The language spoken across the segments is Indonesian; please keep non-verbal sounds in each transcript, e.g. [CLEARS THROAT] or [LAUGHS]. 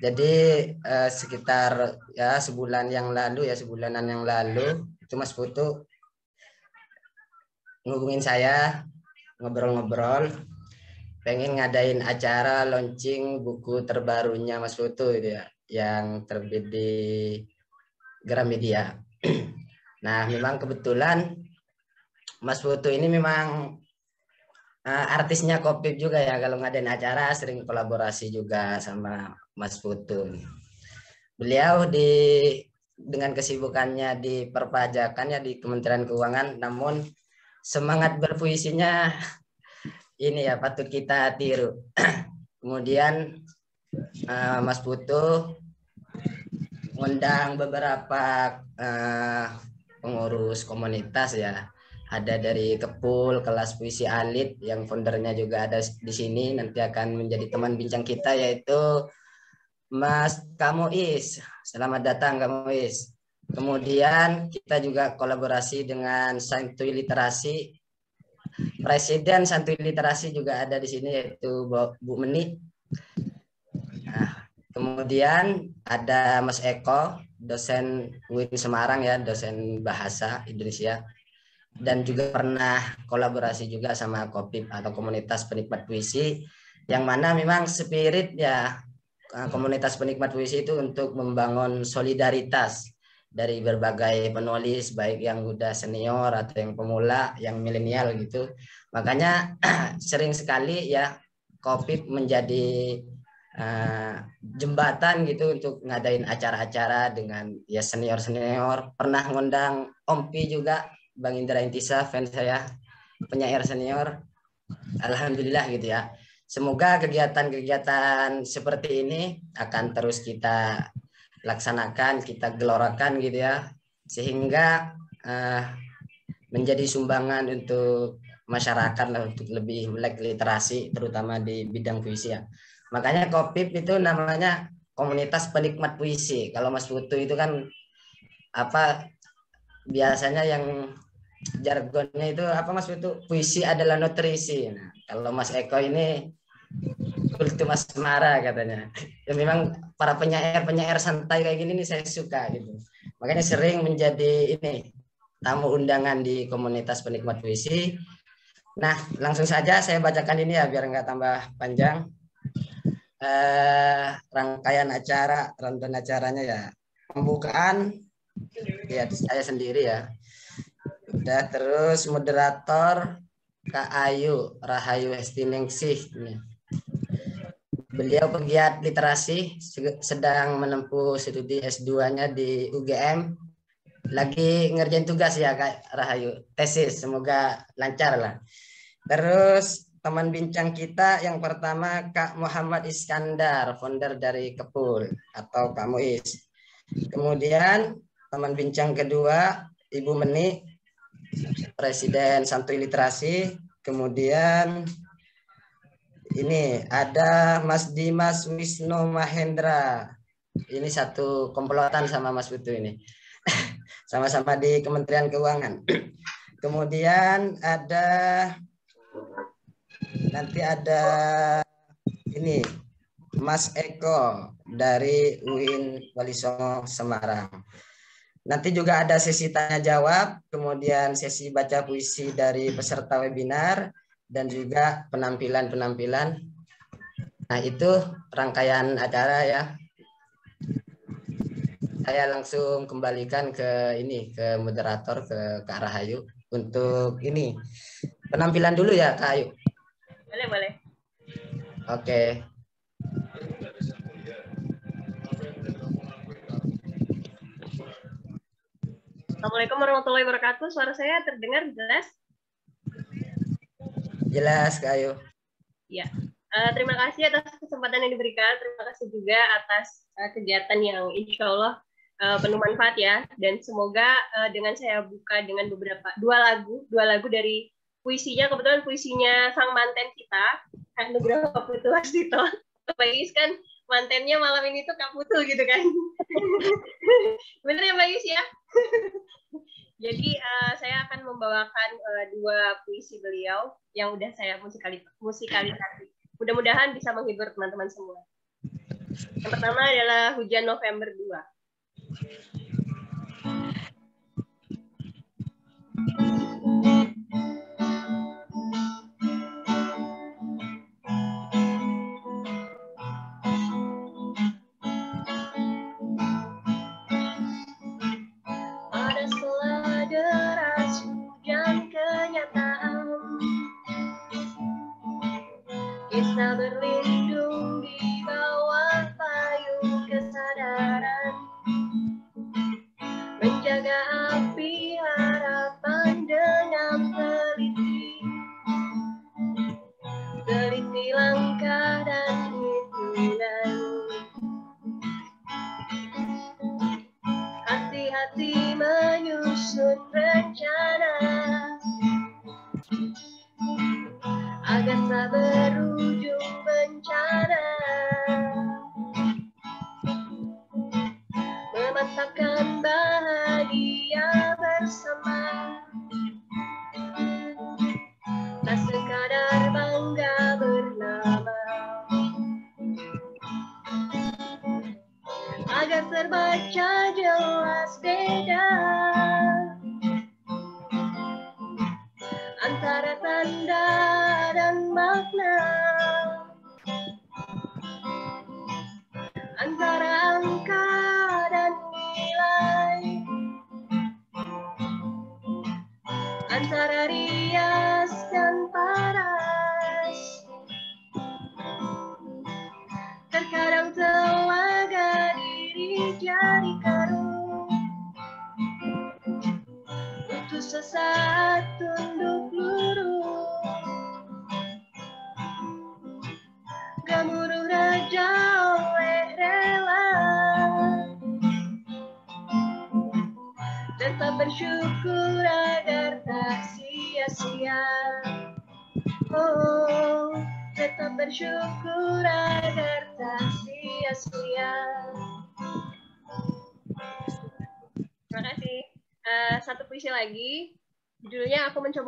Jadi uh, sekitar ya sebulan yang lalu ya sebulanan yang lalu itu Mas Putu ngubungin saya ngobrol-ngobrol pengen ngadain acara launching buku terbarunya Mas Putu itu ya yang terbit di Gramedia. [CLEARS THROAT] Nah, memang kebetulan Mas Putu ini memang uh, artisnya Kopip juga ya kalau ngadain acara sering kolaborasi juga sama Mas Putu. Beliau di dengan kesibukannya di perpajakan ya di Kementerian Keuangan namun semangat berpuisinya ini ya patut kita tiru. [CLEARS THROAT] Kemudian uh, Mas Putu mengundang beberapa uh, pengurus komunitas ya ada dari Kepul, kelas puisi Alit yang foundernya juga ada di sini nanti akan menjadi teman bincang kita yaitu Mas Kamuis. Selamat datang Kamuis. Kemudian kita juga kolaborasi dengan Santuy Literasi. Presiden Santuy Literasi juga ada di sini yaitu Bu Meni. Nah, kemudian ada Mas Eko, dosen UIN Semarang ya, dosen bahasa Indonesia dan juga pernah kolaborasi juga sama Kopip atau komunitas penikmat puisi yang mana memang spirit ya eh, komunitas penikmat puisi itu untuk membangun solidaritas dari berbagai penulis baik yang udah senior atau yang pemula yang milenial gitu. Makanya [CLEARS THROAT] sering sekali ya Kopip menjadi uh, jembatan gitu untuk ngadain acara-acara dengan ya senior senior pernah ngundang Ompi juga Bang Indra Intisa, fans saya, penyair senior. Alhamdulillah gitu ya. Semoga kegiatan-kegiatan seperti ini akan terus kita laksanakan, kita gelorakan gitu ya, sehingga uh, menjadi sumbangan untuk masyarakat untuk lebih melek literasi, terutama di bidang puisi ya. Makanya Kopip itu namanya komunitas penikmat puisi. Kalau Mas Putu itu kan apa biasanya yang jargonnya itu apa mas itu puisi adalah nutrisi. Nah, kalau mas Eko ini kultur mas Mara katanya. Ya memang para penyair penyair santai kayak gini nih saya suka gitu. Makanya sering menjadi ini tamu undangan di komunitas penikmat puisi. Nah langsung saja saya bacakan ini ya biar nggak tambah panjang. Eh, rangkaian acara rangkaian acaranya ya. Pembukaan ya saya sendiri ya Udah terus moderator Kak Ayu Rahayu Hestiningsih. Beliau pegiat literasi sedang menempuh studi S2-nya di UGM. Lagi ngerjain tugas ya Kak Rahayu, tesis. Semoga lancar lah. Terus teman bincang kita yang pertama Kak Muhammad Iskandar, founder dari Kepul atau Kak Muiz. Kemudian teman bincang kedua Ibu Meni, Presiden Santuy Literasi. Kemudian ini ada Mas Dimas Wisnu Mahendra. Ini satu komplotan sama Mas Putu ini. [LAUGHS] Sama-sama di Kementerian Keuangan. [CLEARS THROAT] Kemudian ada nanti ada ini Mas Eko dari UIN Wali Songo Semarang. Nanti juga ada sesi tanya jawab, kemudian sesi baca puisi dari peserta webinar, dan juga penampilan-penampilan. Nah itu rangkaian acara ya. Saya langsung kembalikan ke ini ke moderator ke Kak Rahayu untuk ini penampilan dulu ya Kak Ayu. Boleh boleh. Oke. Assalamualaikum warahmatullahi wabarakatuh. Suara saya terdengar jelas? Jelas, Kak Ayu. Ya. Uh, terima kasih atas kesempatan yang diberikan. Terima kasih juga atas uh, kegiatan yang insya Allah uh, penuh manfaat ya. Dan semoga uh, dengan saya buka dengan beberapa dua lagu, dua lagu dari puisinya. Kebetulan puisinya sang manten kita, Kak Nugroho Putu Pak kan mantennya malam ini tuh Kak Putu gitu kan. [LAUGHS] Bener ya Mbak ya? [LAUGHS] Jadi uh, saya akan membawakan uh, dua puisi beliau yang udah saya musikali musikalisasi. mudah-mudahan bisa menghibur teman-teman semua. Yang pertama adalah hujan November 2.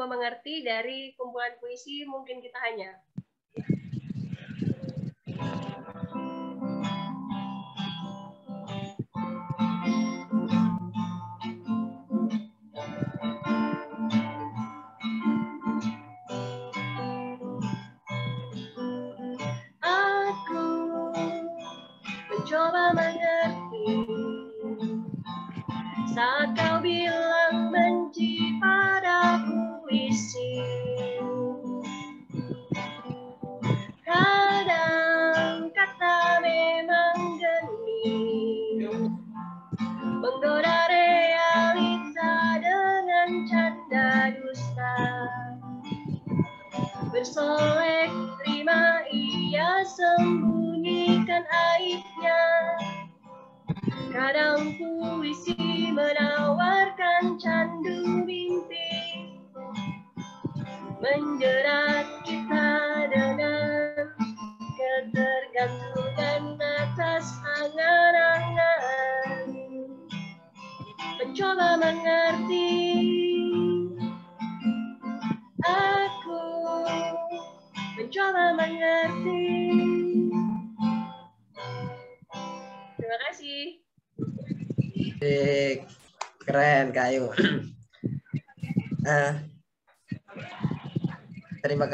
Mengerti dari kumpulan puisi mungkin kita hanya.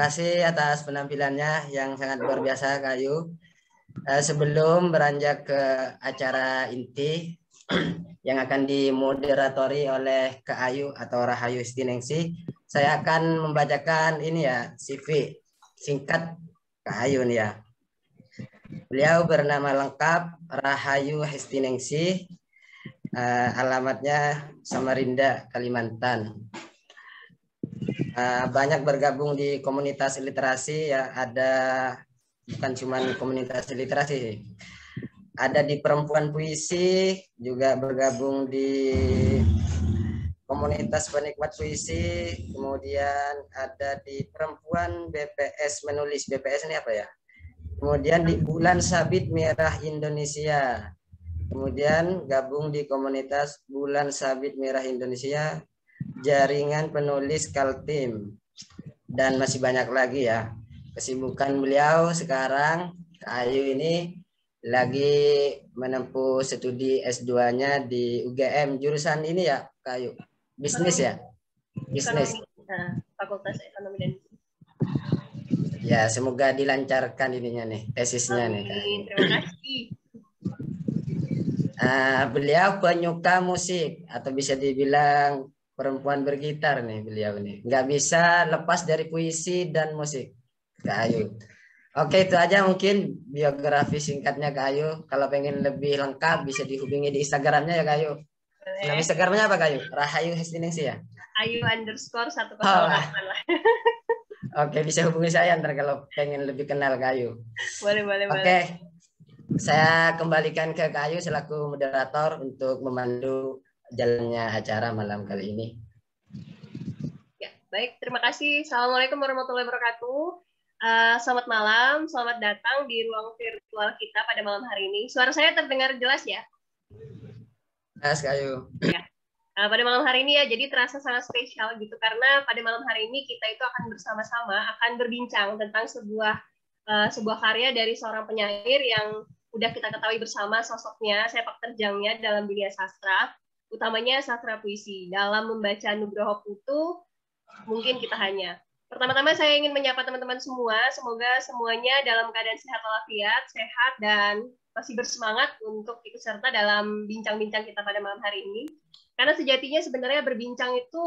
Kasih atas penampilannya yang sangat luar biasa Kayu. Uh, sebelum beranjak ke acara inti [CLEARS THROAT] yang akan dimoderatori oleh Kak Ayu atau Rahayu Istinengsi, saya akan membacakan ini ya CV singkat Kak Ayu nih ya. Beliau bernama lengkap Rahayu Hestinengsi, uh, alamatnya Samarinda, Kalimantan. Eh, banyak bergabung di komunitas literasi ya ada bukan cuma komunitas literasi ada di perempuan puisi juga bergabung di komunitas penikmat puisi. Kemudian ada di perempuan BPS menulis BPS ini apa ya? Kemudian di bulan sabit merah Indonesia. Kemudian gabung di komunitas bulan sabit merah Indonesia jaringan penulis Kaltim. Dan masih banyak lagi ya. kesibukan beliau sekarang Kak Ayu ini lagi menempuh studi S2-nya di UGM jurusan ini ya Kak Ayu? Bisnis ya? Bisnis. Nah, Fakultas Ekonomi dan ya semoga dilancarkan ininya nih tesisnya nih terima kasih. Uh, beliau penyuka musik atau bisa dibilang perempuan bergitar nih beliau nih nggak bisa lepas dari puisi dan musik Kak Ayu Oke itu aja mungkin biografi singkatnya Kak Ayu. Kalau pengen lebih lengkap bisa dihubungi di Instagramnya ya Kak Ayu. Nama Instagramnya apa Kak Ayu? Rahayu Hestining sih ya? Ayu underscore satu Oh. lah. [LAUGHS] Oke bisa hubungi saya ntar kalau pengen lebih kenal Kak Ayu. Boleh boleh boleh. Oke saya kembalikan ke Kak Ayu selaku moderator untuk memandu jalannya acara malam kali ini. Ya, baik. Terima kasih. Assalamualaikum warahmatullahi wabarakatuh. Uh, selamat malam, selamat datang di ruang virtual kita pada malam hari ini. Suara saya terdengar jelas ya? Mas Kayu. Ya. Uh, pada malam hari ini ya, jadi terasa sangat spesial gitu karena pada malam hari ini kita itu akan bersama-sama akan berbincang tentang sebuah uh, sebuah karya dari seorang penyair yang udah kita ketahui bersama sosoknya, sepak terjangnya dalam dunia sastra, utamanya sastra puisi. Dalam membaca Nugroho Putu, mungkin kita hanya Pertama-tama saya ingin menyapa teman-teman semua. Semoga semuanya dalam keadaan sehat walafiat, sehat dan masih bersemangat untuk ikut serta dalam bincang-bincang kita pada malam hari ini. Karena sejatinya sebenarnya berbincang itu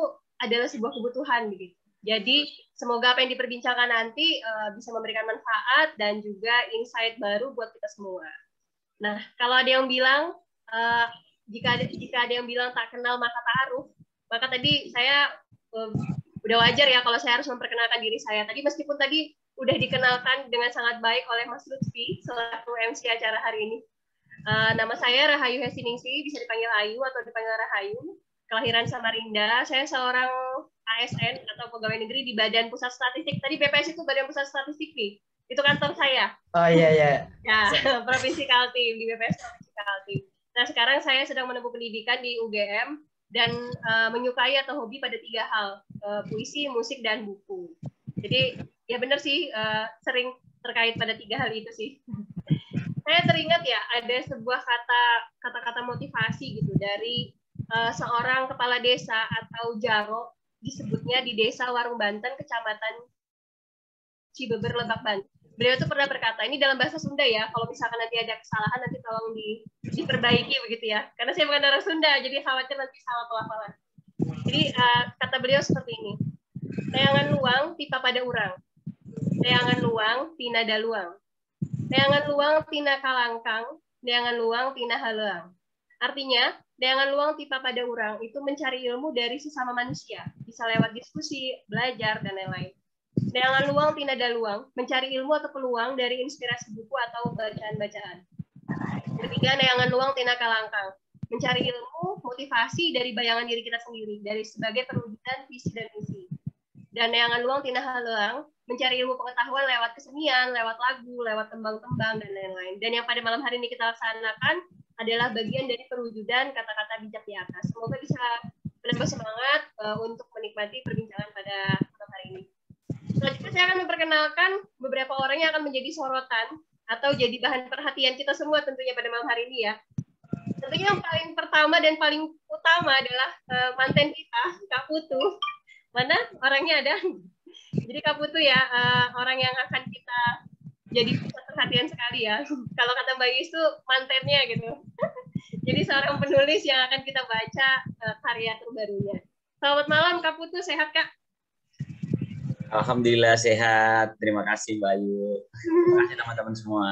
adalah sebuah kebutuhan begitu. Jadi semoga apa yang diperbincangkan nanti uh, bisa memberikan manfaat dan juga insight baru buat kita semua. Nah, kalau ada yang bilang uh, jika ada, jika ada yang bilang tak kenal maka taruh, maka tadi saya uh, udah wajar ya kalau saya harus memperkenalkan diri saya. Tadi meskipun tadi udah dikenalkan dengan sangat baik oleh Mas Lutfi selaku MC acara hari ini. Uh, nama saya Rahayu Hesiningsi, bisa dipanggil Ayu atau dipanggil Rahayu. Kelahiran Samarinda. Saya seorang ASN atau pegawai negeri di Badan Pusat Statistik. Tadi BPS itu Badan Pusat Statistik nih. Itu kantor saya. Oh iya iya. Ya, [LAUGHS] Provinsi Kaltim di BPS Provinsi Kaltim. Nah, sekarang saya sedang menempuh pendidikan di UGM dan uh, menyukai atau hobi pada tiga hal uh, puisi, musik dan buku. Jadi ya benar sih uh, sering terkait pada tiga hal itu sih. [LAUGHS] Saya teringat ya ada sebuah kata kata-kata motivasi gitu dari uh, seorang kepala desa atau jaro disebutnya di desa Warung Banten, kecamatan Cibeber, Lebak Banten. Beliau itu pernah berkata, ini dalam bahasa Sunda ya, kalau misalkan nanti ada kesalahan nanti tolong di, diperbaiki begitu ya. Karena saya bukan orang Sunda, jadi khawatir nanti salah pelafalan. Jadi uh, kata beliau seperti ini. Tayangan luang tipa pada urang. Tayangan luang tina daluang. Tayangan luang tina kalangkang. Tayangan luang tina haluang. Artinya, tayangan luang tipa pada urang itu mencari ilmu dari sesama manusia. Bisa lewat diskusi, belajar, dan lain-lain. Jangan luang tidak ada luang, mencari ilmu atau peluang dari inspirasi buku atau bacaan-bacaan. Ketiga, neangan luang tina kalangkang, mencari ilmu, motivasi dari bayangan diri kita sendiri, dari sebagai perwujudan visi dan misi. Dan neangan luang tina haluang, mencari ilmu pengetahuan lewat kesenian, lewat lagu, lewat tembang-tembang, dan lain-lain. Dan yang pada malam hari ini kita laksanakan adalah bagian dari perwujudan kata-kata bijak di atas. Semoga bisa menambah semangat uh, untuk menikmati perbincangan pada. Selanjutnya saya akan memperkenalkan beberapa orang yang akan menjadi sorotan atau jadi bahan perhatian kita semua tentunya pada malam hari ini ya. Tentunya yang paling pertama dan paling utama adalah uh, manten kita, Kak Putu. Mana orangnya ada? Jadi Kak Putu ya, uh, orang yang akan kita jadi perhatian sekali ya. Kalau kata Mbak Yus mantennya gitu. [LAUGHS] jadi seorang penulis yang akan kita baca uh, karya terbarunya. Selamat malam Kak Putu, sehat Kak? Alhamdulillah sehat. Terima kasih Mbak Ayu. Terima kasih teman-teman semua.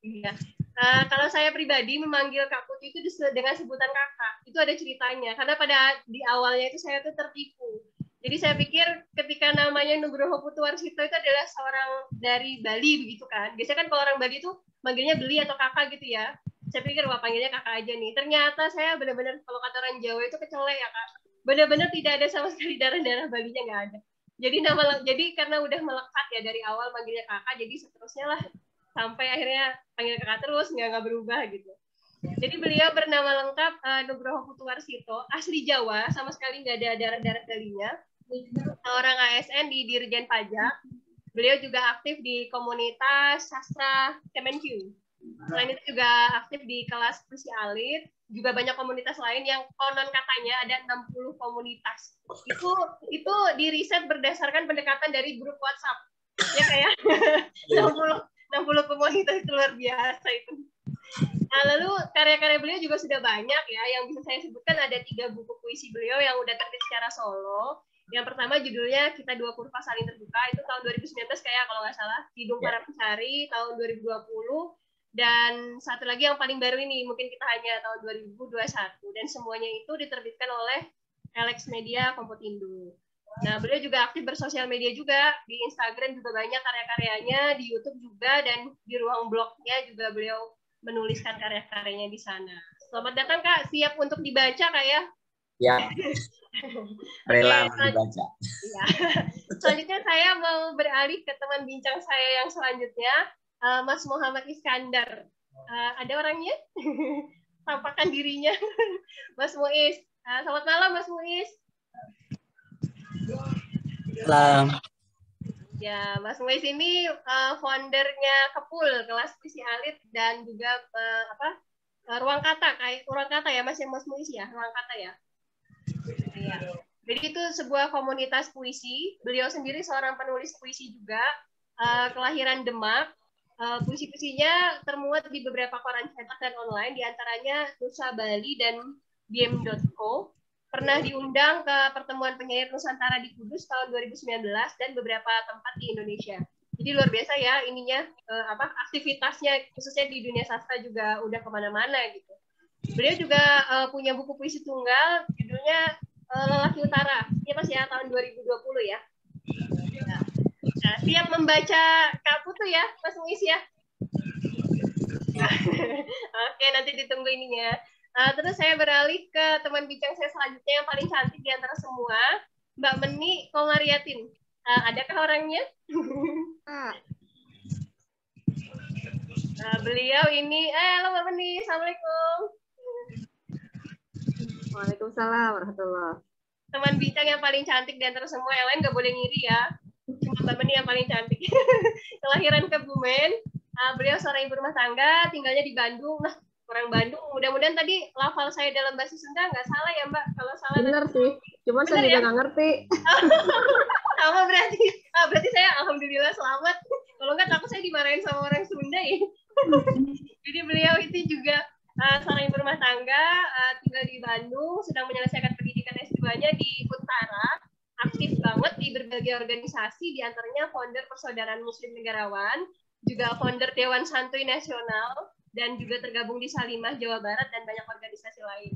Iya. Uh, kalau saya pribadi memanggil Kak Putih itu dengan sebutan kakak, itu ada ceritanya. Karena pada di awalnya itu saya tuh tertipu. Jadi saya pikir ketika namanya Nugroho Putuwarsito itu adalah seorang dari Bali begitu kan. Biasanya kan kalau orang Bali itu manggilnya beli atau kakak gitu ya. Saya pikir wah panggilnya kakak aja nih. Ternyata saya benar-benar kalau kata orang Jawa itu kecelek ya kak. Benar-benar tidak ada sama sekali darah-darah Balinya nggak ada jadi nama jadi karena udah melekat ya dari awal manggilnya kakak jadi seterusnya lah. Sampai akhirnya panggil kakak terus nggak nggak berubah gitu. Jadi beliau bernama lengkap uh, Nugroho Putuwarsito asli Jawa sama sekali nggak ada darah darah Balinya orang ASN di Dirjen Pajak. Beliau juga aktif di komunitas sastra Kemenq. Selain itu juga aktif di kelas puisi alit, juga banyak komunitas lain yang konon katanya ada 60 komunitas. Itu itu di riset berdasarkan pendekatan dari grup WhatsApp. Ya kayak [LAUGHS] 60 60 komunitas itu luar biasa itu. Nah, lalu karya-karya beliau juga sudah banyak ya. Yang bisa saya sebutkan ada tiga buku puisi beliau yang udah terbit secara solo. Yang pertama judulnya Kita Dua Kurva Saling Terbuka itu tahun 2019 kayak kalau nggak salah. Hidung ya. Para Pencari tahun 2020 dan satu lagi yang paling baru ini mungkin kita hanya tahun 2021 dan semuanya itu diterbitkan oleh Alex Media Kompotindo. Nah, beliau juga aktif bersosial media juga, di Instagram juga banyak karya-karyanya, di YouTube juga, dan di ruang blognya juga beliau menuliskan karya-karyanya di sana. Selamat datang Kak, siap untuk dibaca Kak ya? Ya, [LAUGHS] rela Oke, dibaca. Ya. [LAUGHS] Selanjutnya saya mau beralih ke teman bincang saya yang selanjutnya, uh, Mas Muhammad Iskandar. Uh, ada orangnya? [LAUGHS] Tampakkan dirinya. [LAUGHS] Mas Muiz. Uh, selamat malam Mas Muiz. Salam. Ya, Mas Muiz ini uh, foundernya Kepul kelas puisi alit dan juga uh, apa uh, ruang kata kayak ruang kata ya Mas ya Mas Muiz ya ruang kata ya. Iya. Jadi itu sebuah komunitas puisi. Beliau sendiri seorang penulis puisi juga. Uh, kelahiran Demak uh, puisi-puisinya termuat di beberapa koran cetak dan online, di antaranya Nusa Bali dan Biem.co. Pernah diundang ke pertemuan penyair Nusantara di Kudus tahun 2019 dan beberapa tempat di Indonesia. Jadi luar biasa ya ininya uh, apa aktivitasnya khususnya di dunia sastra juga udah ke mana-mana gitu. Beliau juga uh, punya buku puisi tunggal judulnya uh, Lelaki Utara. Ya Mas ya tahun 2020 ya. Nah, siap membaca Kak Putu ya, Mas Muis ya. [LAUGHS] Oke, nanti ditunggu ininya. Uh, terus saya beralih ke teman bincang saya selanjutnya yang paling cantik di antara semua, Mbak Meni Komariatin. Uh, adakah orangnya? uh, [LAUGHS] beliau ini, eh halo Mbak Meni, Assalamualaikum. Waalaikumsalam warahmatullah. Teman bincang yang paling cantik di antara semua, yang lain nggak boleh ngiri ya Meni yang paling cantik. [LAUGHS] Kelahiran Kebumen, uh, beliau seorang ibu rumah tangga, tinggalnya di Bandung. Nah, orang Bandung. Mudah-mudahan tadi lafal saya dalam bahasa Sunda nggak salah ya Mbak. Kalau salah benar sih. Cuma saya juga ya? nggak ngerti. [LAUGHS] sama berarti. Ah, berarti saya alhamdulillah selamat. Kalau nggak takut saya dimarahin sama orang Sunda ya. [LAUGHS] Jadi beliau itu juga uh, seorang ibu rumah tangga, uh, tinggal di Bandung, sedang menyelesaikan pendidikan S2-nya di Utara aktif banget di berbagai organisasi, di antaranya founder Persaudaraan Muslim Negarawan, juga founder Dewan Santuy Nasional, dan juga tergabung di Salimah Jawa Barat dan banyak organisasi lain.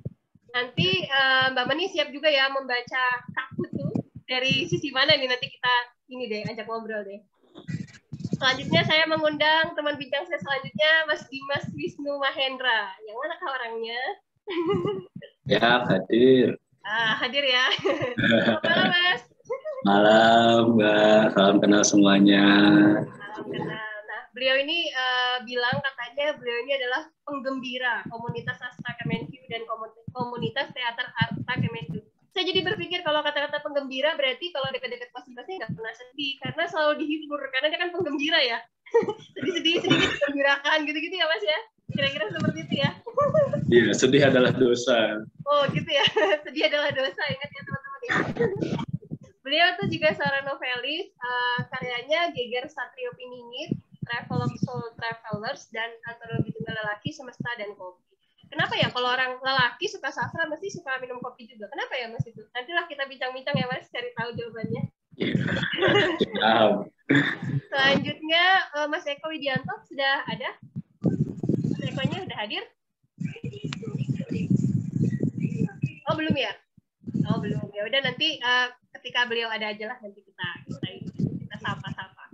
Nanti uh, Mbak Meni siap juga ya membaca kaku tuh dari sisi mana nih nanti kita ini deh ajak ngobrol deh. Selanjutnya saya mengundang teman bincang saya selanjutnya Mas Dimas Wisnu Mahendra. Yang mana kah orangnya? Ya, hadir. Ah, hadir ya. Malam, Mas. Malam, Mbak. Salam kenal semuanya. Salam kenal. Nah, beliau ini uh, bilang katanya beliau ini adalah penggembira komunitas sastra Kemenq dan komunitas teater Arta Kemenq. Saya jadi berpikir kalau kata-kata penggembira berarti kalau dekat-dekat masing-masing nggak pernah sedih karena selalu dihibur karena dia kan penggembira ya. [LAUGHS] Sedih-sedih sedikit gembirakan gitu-gitu ya Mas ya. Kira-kira seperti itu ya. Iya, sedih adalah dosa. Oh, gitu ya. [LAUGHS] sedih adalah dosa, ingat ya teman-teman ya. Beliau tuh juga seorang novelis, uh, karyanya Geger Satrio Piningit, Travel of Soul Travelers, dan antologi tunggal lelaki, semesta, dan kopi. Kenapa ya kalau orang lelaki suka sastra mesti suka minum kopi juga? Kenapa ya mas itu? Nantilah kita bincang-bincang ya mas, cari tahu jawabannya. Selanjutnya uh, Mas Eko Widianto sudah ada? Ekonya udah hadir? Oh belum ya? Oh belum. Ya udah nanti uh, ketika beliau ada aja lah nanti kita kita kita sapa-sapa.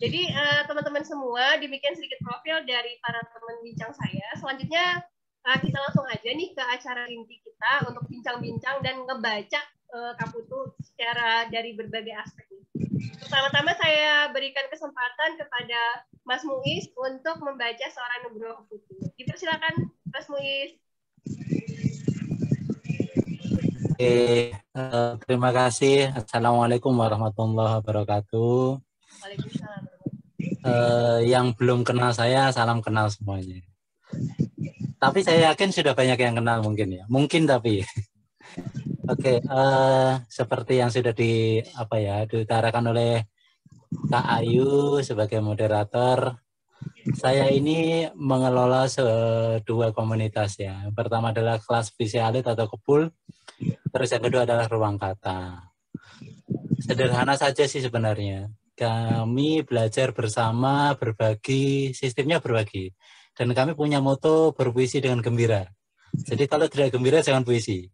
Jadi uh, teman-teman semua demikian sedikit profil dari para teman bincang saya. Selanjutnya uh, kita langsung aja nih ke acara inti kita untuk bincang-bincang dan ngebaca uh, Kaputu secara dari berbagai aspek. Pertama-tama saya berikan kesempatan kepada Mas Muiz untuk membaca seorang Nugroho Putu. Dipersilakan Mas Muiz. Oke, uh, terima kasih. Assalamualaikum warahmatullahi wabarakatuh. Waalaikumsalam. Eh, yang belum kenal saya, salam kenal semuanya. Tapi saya yakin sudah banyak yang kenal mungkin ya. Mungkin tapi. [LAUGHS] Oke, eh, seperti yang sudah di apa ya diutarakan oleh Kak Ayu sebagai moderator, saya ini mengelola dua komunitas ya. Pertama adalah kelas visualit atau kepul, terus yang kedua adalah ruang kata. Sederhana saja sih sebenarnya. Kami belajar bersama, berbagi, sistemnya berbagi. Dan kami punya moto berpuisi dengan gembira. Jadi kalau tidak gembira jangan puisi.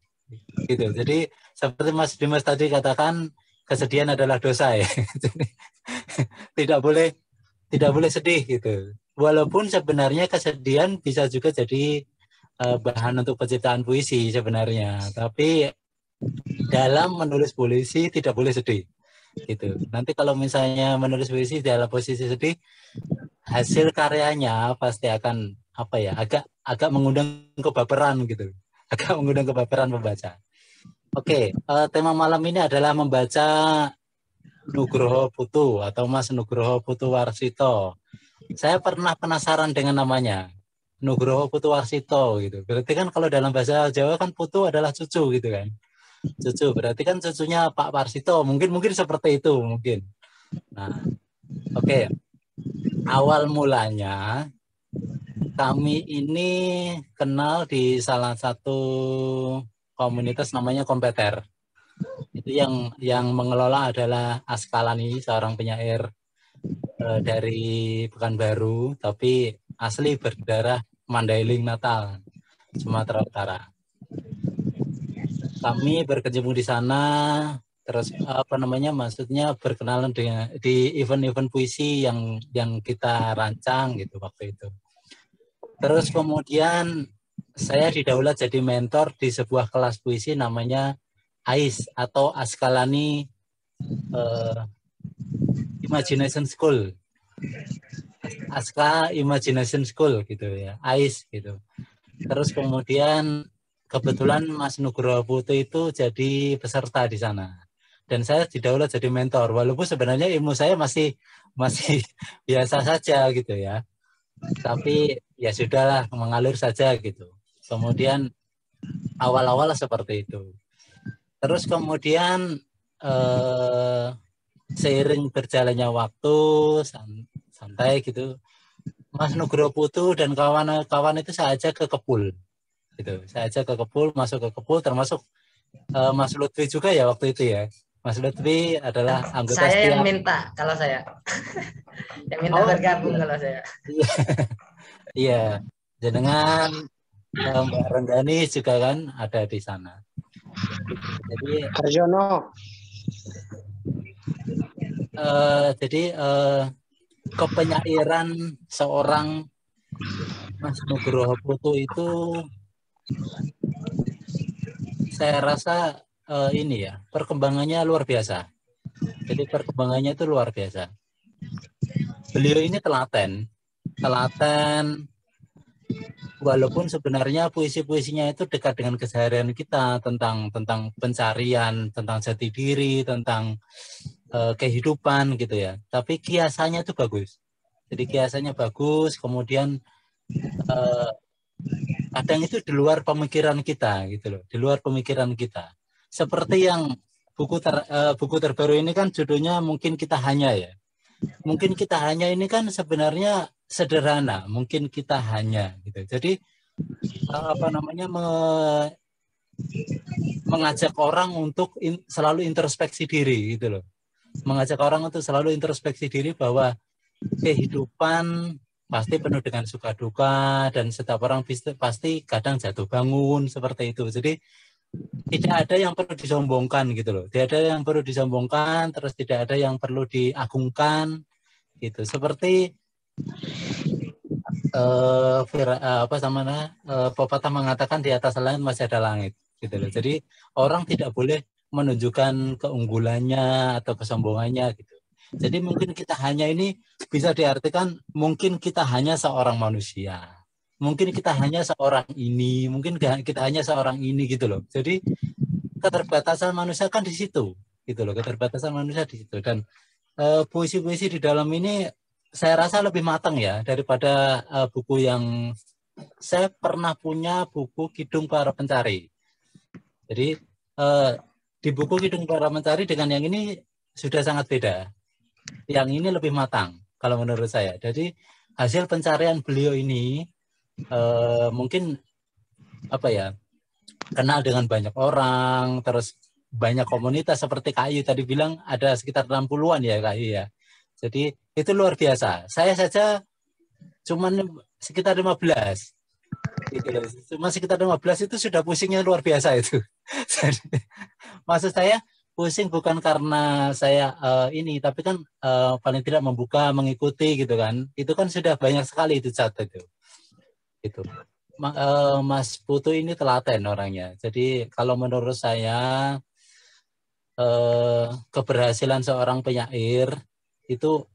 Gitu. Jadi seperti Mas Dimas tadi katakan kesedihan adalah dosa ya. [LAUGHS] [LAUGHS] Tidak boleh tidak boleh sedih gitu. Walaupun sebenarnya kesedihan bisa juga jadi eh, bahan untuk penciptaan puisi sebenarnya, tapi dalam menulis puisi tidak boleh sedih gitu. Nanti kalau misalnya menulis puisi dalam posisi sedih, hasil karyanya pasti akan apa ya agak agak mengundang kebaperan gitu, [LAUGHS] agak mengundang kebaperan pembaca. Oke, eh, tema malam ini adalah membaca Nugroho Putu atau Mas Nugroho Putu Warsito. Saya pernah penasaran dengan namanya. Nugroho Putu Warsito gitu. Berarti kan kalau dalam bahasa Jawa kan Putu adalah cucu gitu kan. Cucu berarti kan cucunya Pak Warsito. Mungkin mungkin seperti itu mungkin. Nah, oke. Awal mulanya kami ini kenal di salah satu komunitas namanya Kompeter itu yang yang mengelola adalah Askalani seorang penyair eh, dari Pekanbaru tapi asli berdarah Mandailing Natal Sumatera Utara. Kami berkecimpung di sana terus apa namanya maksudnya berkenalan dengan di event-event puisi yang yang kita rancang gitu waktu itu. Terus kemudian saya didaulat jadi mentor di sebuah kelas puisi namanya AIS atau Askalani eh, Imagination School. Aska Imagination School gitu ya, AIS gitu. Terus kemudian kebetulan Mas Nugroho Putu itu jadi peserta di sana. Dan saya didaulat jadi mentor, walaupun sebenarnya ilmu saya masih masih [LAUGHS] biasa saja gitu ya. Tapi ya sudahlah mengalir saja gitu. Kemudian awal-awal seperti itu. Terus kemudian eh, seiring berjalannya waktu san- santai gitu, Mas Nugroho Putu dan kawan-kawan itu saya ajak ke Kepul, gitu. Saya ajak ke Kepul, masuk ke Kepul, termasuk eh, Mas Lutfi juga ya waktu itu ya. Mas Lutfi adalah anggota Saya yang minta kalau saya. [LAUGHS] yang minta Oh. bergabung kalau saya. [LAUGHS] Iya, jenengan eh, Mbak Renggani juga kan ada di sana. Jadi Arjono. eh, jadi eh, kepenyairan seorang Mas Nugroho Putu itu saya rasa eh, ini ya perkembangannya luar biasa. Jadi perkembangannya itu luar biasa. Beliau ini telaten, telaten. Walaupun sebenarnya puisi-puisinya itu dekat dengan keseharian kita tentang tentang pencarian, tentang jati diri, tentang eh, kehidupan gitu ya. Tapi kiasannya itu bagus. Jadi kiasannya bagus, kemudian eh, kadang itu di luar pemikiran kita gitu loh, di luar pemikiran kita. Seperti yang buku ter, eh, buku terbaru ini kan judulnya mungkin kita hanya ya. Mungkin kita hanya ini kan sebenarnya sederhana, mungkin kita hanya gitu. Jadi eh, apa namanya me- mengajak orang untuk in- selalu introspeksi diri gitu loh. Mengajak orang untuk selalu introspeksi diri bahwa kehidupan pasti penuh dengan suka duka dan setiap orang pasti, pasti kadang jatuh bangun seperti itu. Jadi tidak ada yang perlu disombongkan gitu loh. Tidak ada yang perlu disombongkan, terus tidak ada yang perlu diagungkan gitu. Seperti eh Fira- eh, apa namanya eh, pepatah mengatakan di atas langit masih ada langit gitu loh. Jadi orang tidak boleh menunjukkan keunggulannya atau kesombongannya gitu. Jadi mungkin kita hanya ini bisa diartikan mungkin kita hanya seorang manusia. Mungkin kita hanya seorang ini, mungkin kita hanya seorang ini gitu loh. Jadi keterbatasan manusia kan di situ gitu loh, keterbatasan manusia di situ dan puisi-puisi di dalam ini saya rasa lebih matang ya daripada eh, buku yang saya pernah punya buku Kidung Para Pencari. Jadi eh, di buku Kidung Para Pencari dengan yang ini sudah sangat beda. Yang ini lebih matang kalau menurut saya. Jadi hasil pencarian beliau ini eh, mungkin apa ya kenal dengan banyak orang, terus banyak komunitas seperti KAI tadi bilang ada sekitar 60-an ya KAI ya. Jadi itu luar biasa. Saya saja cuman sekitar 15. Gitu. Cuma sekitar 15 itu sudah pusingnya luar biasa itu. [LAUGHS] Jadi, maksud saya pusing bukan karena saya uh, ini tapi kan uh, paling tidak membuka mengikuti gitu kan. Itu kan sudah banyak sekali itu cat itu. Itu. uh, Mas Putu ini telaten orangnya. Jadi kalau menurut saya keberhasilan seorang penyair itu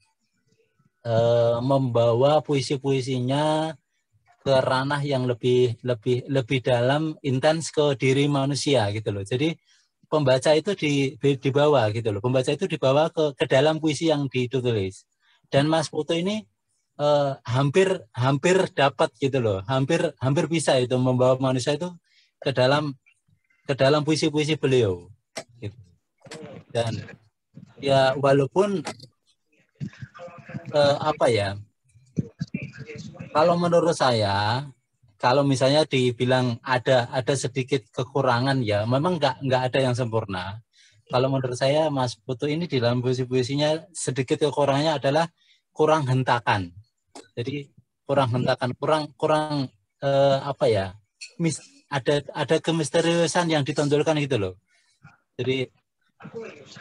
uh, membawa puisi-puisinya ke ranah yang lebih lebih lebih dalam intens ke diri manusia gitu loh. Jadi pembaca itu di dibawa gitu loh. Pembaca itu dibawa ke ke dalam puisi yang ditulis. Dan Mas Putu ini eh, hampir hampir dapat gitu loh. Hampir hampir bisa itu membawa manusia itu ke dalam ke dalam puisi-puisi beliau. Gitu. Dan ya walaupun eh, apa ya kalau menurut saya, kalau misalnya dibilang ada ada sedikit kekurangan ya, memang nggak nggak ada yang sempurna. Kalau menurut saya Mas Putu ini di dalam puisi-puisinya sedikit kekurangannya adalah kurang hentakan. Jadi kurang hentakan, kurang kurang eh, apa ya? Mis, ada ada kemisteriusan yang ditonjolkan gitu loh. Jadi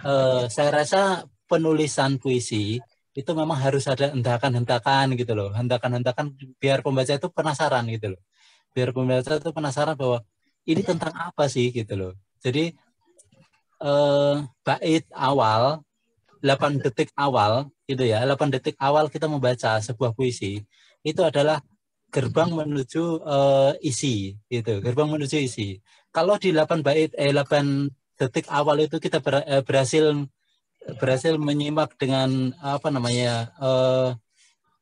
eh, saya rasa penulisan puisi itu memang harus ada hentakan-hentakan gitu loh. Hentakan-hentakan biar pembaca itu penasaran gitu loh. Biar pembaca itu penasaran bahwa ini tentang apa sih gitu loh. Jadi eh, bait awal 8 detik awal gitu ya, 8 detik awal kita membaca sebuah puisi itu adalah gerbang menuju eh, isi gitu, gerbang menuju isi. Kalau di 8 bait eh 8 detik awal itu kita ber, eh, berhasil berhasil menyimak dengan apa namanya uh,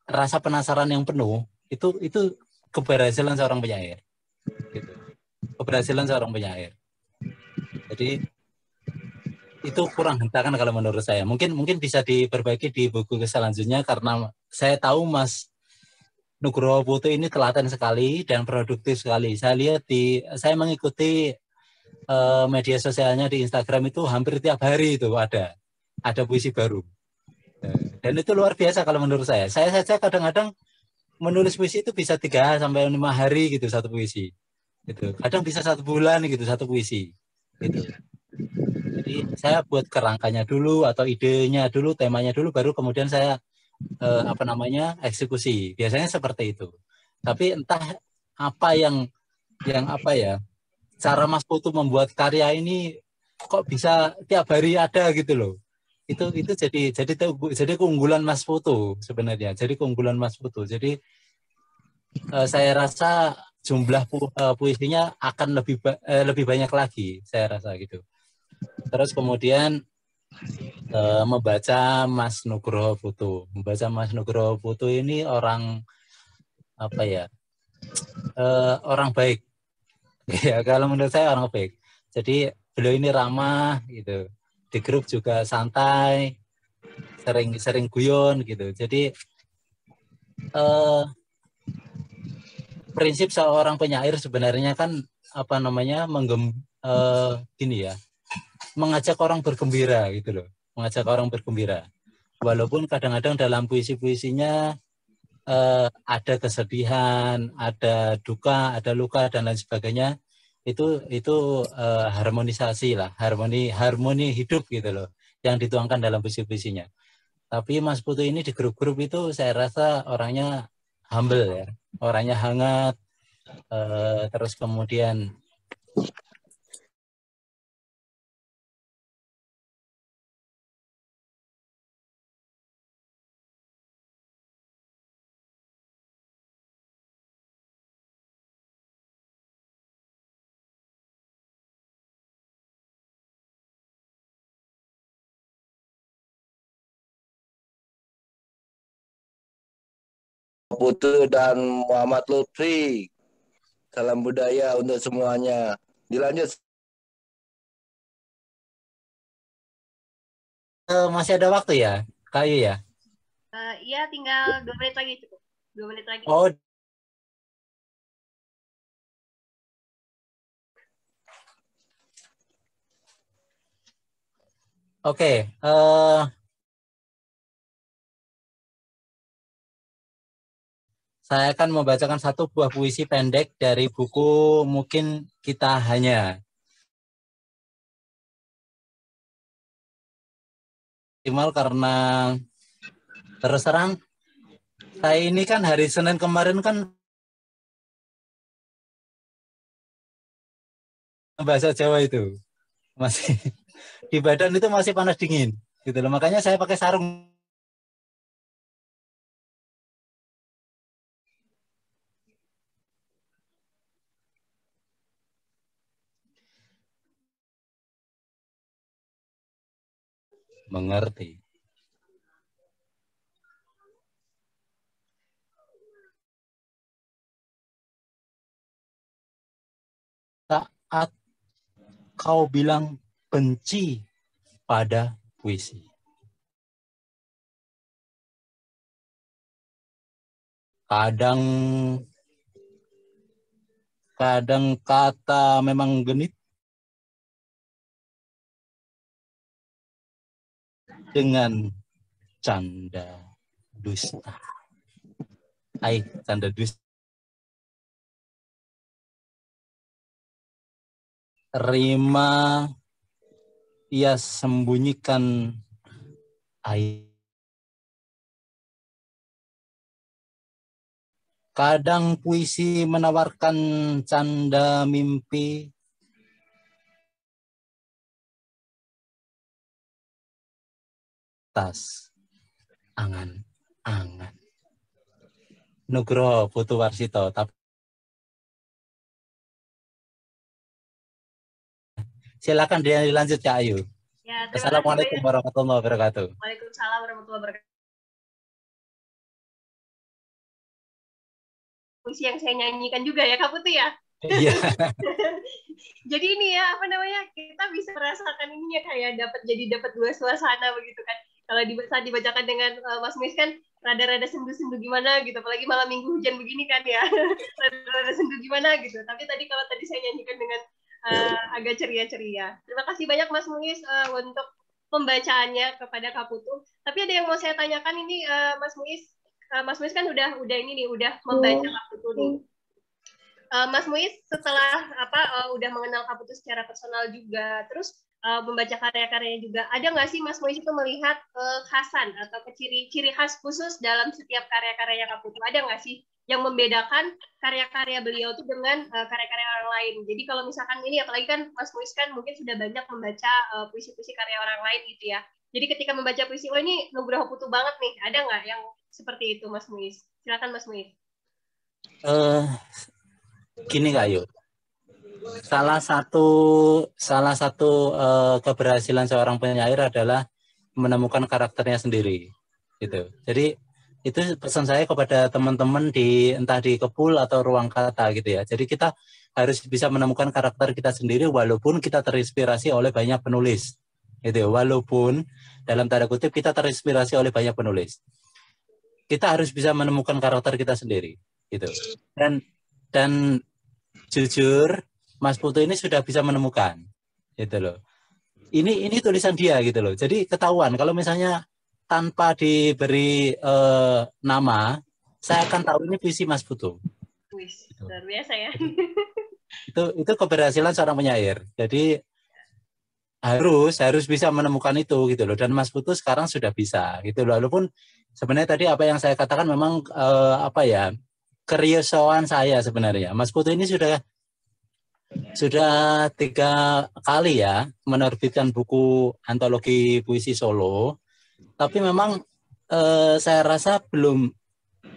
rasa penasaran yang penuh itu itu keberhasilan seorang penyair gitu. keberhasilan seorang penyair. Jadi itu kurang hentakan kalau menurut saya. Mungkin mungkin bisa diperbaiki di buku selanjutnya karena saya tahu Mas Nugroho Putu ini telaten sekali dan produktif sekali. Saya lihat di saya mengikuti uh, media sosialnya di Instagram itu hampir tiap hari itu ada ada puisi baru. Dan itu luar biasa kalau menurut saya. Saya saja kadang-kadang menulis puisi itu bisa tiga sampai lima hari gitu satu puisi. Gitu. Kadang bisa satu bulan gitu satu puisi. Gitu. Jadi saya buat kerangkanya dulu atau idenya dulu, temanya dulu, baru kemudian saya eh, apa namanya eksekusi. Biasanya seperti itu. Tapi entah apa yang yang apa ya cara Mas Putu membuat karya ini kok bisa tiap hari ada gitu loh itu itu jadi jadi jadi keunggulan Mas Foto sebenarnya. Jadi keunggulan Mas Foto. Jadi uh, saya rasa jumlah pu, uh, puisinya akan lebih uh, lebih banyak lagi saya rasa gitu. Terus kemudian uh, membaca Mas Nugroho Putu. Membaca Mas Nugroho Putu ini orang apa ya? Uh, orang baik. [LAUGHS] ya kalau menurut saya orang baik. Jadi beliau ini ramah gitu di grup juga santai sering sering guyon gitu. Jadi eh, prinsip seorang penyair sebenarnya kan apa namanya menggem eh, gini ya mengajak orang bergembira gitu loh mengajak orang bergembira. Walaupun kadang-kadang dalam puisi-puisinya eh, ada kesedihan ada duka ada luka dan lain sebagainya itu itu uh, harmonisasi lah harmoni harmoni hidup gitu loh yang dituangkan dalam puisi-puisinya. Tapi Mas Putu ini di grup-grup itu saya rasa orangnya humble ya orangnya hangat uh, terus kemudian Putu dan Muhammad Lutfi. Salam budaya untuk semuanya. Dilanjut. Eh, masih ada waktu ya, Kayu ya? Eh, Iya, tinggal dua menit lagi cukup. Dua menit lagi. Oh, Oke, eh saya akan membacakan satu buah puisi pendek dari buku Mungkin Kita Hanya. Maksimal karena terus terang saya ini kan hari Senin kemarin kan bahasa Jawa itu. Masih [LAUGHS] di badan itu masih panas dingin gitu loh. Makanya saya pakai sarung mengerti saat kau bilang benci pada puisi. Kadang kadang kata memang genit dengan canda dusta. Hai, canda dusta. Rima ia sembunyikan air. Kadang puisi menawarkan canda mimpi. Tas angan-angan. Nugroho Putu Warsito. Tapi silakan dia dilanjut Kak Ayu. Ya, Assalamualaikum warahmatullahi wabarakatuh. Waalaikumsalam warahmatullahi wabarakatuh. Puisi yang saya nyanyikan juga ya, Kak Putih ya. Iya. [LAUGHS] jadi ini ya apa namanya kita bisa merasakan ininya kayak dapat jadi dapat dua suasana begitu kan kalau di, saat dibacakan dengan uh, Mas Mis kan rada-rada sendu-sendu gimana gitu. Apalagi malam minggu hujan begini kan ya. [LAUGHS] Rada-rada sendu gimana gitu. Tapi tadi kalau tadi saya nyanyikan dengan uh, agak ceria-ceria. Terima kasih banyak Mas Muiz uh, untuk pembacaannya kepada Kaputu. Tapi ada yang mau saya tanyakan ini uh, Mas Muiz uh, Mas Muiz kan udah udah ini nih udah membaca Kaputu nih. Uh, Mas Muiz setelah apa uh, udah mengenal Kaputu secara personal juga, terus uh, membaca karya-karyanya juga, ada nggak sih Mas Muiz itu melihat uh, khasan atau ciri-ciri khas khusus dalam setiap karya-karyanya Kaputu? Ada nggak sih yang membedakan karya-karya beliau itu dengan uh, karya-karya orang lain? Jadi kalau misalkan ini, apalagi kan Mas Muiz kan mungkin sudah banyak membaca uh, puisi-puisi karya orang lain gitu ya. Jadi ketika membaca puisi, oh ini Nugroho Putu banget nih, ada nggak yang seperti itu Mas Muiz? Silakan Mas Muiz. Eh, gini Kak Ayu. Salah satu salah satu eh, keberhasilan seorang penyair adalah menemukan karakternya sendiri. Gitu. Jadi itu pesan saya kepada teman-teman di entah di kepul atau ruang kata gitu ya. Jadi kita harus bisa menemukan karakter kita sendiri walaupun kita terinspirasi oleh banyak penulis. Gitu. ya. Walaupun dalam tanda kutip kita terinspirasi oleh banyak penulis. Kita harus bisa menemukan karakter kita sendiri gitu. Dan dan jujur Mas Putu ini sudah bisa menemukan gitu loh. Ini ini tulisan dia gitu loh. Jadi ketahuan kalau misalnya tanpa diberi eh, nama, saya akan tahu ini visi Mas Putu. Wih, luar biasa ya. Itu itu keberhasilan seorang penyair. Jadi harus harus bisa menemukan itu gitu loh. Dan Mas Putu sekarang sudah bisa gitu loh. Walaupun sebenarnya tadi apa yang saya katakan memang eh, apa ya keriusuhan saya sebenarnya. Mas Putu ini sudah sudah tiga kali ya menerbitkan buku antologi puisi Solo, tapi memang eh, saya rasa belum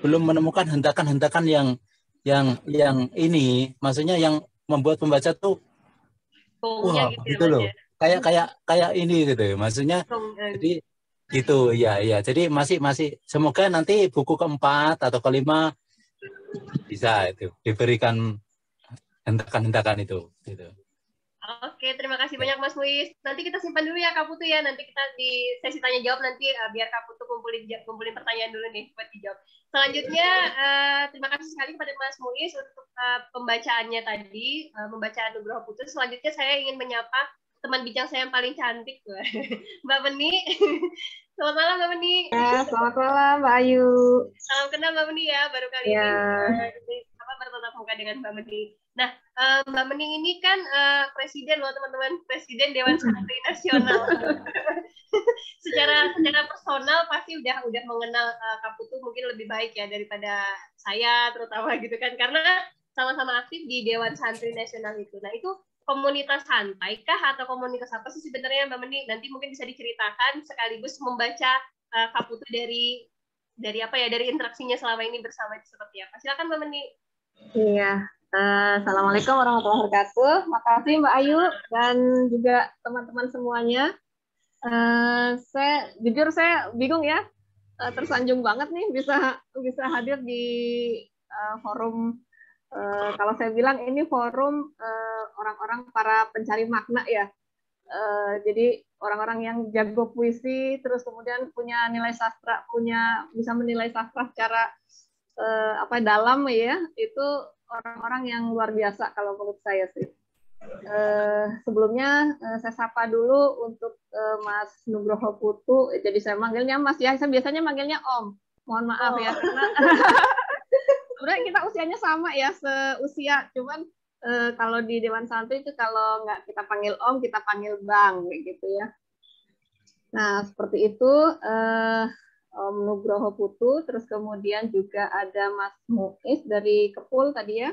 belum menemukan hentakan-hentakan yang yang yang ini, maksudnya yang membuat pembaca tuh Gongnya wah gitu ya, gitu loh, ya. kayak kayak kayak ini gitu, maksudnya Gong, eh, jadi Gitu, ya, ya. Jadi masih masih semoga nanti buku keempat atau kelima bisa itu diberikan hentakan-hentakan itu. Gitu. Oke, terima kasih banyak Mas Luis. Nanti kita simpan dulu ya Kak Putu ya. Nanti kita di sesi tanya jawab nanti uh, biar Kak Putu kumpulin kumpulin pertanyaan dulu nih buat dijawab. Selanjutnya uh, terima kasih sekali kepada Mas Luis untuk uh, pembacaannya tadi, uh, membaca Nugroho Putu. Selanjutnya saya ingin menyapa teman bincang saya yang paling cantik, [LAUGHS] Mbak Beni. [LAUGHS] Selamat malam Mbak Beni. Ya, selamat malam Mbak Ayu. Salam kenal Mbak Beni ya, baru kali ya. ini apa bertatap muka dengan Mbak Beni. Nah, uh, Mbak Mening ini kan uh, presiden loh teman-teman, presiden Dewan Santri Nasional. [LAUGHS] secara secara personal pasti udah udah mengenal uh, Kaputu mungkin lebih baik ya daripada saya terutama [LAUGHS] gitu kan karena sama-sama aktif di Dewan Santri Nasional itu. Nah, itu komunitas santai kah atau komunitas apa sih sebenarnya Mbak Mening? Nanti mungkin bisa diceritakan sekaligus membaca uh, Kaputu dari dari apa ya dari interaksinya selama ini bersama itu seperti apa. Silakan Mbak Mening. Iya, Assalamualaikum warahmatullahi wabarakatuh. Makasih Mbak Ayu dan juga teman-teman semuanya. Uh, saya jujur saya bingung ya, uh, tersanjung banget nih bisa bisa hadir di uh, forum. Uh, kalau saya bilang ini forum orang-orang uh, para pencari makna ya. Uh, jadi orang-orang yang jago puisi, terus kemudian punya nilai sastra, punya bisa menilai sastra secara uh, apa dalam ya, itu orang-orang yang luar biasa kalau menurut saya sih. Uh, sebelumnya uh, saya sapa dulu untuk uh, Mas Nugroho Putu. Jadi saya manggilnya Mas ya. Saya biasanya manggilnya Om. Mohon maaf ya, oh. ya karena [LAUGHS] sebenarnya kita usianya sama ya seusia. Cuman uh, kalau di Dewan Santri itu kalau nggak kita panggil Om, kita panggil Bang gitu ya. Nah seperti itu. Uh, Om Nugroho Putu, terus kemudian juga ada Mas Muiz dari Kepul tadi ya.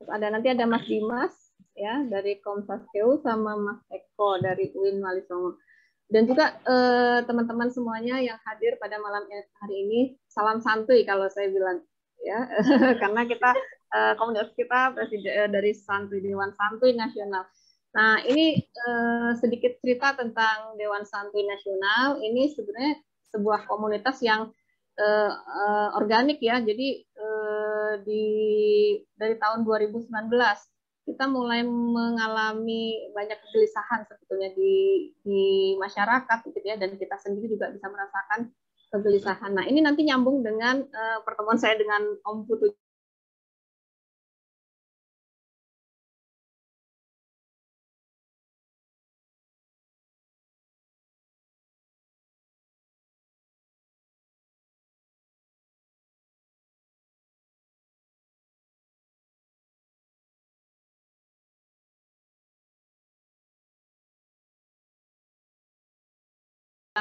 Terus ada nanti ada Mas Dimas ya dari Komsaskeu sama Mas Eko dari UIN Walisongo. Dan juga eh, teman-teman eh, semuanya yang hadir pada malam hari ini, salam santuy kalau saya bilang ya, [LAUGHS] karena kita eh, komunitas kita presiden eh, dari Santuy Dewan Santuy Nasional. Nah, ini eh, sedikit cerita tentang Dewan Santuy Nasional. Ini sebenarnya sebuah komunitas yang uh, uh, organik ya. Jadi uh, di dari tahun 2019 kita mulai mengalami banyak kegelisahan sebetulnya di di masyarakat gitu ya dan kita sendiri juga bisa merasakan kegelisahan. Nah, ini nanti nyambung dengan uh, pertemuan saya dengan Om Putu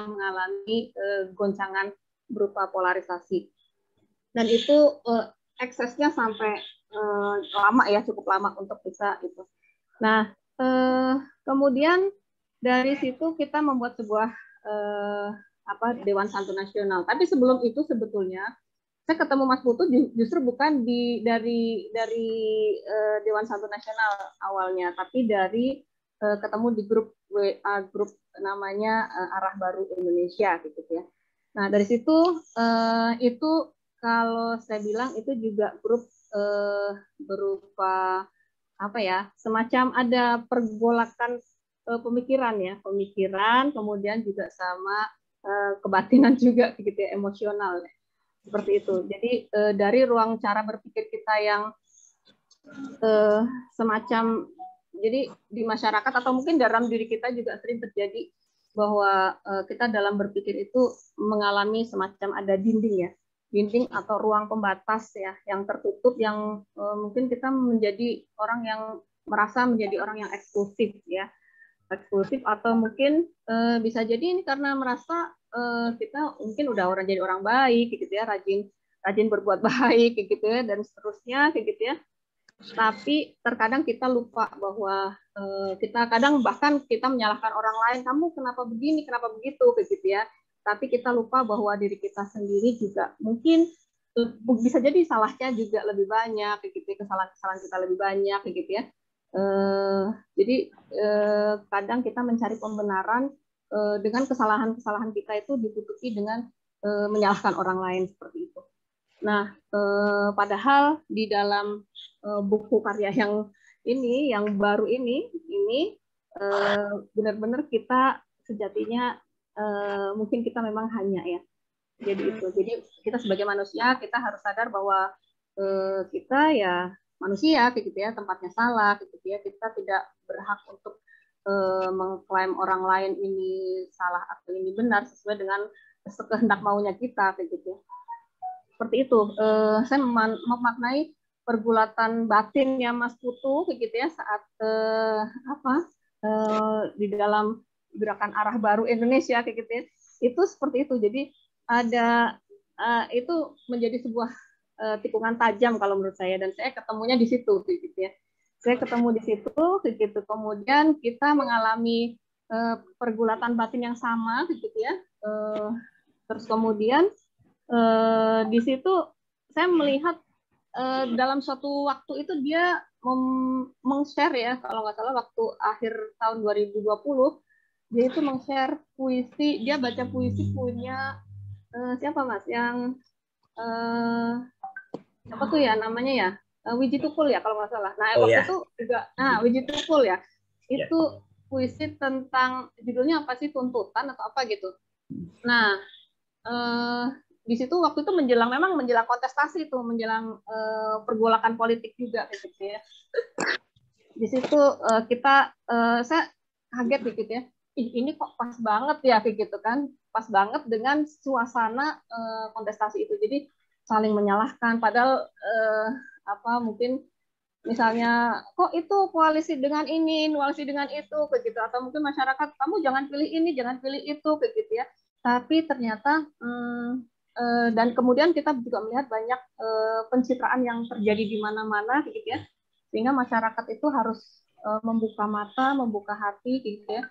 mengalami uh, goncangan berupa polarisasi. Dan itu uh, eksesnya sampai uh, lama ya, cukup lama untuk bisa itu. Nah, uh, kemudian dari situ kita membuat sebuah uh, apa Dewan Santun Nasional. Tapi sebelum itu sebetulnya saya ketemu Mas Putu justru bukan di dari dari uh, Dewan Santun Nasional awalnya, tapi dari uh, ketemu di grup WA grup namanya uh, Arah Baru Indonesia gitu ya. Nah dari situ uh, itu kalau saya bilang itu juga grup uh, berupa apa ya semacam ada pergolakan uh, pemikiran ya pemikiran kemudian juga sama uh, kebatinan juga gitu ya emosional seperti itu. Jadi uh, dari ruang cara berpikir kita yang uh, semacam jadi di masyarakat atau mungkin dalam diri kita juga sering terjadi bahwa uh, kita dalam berpikir itu mengalami semacam ada dinding ya, dinding atau ruang pembatas ya yang tertutup yang uh, mungkin kita menjadi orang yang merasa menjadi orang yang eksklusif ya, eksklusif atau mungkin uh, bisa jadi ini karena merasa uh, kita mungkin udah orang jadi orang baik gitu ya, rajin rajin berbuat [LAUGHS] baik gitu ya dan seterusnya gitu ya tapi terkadang kita lupa bahwa uh, kita kadang bahkan kita menyalahkan orang lain kamu kenapa begini kenapa begitu? Begitu ya. Tapi kita lupa bahwa diri kita sendiri juga mungkin bisa jadi salahnya juga lebih banyak gitu ya kesalahan-kesalahan kita lebih banyak gitu ya. Uh, jadi kadang kita mencari pembenaran dengan kesalahan-kesalahan kita itu ditutupi dengan menyalahkan orang lain seperti itu. Nah, padahal di dalam buku karya yang ini, yang baru ini, ini benar-benar kita sejatinya mungkin kita memang hanya ya. Jadi itu. Jadi kita sebagai manusia kita harus sadar bahwa kita ya manusia gitu ya tempatnya salah gitu ya kita tidak berhak untuk uh, mengklaim orang lain ini salah atau ini benar sesuai dengan kehendak maunya kita gitu ya seperti itu uh, saya memaknai pergulatan batinnya Mas Putu gitu ya saat uh, apa uh, di dalam gerakan arah baru Indonesia kayak gitu ya itu seperti itu jadi ada uh, itu menjadi sebuah uh, tikungan tajam kalau menurut saya dan saya ketemunya di situ gitu ya. Saya ketemu di situ gitu. Kemudian kita mengalami uh, pergulatan batin yang sama gitu ya. Uh, terus kemudian uh, di situ saya melihat uh, dalam suatu waktu itu dia meng-share ya kalau nggak salah waktu akhir tahun 2020 dia itu meng-share puisi dia baca puisi punya uh, siapa mas yang uh, apa tuh ya namanya ya uh, Wiji Tukul ya kalau nggak salah. Nah oh, waktu yeah. itu juga, nah Wiji Tukul ya, iya. itu yeah. puisi tentang judulnya apa sih tuntutan atau apa gitu. Nah uh, di situ waktu itu menjelang memang menjelang kontestasi itu menjelang uh, pergolakan politik juga gitu ya. Di situ uh, kita uh, saya kaget gitu ya. Ini kok pas banget ya kayak gitu kan. Pas banget dengan suasana uh, kontestasi itu. Jadi saling menyalahkan padahal eh, apa mungkin misalnya kok itu koalisi dengan ini koalisi dengan itu begitu atau mungkin masyarakat kamu jangan pilih ini jangan pilih itu begitu ya tapi ternyata hmm, dan kemudian kita juga melihat banyak eh, pencitraan yang terjadi di mana-mana gitu ya sehingga masyarakat itu harus eh, membuka mata membuka hati gitu ya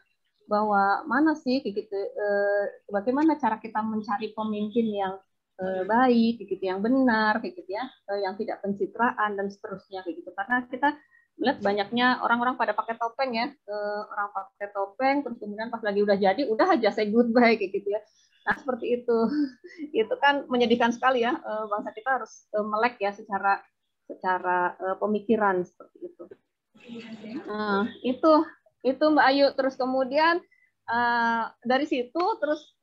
bahwa mana sih gitu eh, bagaimana cara kita mencari pemimpin yang Eh, baik, gitu yang benar, gitu ya, eh, yang tidak pencitraan dan seterusnya gitu. Karena kita lihat banyaknya orang-orang pada pakai topeng ya, eh, orang pakai topeng, terus kemudian pas lagi udah jadi, udah aja say goodbye kayak gitu ya. Nah seperti itu, [LAUGHS] itu kan menyedihkan sekali ya, bangsa kita harus melek ya secara secara pemikiran seperti itu. Nah, itu itu Mbak Ayu. Terus kemudian dari situ terus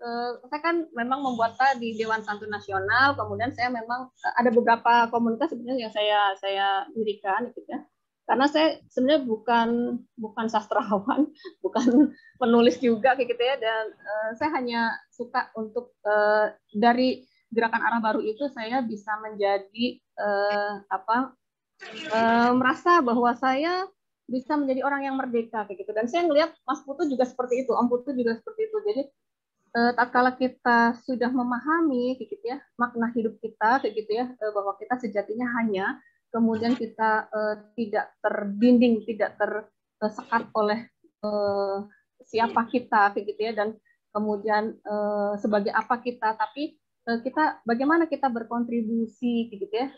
saya kan memang membuat di Dewan Santun Nasional kemudian saya memang ada beberapa komunitas sebenarnya yang saya saya dirikan gitu ya karena saya sebenarnya bukan bukan sastrawan [LAUGHS] bukan penulis juga kayak gitu ya dan uh, saya hanya suka untuk uh, dari gerakan arah baru itu saya bisa menjadi uh, apa uh, merasa bahwa saya bisa menjadi orang yang merdeka kayak gitu. Dan saya ngelihat Mas Putu juga seperti itu, Om Putu juga seperti itu. Jadi eh, tatkala kita sudah memahami kayak gitu ya makna hidup kita kayak gitu ya eh, bahwa kita sejatinya hanya kemudian kita eh, tidak terdinding, tidak tersekat oleh eh, siapa kita kayak gitu ya. Dan kemudian eh, sebagai apa kita tapi eh, kita bagaimana kita berkontribusi gitu ya.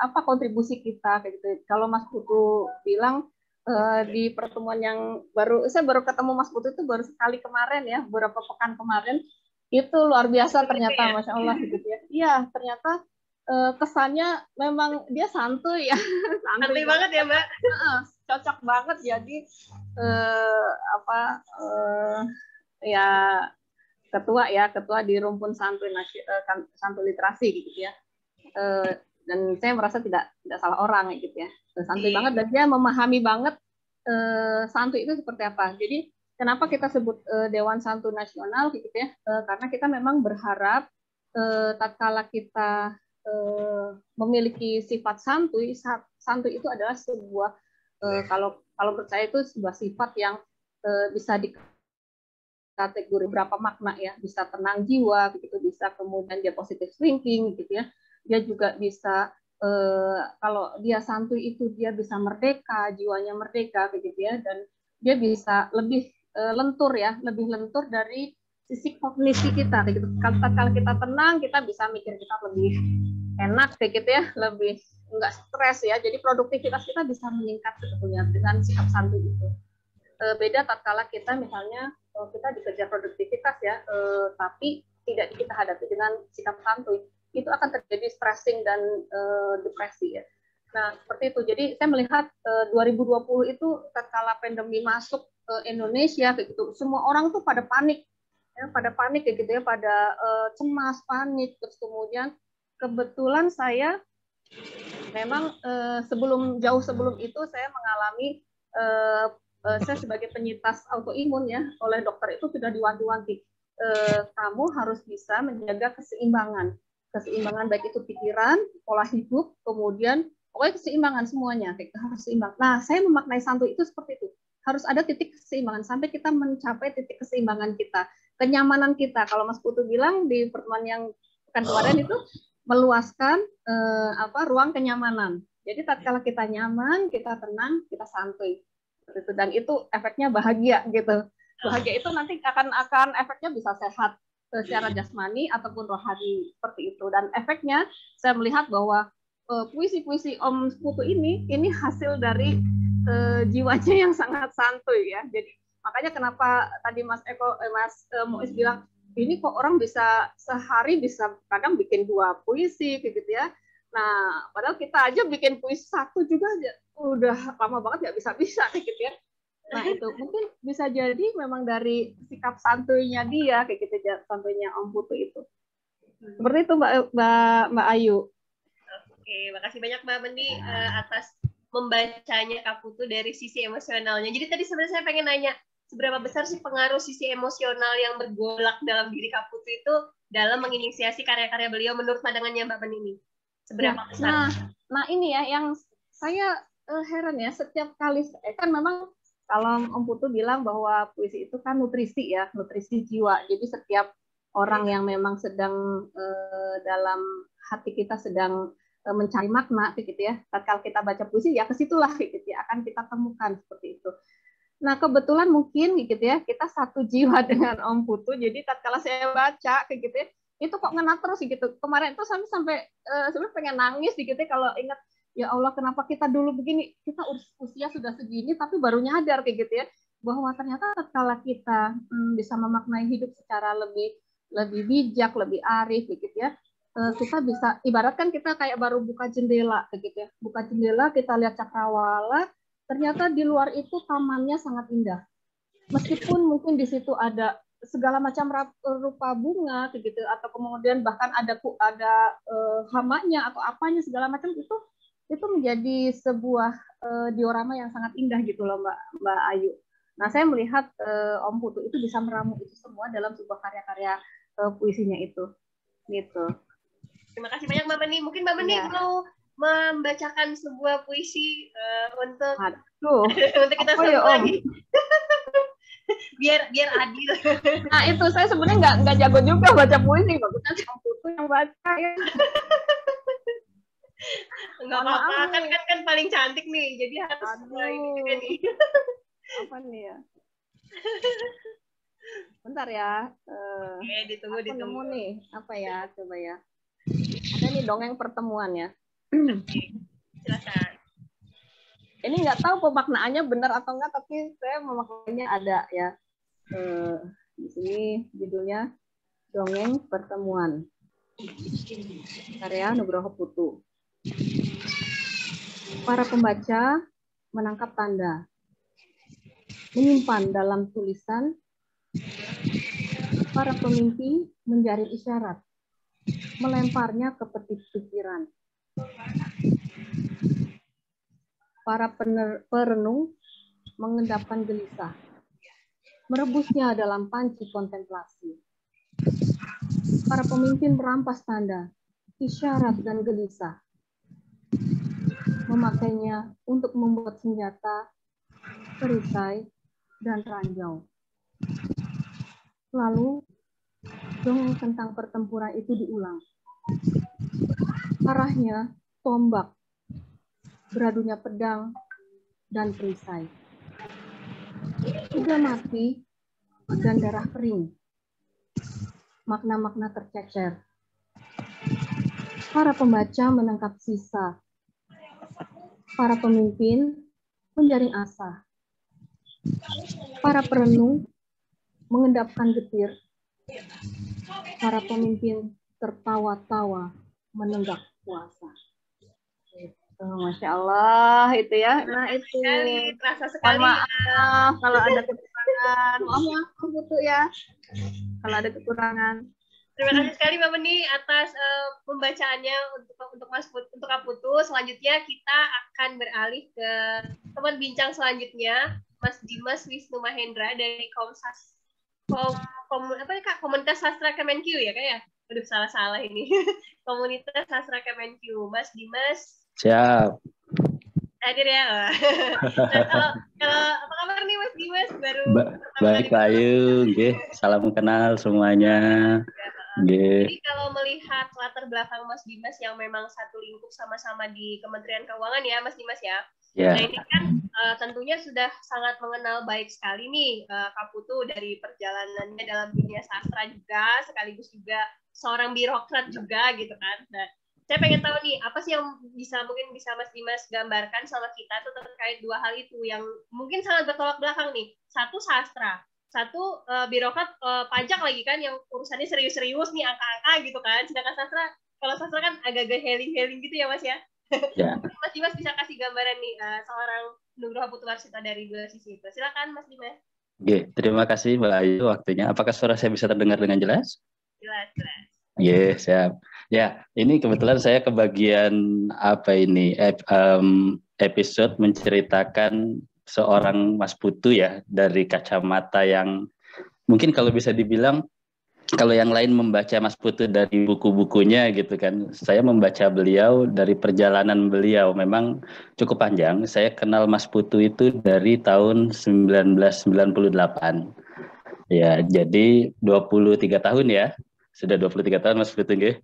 Apa kontribusi kita kayak gitu. Kalau Mas Putu bilang uh, di pertemuan yang baru saya baru ketemu Mas Putu itu baru sekali kemarin ya beberapa pekan kemarin. Itu luar biasa ternyata ya? masya Allah gitu ya. Iya ternyata uh, kesannya memang dia santuy ya. [LAUGHS] Santuy banget. ya mbak? Uh, cocok banget. Jadi uh, apa uh, ya ketua ya ketua di rumpun santuy uh, santuy literasi gitu ya. Uh, dan saya merasa tidak tidak salah orang gitu ya. Santuy yeah. banget dan dia memahami banget uh, santuy itu seperti apa. Jadi kenapa kita sebut uh, Dewan Santuy Nasional gitu ya? Uh, karena kita memang berharap uh, tatkala kita uh, memiliki sifat santuy santuy itu adalah sebuah uh, kalau kalau menurut saya itu sebuah sifat yang uh, bisa di kategori berapa makna ya. Bisa tenang jiwa gitu bisa kemudian dia positive thinking gitu ya. Dia juga bisa eh, kalau dia santuy itu dia bisa merdeka, jiwanya merdeka begitu ya. Dan dia bisa lebih eh, lentur ya, lebih lentur dari sisi kognisi kita gitu. Kalau, kita tenang, kita bisa mikir kita lebih enak begitu ya, lebih enggak stres ya. Jadi produktivitas kita bisa meningkat sebetulnya dengan sikap santuy itu. E, beda tatkala kita misalnya uh, kita dikejar produktivitas ya, uh, tapi tidak kita hadapi dengan sikap santuy, itu akan terjadi stressing dan uh, depresi ya. Nah, seperti itu. Jadi saya melihat uh, 2020 itu tatkala pandemi masuk ke Indonesia kayak gitu, semua orang tuh pada panik ya, pada panik kayak gitu ya, pada uh, cemas, panik, terus kemudian kebetulan saya memang uh, sebelum jauh sebelum itu saya mengalami uh, uh, saya sebagai penyintas autoimun ya oleh dokter itu sudah diwanti-wanti. Uh, kamu harus bisa menjaga keseimbangan. Keseimbangan baik itu pikiran pola hidup kemudian pokoknya keseimbangan semuanya kayak harus seimbang. Nah saya memaknai santuy itu seperti itu harus ada titik keseimbangan sampai kita mencapai titik keseimbangan kita kenyamanan kita kalau Mas Putu bilang di pertemuan yang kan kemarin itu meluaskan eh, apa ruang kenyamanan. Jadi tatkala kita nyaman, kita tenang, kita santuy. Gitu. Dan itu efeknya bahagia gitu. Bahagia itu nanti akan akan efeknya bisa sehat secara jasmani ataupun rohani seperti itu. Dan efeknya saya melihat bahwa eh, puisi-puisi Om Putu ini ini hasil dari uh, jiwanya yang sangat santuy ya. Jadi makanya kenapa tadi Mas Eko eh, Mas eh, Muiz bilang ini kok orang bisa sehari bisa kadang bikin dua puisi kayak gitu ya. Nah, padahal kita aja bikin puisi satu juga aja udah lama banget nggak bisa-bisa kayak gitu ya. Nah, itu mungkin bisa jadi memang dari sikap santuinya dia kayak gitu ya, santuinya Om Putu itu. Seperti itu Mbak Mbak, Mbak Ayu. Oke, makasih banyak Mbak Mendi uh, atas membacanya Kak Putu dari sisi emosionalnya. Jadi tadi sebenarnya saya pengen nanya, seberapa besar sih pengaruh sisi emosional yang bergolak dalam diri Kak Putu itu dalam menginisiasi karya-karya beliau menurut pandangannya Mbak Menini? Seberapa Ya, besar? Nah, nah ini ya yang saya eh, heran ya setiap kali eh, kan memang kalau Om Putu bilang bahwa puisi itu kan nutrisi ya, nutrisi jiwa. Jadi setiap orang yang memang sedang eh, dalam hati kita sedang mencari makna gitu ya. Kalau kita baca puisi ya ke situlah [LAUGHS] gitu ya akan kita temukan seperti itu. Nah, kebetulan mungkin gitu ya, kita satu jiwa [LAUGHS] dengan Om Putu. Jadi tatkala saya baca gitu ya, itu kok ngena terus gitu. Kemarin tuh sampai sampai sebenarnya pengen nangis gitu ya kalau ingat ya Allah kenapa kita dulu begini kita us- usia sudah segini tapi baru nyadar kayak gitu ya bahwa ternyata tatkala kita hmm, bisa memaknai hidup secara lebih lebih bijak lebih arif gitu ya kita bisa ibaratkan kita kayak baru buka jendela kayak gitu ya buka jendela kita lihat cakrawala ternyata di luar itu tamannya sangat indah meskipun mungkin di situ ada segala macam rupa bunga gitu atau kemudian bahkan ada ada eh, hamanya atau apanya segala macam itu itu menjadi sebuah eh, diorama yang sangat indah gitu loh Mbak Mbak Ayu. Nah, saya melihat eh, Om Putu itu bisa meramu itu semua dalam sebuah karya-karya eh, puisinya itu. Gitu. Terima kasih banyak Mbak Meni. Mungkin Mbak Meni Iya. mau membacakan sebuah puisi eh, untuk Aduh. [LAUGHS] untuk kita ya, semua Om? nih. [LAUGHS] biar biar adil. Nah, [LAUGHS] itu saya sebenarnya nggak nggak jago juga baca puisi, bagusnya Om Putu yang baca ya. Enggak apa-apa, kan kan kan paling cantik nih. Jadi harus Aduh. ini juga nih. Apa nih ya? Bentar ya. Eh, Oke, ditunggu ditunggu. nih. Apa ya? Coba ya. Dongeng pertemuan ya. Silakan. ini nggak tahu pemaknaannya benar atau enggak tapi saya memaknainya ada ya. Eh, di sini judulnya dongeng pertemuan. Karya Nugroho Putu. Para pembaca menangkap tanda. Menyimpan dalam tulisan. Para pemimpi menjaring isyarat melemparnya ke peti pikiran para pener- perenung mengendapkan gelisah, merebusnya dalam panci kontemplasi. Para pemimpin merampas tanda, isyarat dan gelisah, memakainya untuk membuat senjata, perisai, dan ranjau. Lalu, dongeng tentang pertempuran itu diulang. Arahnya tombak, beradunya pedang dan perisai. Sudah mati dan darah kering. Makna-makna tercecer. Para pembaca menangkap sisa. Para pemimpin menjaring asa. Para perenung mengendapkan getir. Para pemimpin tertawa-tawa menenggak puasa. Itu, Masya Allah itu ya. Nah itu. Sekali, terasa sekali. maaf kalau ada kekurangan. Maaf maaf Putu ya. Kalau ada kekurangan. Terima kasih sekali Mbak Beni atas eh, pembacaannya untuk untuk Mas Put, untuk Kak Putu. Selanjutnya kita akan beralih ke teman bincang selanjutnya, Mas Dimas Wisnu Mahendra dari Komsas Kom, kom, apa ya Kak? Komunitas Sastra Kemenkyu ya Kak ya? Aduh salah-salah ini. [LAUGHS] Komunitas Sastra Kemenkyu. Mas Dimas Siap. hadir ya. [LAUGHS] nah, kalau, kalau apa kabar nih Mas Dimas baru Ba- Baik Pak Ayu, nggih. Salam kenal semuanya. Nggih. Jadi kalau melihat latar belakang Mas Dimas yang memang satu lingkup sama-sama di Kementerian Keuangan ya Mas Dimas ya. Ya, Nah ini kan eh, tentunya sudah sangat mengenal baik sekali nih eh, Kak Putu dari perjalanannya dalam dunia sastra juga, sekaligus juga seorang birokrat juga gitu kan. Nah, saya pengen tahu nih apa sih yang bisa mungkin bisa Mas Dimas gambarkan sama kita tuh terkait dua hal itu yang mungkin sangat bertolak belakang nih. Satu sastra, satu eh, birokrat eh, pajak lagi kan yang urusannya serius-serius nih angka-angka gitu kan. Sedangkan sastra kalau sastra kan agak-agak healing-healing gitu ya Mas ya. Ya. [LAUGHS] Mas Dimas bisa kasih gambaran nih eh, seorang Nugroho Putuwarsita dari dua sisi itu. Silakan Mas Dimas. Nggih. Terima kasih Mbak Ayu waktunya. Apakah suara saya bisa terdengar dengan jelas? Jelas, jelas. Iya, siap. Ya, ini kebetulan saya kebagian apa ini episode menceritakan seorang Mas Putu ya dari kacamata yang mungkin kalau bisa dibilang kalau yang lain membaca Mas Putu dari buku-bukunya gitu kan, saya membaca beliau dari perjalanan beliau memang cukup panjang. Saya kenal Mas Putu itu dari tahun 1998. Ya, jadi 23 tahun ya sudah 23 tahun Mas Putu nggih.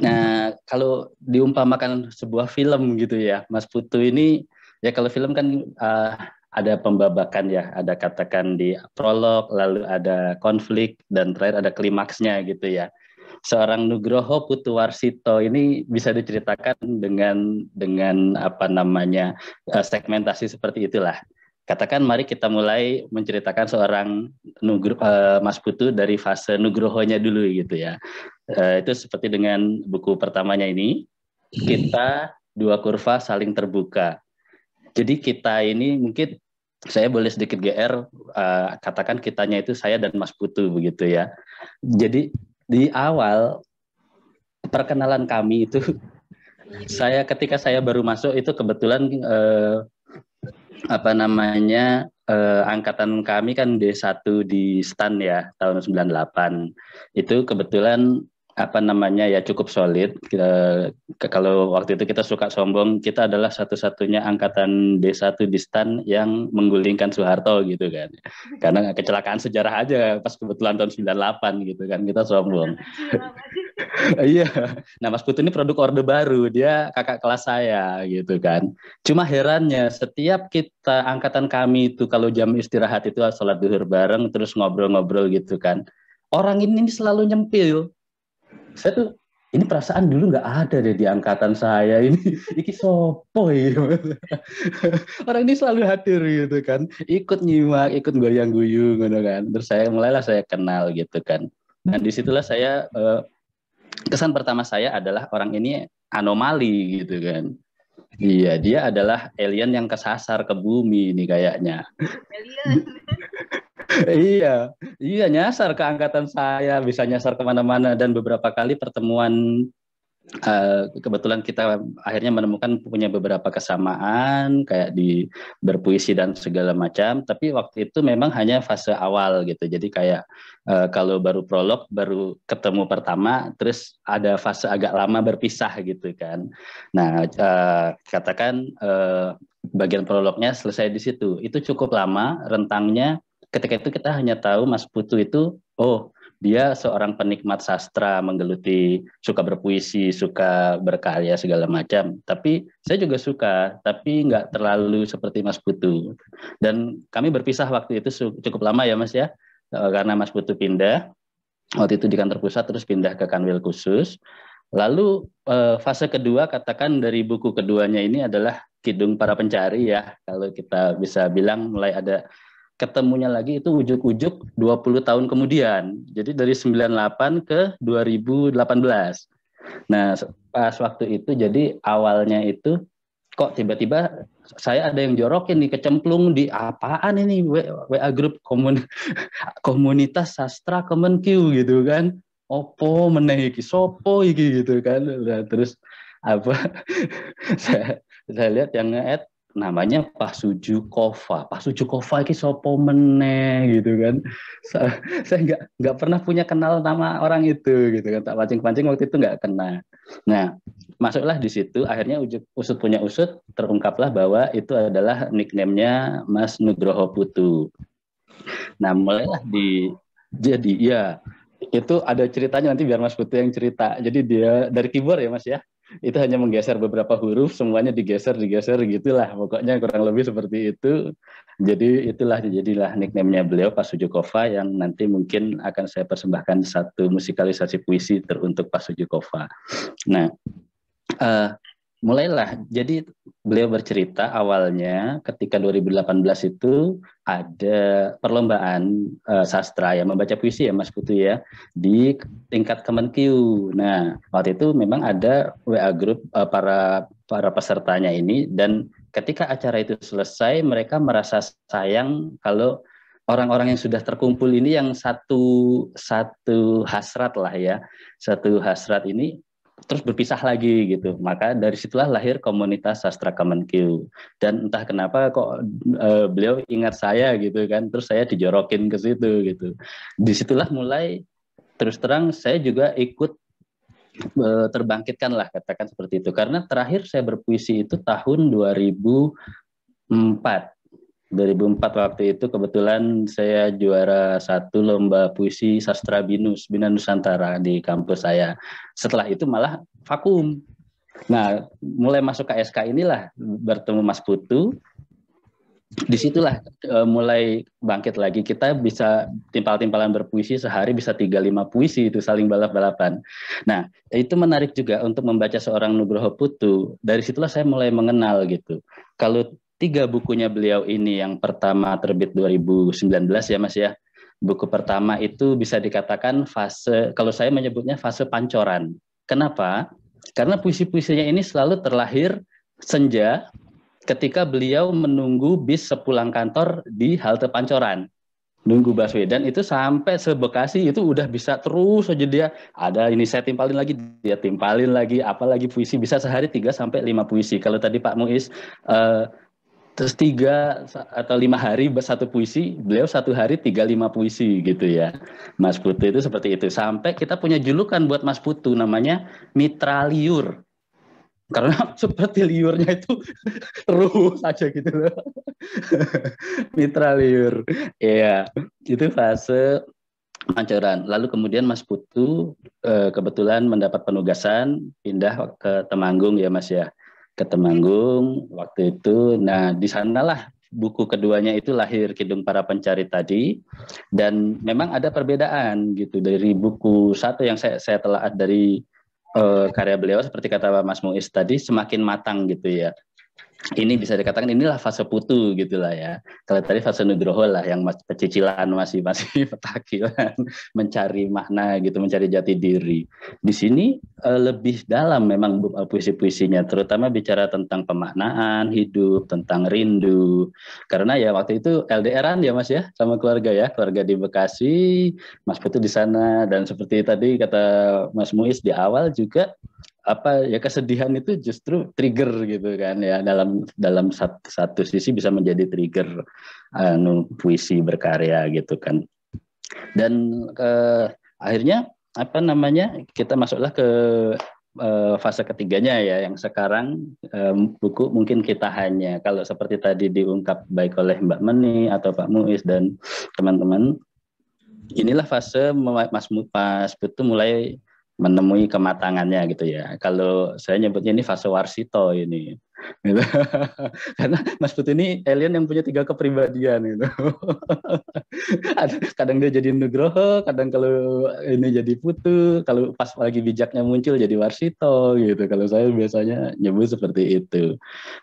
Nah, kalau diumpamakan sebuah film gitu ya, Mas Putu ini ya kalau film kan eh, ada pembabakan ya, ada katakan di prolog, lalu ada konflik dan terakhir ada klimaksnya gitu ya. Seorang Nugroho Putuwarsito ini bisa diceritakan dengan dengan apa namanya eh, segmentasi seperti itulah. Katakan mari kita mulai menceritakan seorang Nugro, eh, Mas Putu dari fase Nugrohonya dulu gitu ya. Eh, itu seperti dengan buku pertamanya ini, kita dua kurva saling terbuka. Jadi kita ini mungkin saya boleh sedikit GR, eh, katakan kitanya itu saya dan Mas Putu begitu ya. Jadi di awal perkenalan kami itu, [LAUGHS] saya ketika saya baru masuk itu kebetulan eh, apa namanya eh, angkatan kami kan D1 di STAN ya tahun 98. Itu kebetulan apa namanya ya cukup solid. Kita, kalau waktu itu kita suka sombong, kita adalah satu-satunya angkatan D1 di STAN yang menggulingkan Soeharto gitu kan. Karena kecelakaan sejarah aja pas kebetulan tahun 98 gitu kan kita sombong. Iya. Nah, Mas Putu ini produk Orde Baru, dia kakak kelas saya gitu kan. Cuma herannya setiap kita angkatan kami itu kalau jam istirahat itu sholat duhur bareng terus ngobrol-ngobrol gitu kan. Orang ini selalu nyempil. Saya tuh ini perasaan dulu nggak ada deh di angkatan saya ini [LAUGHS] iki sopo gitu. [LAUGHS] Orang ini selalu hadir gitu kan. Ikut nyimak, ikut goyang guyung gitu kan. Terus saya mulailah saya kenal gitu kan. Nah, di situlah saya eh, kesan pertama saya adalah orang ini anomali gitu kan. Iya, dia adalah alien yang kesasar ke bumi ini kayaknya. [LAUGHS] iya, iya nyasar ke angkatan saya, bisa nyasar ke mana-mana dan beberapa kali pertemuan eh, kebetulan kita akhirnya menemukan punya beberapa kesamaan kayak di berpuisi dan segala macam. Tapi waktu itu memang hanya fase awal gitu. Jadi kayak eh, kalau baru prolog, baru ketemu pertama, terus ada fase agak lama berpisah gitu kan. Nah, eh, katakan bagian prolognya selesai di situ. Itu cukup lama rentangnya ketika itu kita hanya tahu Mas Putu itu oh dia seorang penikmat sastra menggeluti suka berpuisi suka berkarya segala macam. Tapi saya juga suka tapi nggak terlalu seperti Mas Putu. Dan kami berpisah waktu itu cukup lama ya Mas ya. Eh, karena Mas Putu pindah waktu itu di kantor pusat terus pindah ke kanwil khusus. Lalu eh, fase kedua katakan dari buku keduanya ini adalah Kidung Para Pencari ya. Kalau kita bisa bilang mulai ada ketemunya lagi itu ujuk-ujuk 20 tahun kemudian. Jadi dari 98 ke 2018. Nah, pas waktu itu jadi awalnya itu kok tiba-tiba saya ada yang jorokin nih kecemplung di apaan ini WA grup komun, [LAUGHS] komunitas sastra Kemenkyu gitu kan. Opo meneh iki sopo iki gitu kan. Nah, terus apa [LAUGHS] saya saya lihat yang nge namanya Pak Sujukova. Pak Sujukova ini sopo meneh gitu kan. Saya nggak nggak pernah punya kenal nama orang itu gitu kan. Tak pancing-pancing waktu itu nggak kena. Nah, masuklah di situ. Akhirnya usut punya usut terungkaplah bahwa itu adalah nickname-nya Mas Nugroho Putu. Nah, mulailah di jadi ya itu ada ceritanya nanti biar Mas Putu yang cerita. Jadi dia dari keyboard ya Mas ya itu hanya menggeser beberapa huruf semuanya digeser digeser gitulah. Pokoknya kurang lebih seperti itu. Jadi itulah jadilah nickname-nya beliau Pak Sujukova yang nanti mungkin akan saya persembahkan satu musikalisasi puisi teruntuk Pak Sujukova. Nah uh, mulailah jadi beliau bercerita awalnya ketika 2018 itu ada perlombaan uh, sastra ya membaca puisi ya Mas Putu ya di tingkat Kemenkyu. Nah, waktu itu memang ada WA group uh, para para pesertanya ini dan ketika acara itu selesai mereka merasa sayang kalau orang-orang yang sudah terkumpul ini yang satu satu hasrat lah ya. Satu hasrat ini terus berpisah lagi gitu. Maka dari situlah lahir komunitas sastra Kemenkyu. Dan entah kenapa kok uh, beliau ingat saya gitu kan, terus saya dijorokin ke situ gitu. Di situlah mulai terus terang saya juga ikut uh, terbangkitkan lah katakan seperti itu. Karena terakhir saya berpuisi itu tahun 2004 2004 waktu itu kebetulan saya juara satu lomba puisi sastra binus Bina Nusantara di kampus saya. Setelah itu malah vakum. Nah, mulai masuk ke SK inilah bertemu Mas Putu. Di situlah uh, mulai bangkit lagi. Kita bisa timpal-timpalan berpuisi sehari bisa tiga lima puisi itu saling balap-balapan. Nah, itu menarik juga untuk membaca seorang Nugroho Putu. Dari situlah saya mulai mengenal gitu. Kalau tiga bukunya beliau ini yang pertama terbit 2019 ya Mas ya. Buku pertama itu bisa dikatakan fase kalau saya menyebutnya fase pancoran. Kenapa? Karena puisi-puisinya ini selalu terlahir senja ketika beliau menunggu bis sepulang kantor di halte Pancoran. Nunggu Baswedan itu sampai sebekasi itu udah bisa terus aja dia ada ini saya timpalin lagi dia timpalin lagi apalagi puisi bisa sehari 3 sampai 5 puisi. Kalau tadi Pak Muiz uh, terus tiga atau lima hari satu puisi, beliau satu hari tiga lima puisi gitu ya. Mas Putu itu seperti itu. Sampai kita punya julukan buat Mas Putu namanya Mitra Liur. Karena [LAUGHS] seperti liurnya itu [LAUGHS] terus aja gitu loh. [LAUGHS] Mitra Liur. Iya, itu fase pancoran. Lalu kemudian Mas Putu eh, kebetulan mendapat penugasan pindah ke Temanggung ya Mas ya ke Temanggung waktu itu. Nah, di sanalah buku keduanya itu lahir Kidung Para Pencari tadi dan memang ada perbedaan gitu dari buku satu yang saya saya telah dari uh, karya beliau seperti kata Mas Muiz tadi semakin matang gitu ya ini bisa dikatakan inilah fase putu gitulah ya. Kalau tadi fase nugroho lah yang masih pecicilan masih masih [LAUGHS] petakilan mencari makna gitu, mencari jati diri. Di sini uh, lebih dalam memang uh, puisi-puisinya, terutama bicara tentang pemaknaan hidup, tentang rindu. Karena ya waktu itu LDRan ya Mas ya sama keluarga ya, keluarga di Bekasi, Mas Putu di sana dan seperti tadi kata Mas Muiz di awal juga apa ya kesedihan itu justru trigger gitu kan ya dalam dalam satu, satu sisi bisa menjadi trigger anu puisi berkarya gitu kan. Dan ke akhirnya apa namanya kita masuklah ke uh, fase ketiganya ya yang sekarang um, buku mungkin kita hanya kalau seperti tadi diungkap baik oleh Mbak Meni atau Pak Muiz dan teman-teman inilah fase Mas Mas Putu mulai menemui kematangannya gitu ya. Kalau saya nyebutnya ini fase warsito ini. [LAUGHS] Gitu. Karena Mas Putu ini alien yang punya tiga kepribadian gitu. [LAUGHS] kadang dia jadi Nugroho, kadang kalau ini jadi Putu, kalau pas lagi bijaknya muncul jadi warsito gitu. Kalau saya biasanya nyebut seperti itu.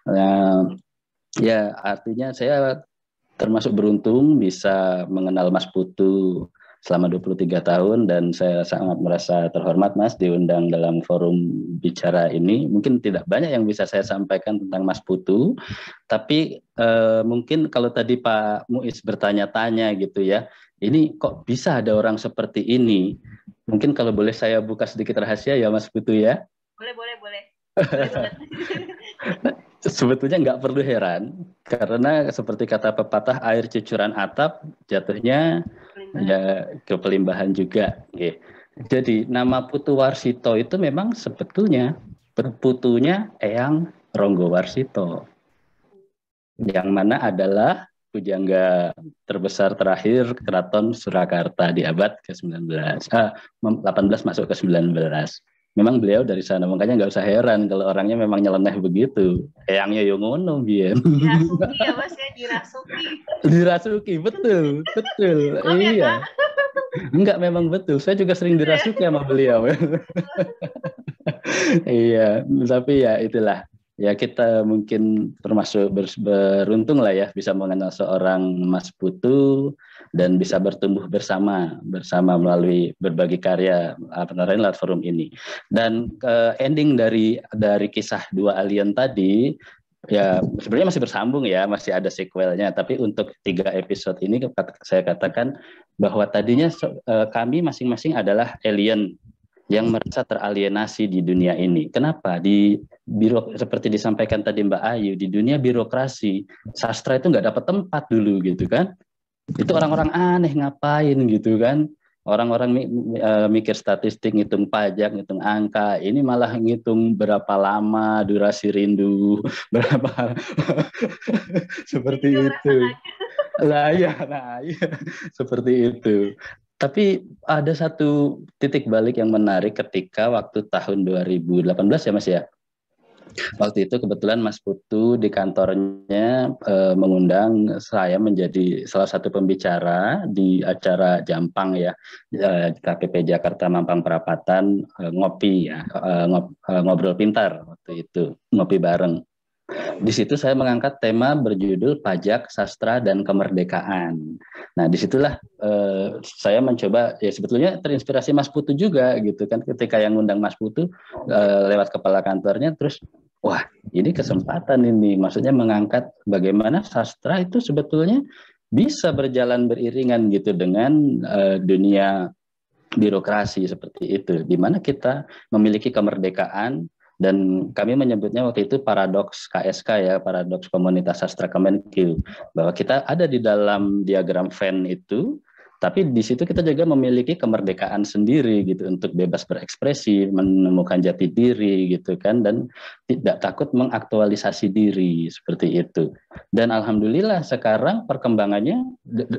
Nah, ya artinya saya termasuk beruntung bisa mengenal Mas Putu selama 23 tahun dan saya sangat merasa terhormat Mas diundang dalam forum bicara ini. Mungkin tidak banyak yang bisa saya sampaikan tentang Mas Putu, tapi eh, mungkin kalau tadi Pak Muiz bertanya-tanya gitu ya, ini kok bisa ada orang seperti ini? Mungkin kalau boleh saya buka sedikit rahasia ya Mas Putu ya. Boleh, boleh, boleh. [LAUGHS] Sebetulnya nggak perlu heran karena seperti kata pepatah air cucuran atap jatuhnya ya ke pelimbahan juga. Okay. Jadi nama Putu Warsito itu memang sebetulnya putunya Eyang Ronggo Warsito. Yang mana adalah pujangga terbesar terakhir Keraton Surakarta di abad ke-19. Ah, 18 masuk ke 19 memang beliau dari sana makanya nggak usah heran kalau orangnya memang nyeleneh begitu. Eyangnya yang ngono biar dirasuki ya mas ya dirasuki. [LAUGHS] Dirasuki betul betul oh, iya. Enggak memang betul. Saya juga sering dirasuki sama beliau. [LAUGHS] Iya tapi ya itulah ya kita mungkin termasuk beruntung lah ya bisa mengenal seorang Mas Putu dan bisa bertumbuh bersama bersama melalui berbagai karya namanya lewat forum ini. Dan ke ending dari dari kisah dua alien tadi ya sebenarnya masih bersambung ya masih ada sequelnya. Tapi untuk tiga episode ini saya katakan bahwa tadinya eh, kami masing-masing adalah alien yang merasa teralienasi di dunia ini. Kenapa? Di biro seperti disampaikan tadi Mbak Ayu di dunia birokrasi sastra itu nggak dapat tempat dulu gitu kan? Itu orang-orang aneh ngapain gitu kan? Orang-orang uh, mikir statistik, ngitung pajak, ngitung angka. Ini malah ngitung berapa lama durasi rindu, berapa seperti itu. Lah ya, nah ya, seperti itu. Tapi ada satu titik balik yang menarik ketika waktu tahun 2018 ya Mas ya. Waktu itu kebetulan Mas Putu di kantornya e, mengundang saya menjadi salah satu pembicara di acara Jampang ya e, KPP Jakarta Mampang Perapatan e, ngopi ya e, ngobrol pintar waktu itu ngopi bareng. Di situ saya mengangkat tema berjudul pajak, sastra, dan kemerdekaan. Nah, di situlah eh, saya mencoba, ya sebetulnya terinspirasi Mas Putu juga gitu kan, ketika yang ngundang Mas Putu eh, lewat kepala kantornya, terus wah ini kesempatan ini, maksudnya mengangkat bagaimana sastra itu sebetulnya bisa berjalan beriringan gitu dengan eh, dunia birokrasi seperti itu, di mana kita memiliki kemerdekaan dan kami menyebutnya waktu itu paradoks KSK ya, paradoks komunitas sastra Kemenkyu, bahwa kita ada di dalam diagram Venn itu, tapi di situ kita juga memiliki kemerdekaan sendiri gitu untuk bebas berekspresi, menemukan jati diri gitu kan dan tidak takut mengaktualisasi diri seperti itu. Dan alhamdulillah sekarang perkembangannya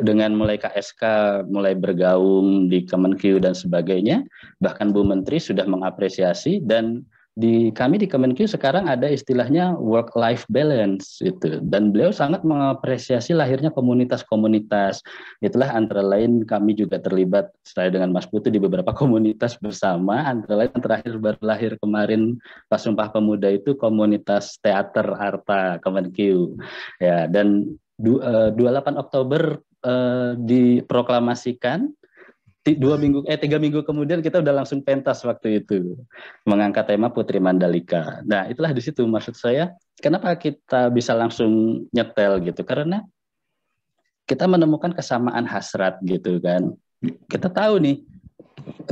dengan mulai KSK mulai bergaung di Kemenkyu dan sebagainya, bahkan Bu Menteri sudah mengapresiasi dan di kami di Kemenkyu sekarang ada istilahnya work life balance itu dan beliau sangat mengapresiasi lahirnya komunitas-komunitas. Itulah antara lain kami juga terlibat saya dengan Mas Putu di beberapa [LAUGHS] komunitas bersama. Antara lain terakhir baru kemarin pas Sumpah Pemuda itu komunitas teater Arta Kemenkyu. Ya dan 28 eh, Oktober uh, diproklamasikan dua minggu eh tiga minggu kemudian kita udah langsung pentas waktu itu mengangkat tema Putri Mandalika. Nah itulah di situ maksud saya kenapa kita bisa langsung nyetel gitu karena kita menemukan kesamaan hasrat gitu kan. Kita tahu nih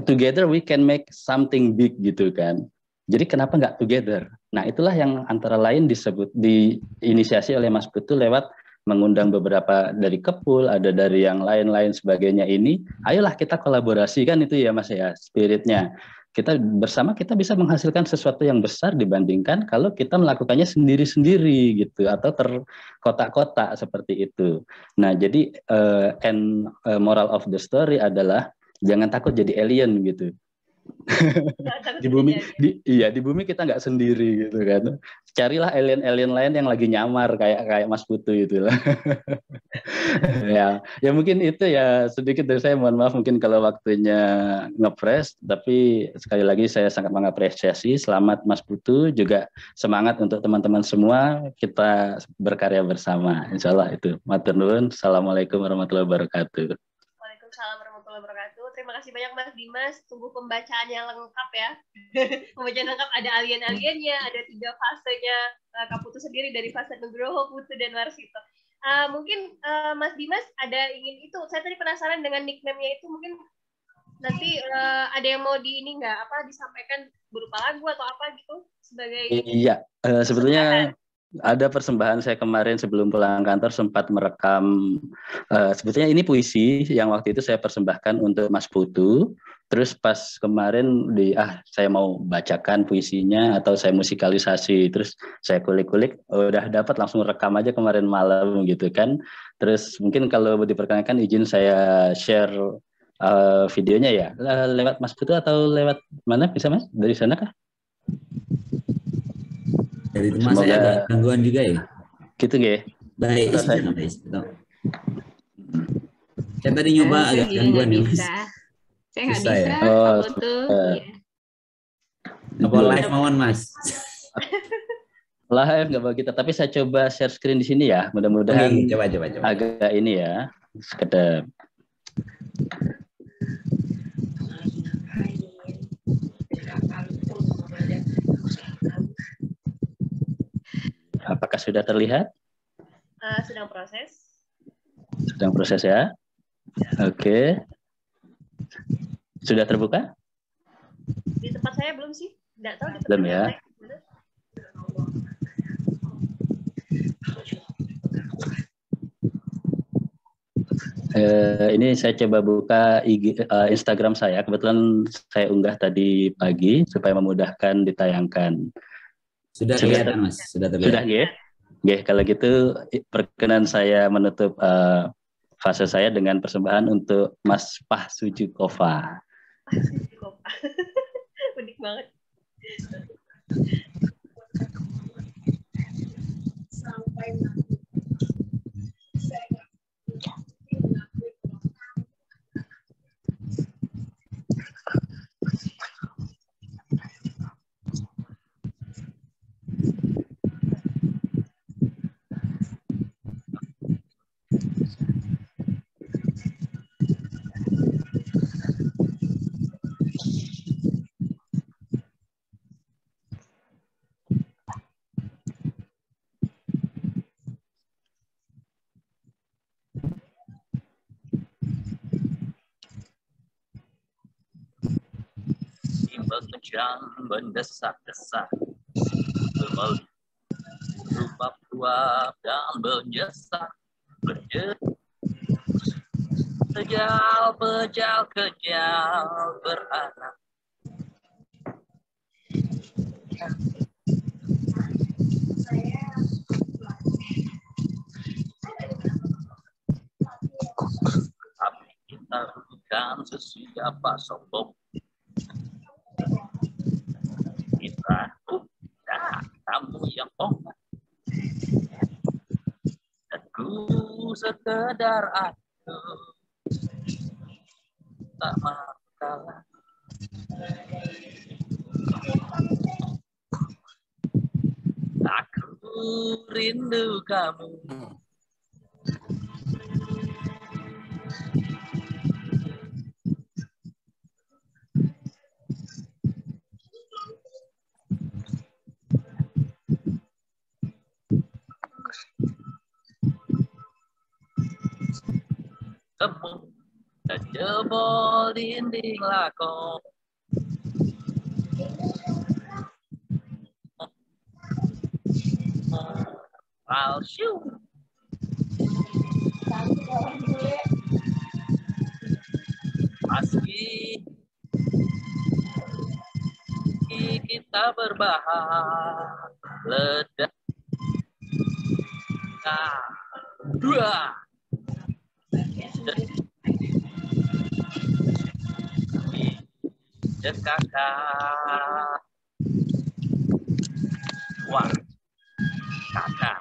together we can make something big gitu kan. Jadi kenapa nggak together? Nah itulah yang antara lain disebut diinisiasi oleh Mas Putu lewat mengundang beberapa dari Kepul, ada dari yang lain-lain sebagainya ini, ayolah kita kolaborasi kan itu ya Mas ya spiritnya. Kita bersama kita bisa menghasilkan sesuatu yang besar dibandingkan kalau kita melakukannya sendiri-sendiri gitu atau terkotak-kotak seperti itu. Nah, jadi uh, and uh, moral of the story adalah jangan takut jadi alien gitu. Di bumi di, iya di bumi kita nggak sendiri gitu kan. Carilah alien-alien lain yang lagi nyamar kayak kayak Mas Putu itu lah. [LAUGHS] Ya ya mungkin itu ya sedikit dari saya mohon maaf mungkin kalau waktunya ngepres tapi sekali lagi saya sangat mengapresiasi. Selamat Mas Putu juga semangat untuk teman-teman semua. Kita berkarya bersama Insya Allah itu. Matur nuwun. Assalamualaikum warahmatullahi wabarakatuh. Waalaikumsalam warahmatullahi wabarakatuh. Terima kasih banyak Mas Dimas. Tunggu pembacaan yang lengkap ya. [LAUGHS] pembacaan lengkap ada alien-aliennya, ada tiga fasenya. Uh, Kaputu sendiri dari fase Nugroho, Putu, dan Warsito. Uh, mungkin uh, Mas Dimas ada ingin itu. Saya tadi penasaran dengan nickname-nya itu mungkin nanti uh, ada yang mau di ini nggak apa disampaikan berupa lagu atau apa gitu sebagai iya uh, sebetulnya ada persembahan saya kemarin sebelum pulang kantor sempat merekam uh, sebetulnya ini puisi yang waktu itu saya persembahkan untuk Mas Putu. Terus pas kemarin di ah saya mau bacakan puisinya atau saya musikalisasi terus saya kulik-kulik oh, udah dapat langsung rekam aja kemarin malam gitu kan. Terus mungkin kalau diperkenankan izin saya share uh, videonya ya. Lewat Mas Putu atau lewat mana? Bisa Mas? Dari sana kah dari rumah Semoga... saya ada gangguan juga ya. Gitu ya. Baik, saya... saya tadi nyoba agak gangguan ya, Mas. Saya nggak bisa. Ya? Oh, tuh. Apa live mawon, Mas? live nggak bagi kita, tapi saya coba share screen di sini ya. Mudah-mudahan coba, coba, coba. agak ini ya, sekedar Apakah sudah terlihat? Uh, sedang proses. Sedang proses ya. Oke. Okay. Sudah terbuka? Di tempat saya belum sih. Tidak tahu di tempat belum ya. Saya. Uh, ini saya coba buka IG, uh, eh, Instagram saya. Kebetulan saya unggah tadi pagi supaya memudahkan ditayangkan. Sudah kelihatan Mas, sudah terlihat. Sudah ya. Oke, kalau gitu perkenan saya menutup uh, fase saya dengan persembahan untuk Mas Pah Sujukova. [LAUGHS] Unik banget. Sampai mengejar mendesak-desak. Berupa uap dan menyesak Kejal, pejal, kejal beranak. Tapi kita bukan sesiapa sombong kita nah, kamu yang omat dan ku sekedar aku tak mau kalah aku rindu kamu dinding lakon. Palsu. Meski kita berbahas ledak. Nah, dua Dekakak. Wah. Kakak.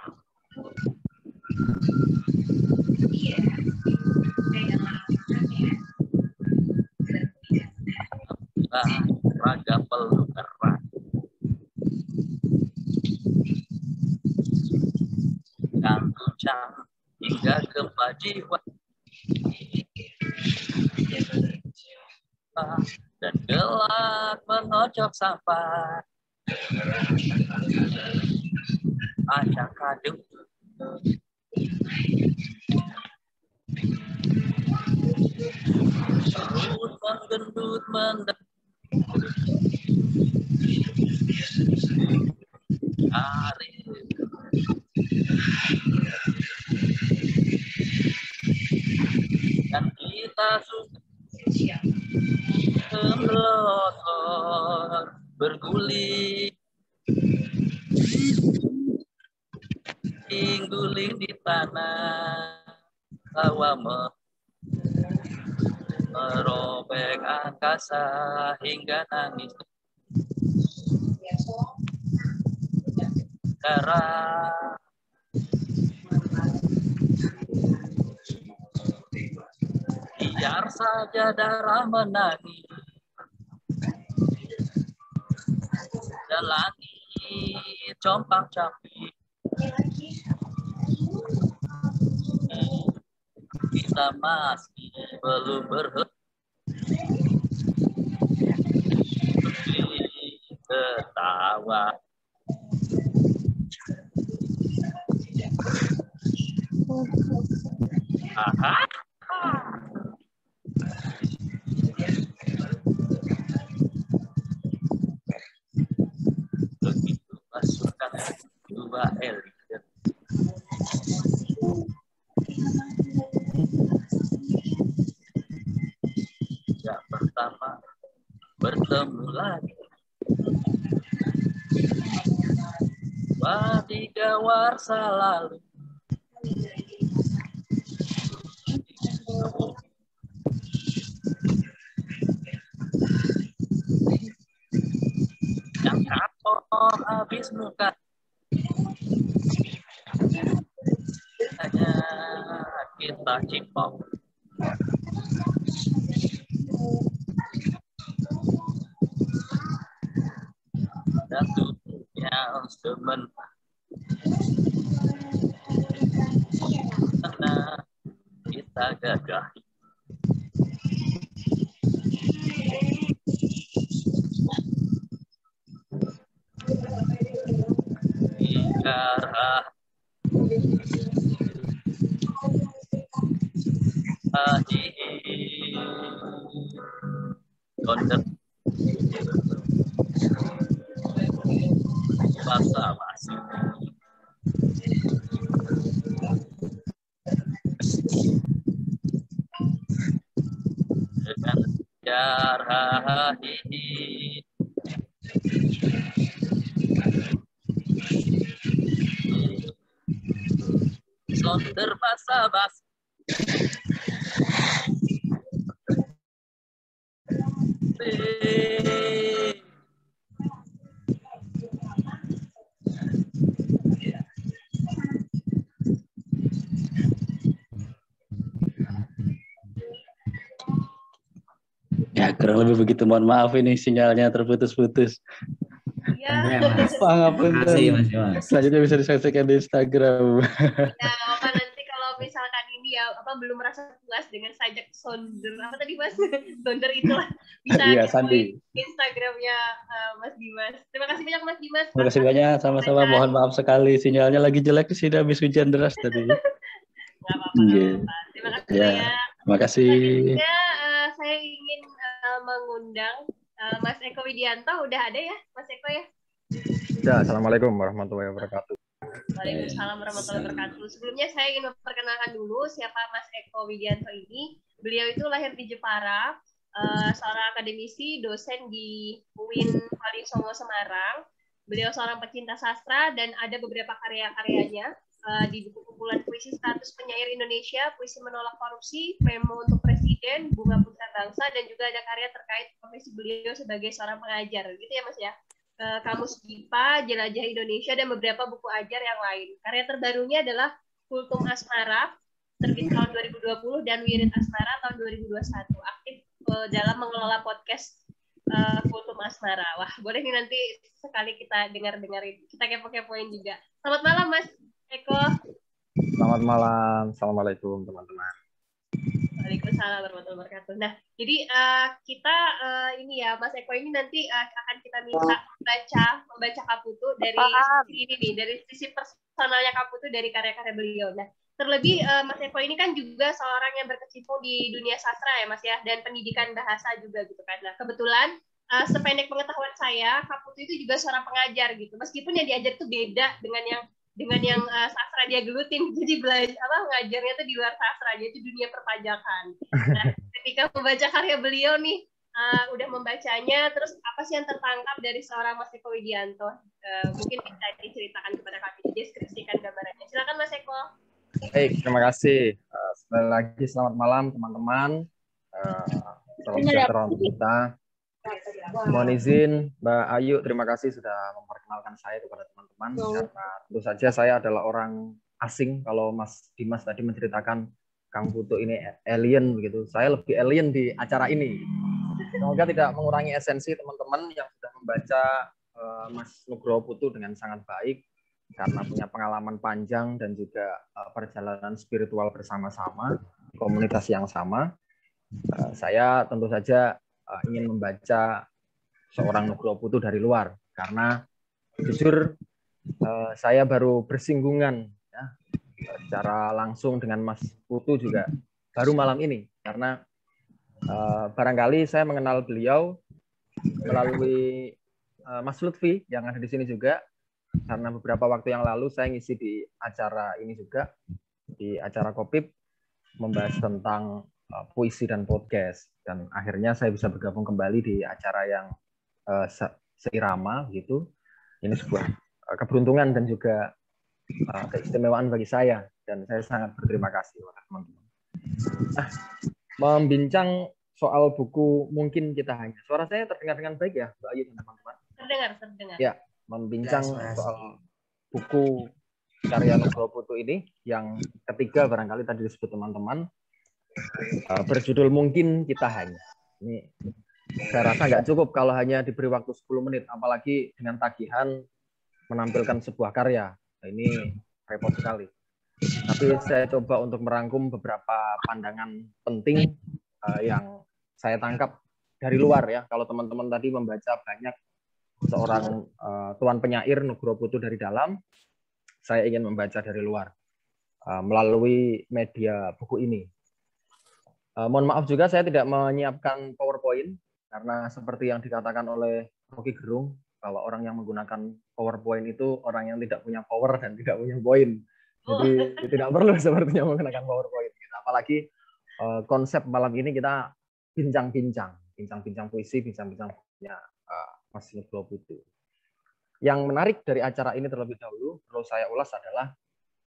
Raga peluk erat. Dan guncang hingga gempa jiwa. Dan gelap mengocok sampah. Acak kadung. Terus menggendut mendek Hari. Dan kita suka Melotor Berguling. Guling di tanah. Hawa me- merobek angkasa hingga nangis. Darah biar saja darah menangis. Dan langit compang camping. Kita masih belum berhenti. Ketawa. Aha. Dua elit yang pertama bertemu lagi. Wah, tiga warsa lalu. Yang kapok habis muka. Hanya kita cipok. dan dunia sementara. Karena kita gagah. Ikarah Ahi Konder basa-basi. Dengan jarah Ya kurang lebih begitu. Mohon maaf ini sinyalnya terputus-putus. Iya. Terima kasih Mas Mas. Selanjutnya bisa disaksikan di Instagram. Ya, apa belum merasa puas dengan sajak sonder apa tadi Mas? [LAUGHS] Sonder itulah bisa Iya, Sandi. Instagramnya eh, Mas Dimas. Terima kasih banyak Mas Dimas. Terima kasih banyak. Sama-sama. Mohon maaf sekali sinyalnya lagi jelek di sini habis hujan deras tadi. [LAUGHS] Nggak apa-apa. Iya. Terima kasih Ya. banyak. Terima kasih. Selanjutnya eh, saya ingin eh, mengundang eh, Mas Eko Widianto. Udah ada ya, Mas Eko ya? Ya, Assalamualaikum warahmatullahi wabarakatuh. Waalaikumsalam warahmatullahi wabarakatuh. Sebelumnya saya ingin memperkenalkan dulu siapa Mas Eko Widianto ini. Beliau itu lahir di Jepara, eh, seorang akademisi, dosen di UIN Paling Songo Semarang. Beliau seorang pecinta sastra dan ada beberapa karya-karyanya eh, di buku kumpulan puisi status penyair Indonesia, puisi menolak korupsi, memo untuk presiden, bunga putra bangsa, dan juga ada karya terkait profesi beliau sebagai seorang pengajar. Gitu ya Mas ya? Eh, Kamus Gipa, Jelajah Indonesia, dan beberapa buku ajar yang lain. Karya terbarunya adalah Kultum Asmara, terbit tahun 2020, dan Wirid Asmara tahun 2021. Aktif uh, dalam mengelola podcast uh, Kultum Asmara. Wah, boleh nih nanti sekali kita dengar-dengarin. Kita kepo-kepoin juga. Selamat malam, Mas Eko. Selamat malam. Assalamualaikum, teman-teman. Waalaikumsalam warahmatullahi wabarakatuh. Nah, jadi uh, kita uh, ini ya, Mas Eko ini nanti uh, akan kita minta membaca membaca Kaputu dari sisi ini nih, dari sisi personalnya Kaputu dari karya-karya beliau. Nah, terlebih uh, Mas Eko ini kan juga seorang yang berkecimpung di dunia sastra ya, Mas ya, dan pendidikan bahasa juga gitu kan. Nah, kebetulan uh, sependek pengetahuan saya, Kaputu itu juga seorang pengajar gitu. Meskipun yang diajar itu beda dengan yang dengan yang uh, sastra dia gelutin [LAUGHS] jadi belajar apa ngajarnya tuh di luar sastra jadi dunia perpajakan nah [LAUGHS] ketika membaca karya beliau nih uh, udah membacanya terus apa sih yang tertangkap dari seorang Mas Eko Widianto uh, mungkin bisa diceritakan kepada kami deskripsikan gambarannya silakan Mas Eko Baik, terima kasih. Uh, sekali lagi selamat malam teman-teman. Uh, salam sejahtera untuk kita. Mohon izin, Mbak Ayu, terima kasih sudah memperkenalkan saya kepada teman-teman. Karena tentu saja saya adalah orang asing. Kalau Mas Dimas tadi menceritakan Kang Putu ini alien begitu, saya lebih alien di acara ini. Semoga tidak mengurangi esensi teman-teman yang sudah membaca uh, Mas Nugroho Putu dengan sangat baik karena punya pengalaman panjang dan juga uh, perjalanan spiritual bersama-sama, komunitas yang sama. Uh, saya tentu saja ingin membaca seorang Nugroho Putu dari luar. Karena jujur uh, saya baru bersinggungan ya, secara langsung dengan Mas Putu juga baru malam ini. Karena uh, barangkali saya mengenal beliau melalui Mas Lutfi yang ada di sini juga. Karena beberapa waktu yang lalu saya ngisi di acara ini juga di acara Kopip membahas tentang uh, puisi dan podcast dan akhirnya saya bisa bergabung kembali di acara yang uh, se seirama gitu. Ini sebuah uh, keberuntungan dan juga uh, keistimewaan bagi saya dan saya sangat berterima kasih kepada teman-teman. Nah, membincang soal buku mungkin kita hanya suara saya terdengar dengan baik ya, Mbak Ayu dan teman-teman. Terdengar, terdengar. Ya, membincang soal buku karya Nugroho Putu ini yang ketiga barangkali tadi disebut teman-teman uh, berjudul mungkin kita hanya. Ini saya rasa nggak cukup kalau hanya diberi waktu 10 menit apalagi dengan tagihan menampilkan sebuah karya. Nah, ini repot sekali. Tapi saya coba untuk merangkum beberapa pandangan penting uh, yang saya tangkap dari luar ya. Kalau teman-teman tadi membaca banyak seorang uh, tuan penyair Nugroho Putu dari dalam saya ingin membaca dari luar uh, melalui media buku ini. Uh, mohon maaf juga saya tidak menyiapkan PowerPoint karena seperti yang dikatakan oleh Rocky Gerung kalau orang yang menggunakan PowerPoint itu orang yang tidak punya power dan tidak punya poin. Jadi oh. tidak perlu [LAUGHS] sepertinya menggunakan PowerPoint. Gitu. Apalagi uh, konsep malam ini kita bincang-bincang, bincang-bincang puisi, bincang-bincang punya uh, Mas Putu. Yang menarik dari acara ini terlebih dahulu perlu saya ulas adalah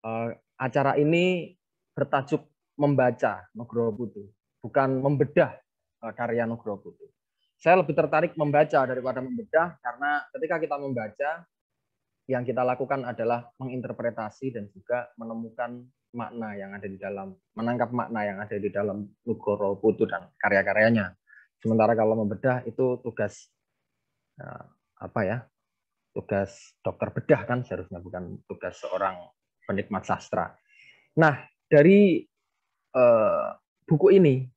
uh, acara ini bertajuk membaca Nugroho Putu, bukan membedah uh, karya Nugroho Putu. Saya lebih tertarik membaca daripada membedah karena ketika kita membaca yang kita lakukan adalah menginterpretasi dan juga menemukan makna yang ada di dalam, menangkap makna yang ada di dalam Nugroho Putu dan karya-karyanya. Sementara kalau membedah itu tugas uh, apa ya tugas dokter bedah kan seharusnya bukan tugas seorang penikmat sastra. Nah, dari uh, buku ini,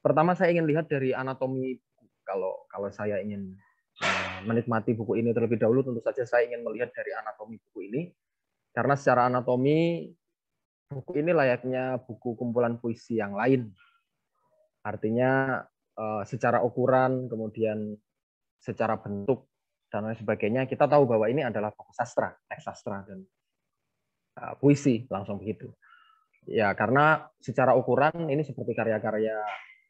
pertama saya ingin lihat dari anatomi Kalau kalau saya ingin uh, menikmati buku ini terlebih dahulu, tentu saja saya ingin melihat dari anatomi buku ini, karena secara anatomi buku ini layaknya buku kumpulan puisi yang lain. Artinya uh, secara ukuran, kemudian secara bentuk dan lain sebagainya, kita tahu bahwa ini adalah buku sastra, teks sastra dan puisi langsung begitu. Ya, karena secara ukuran ini seperti karya-karya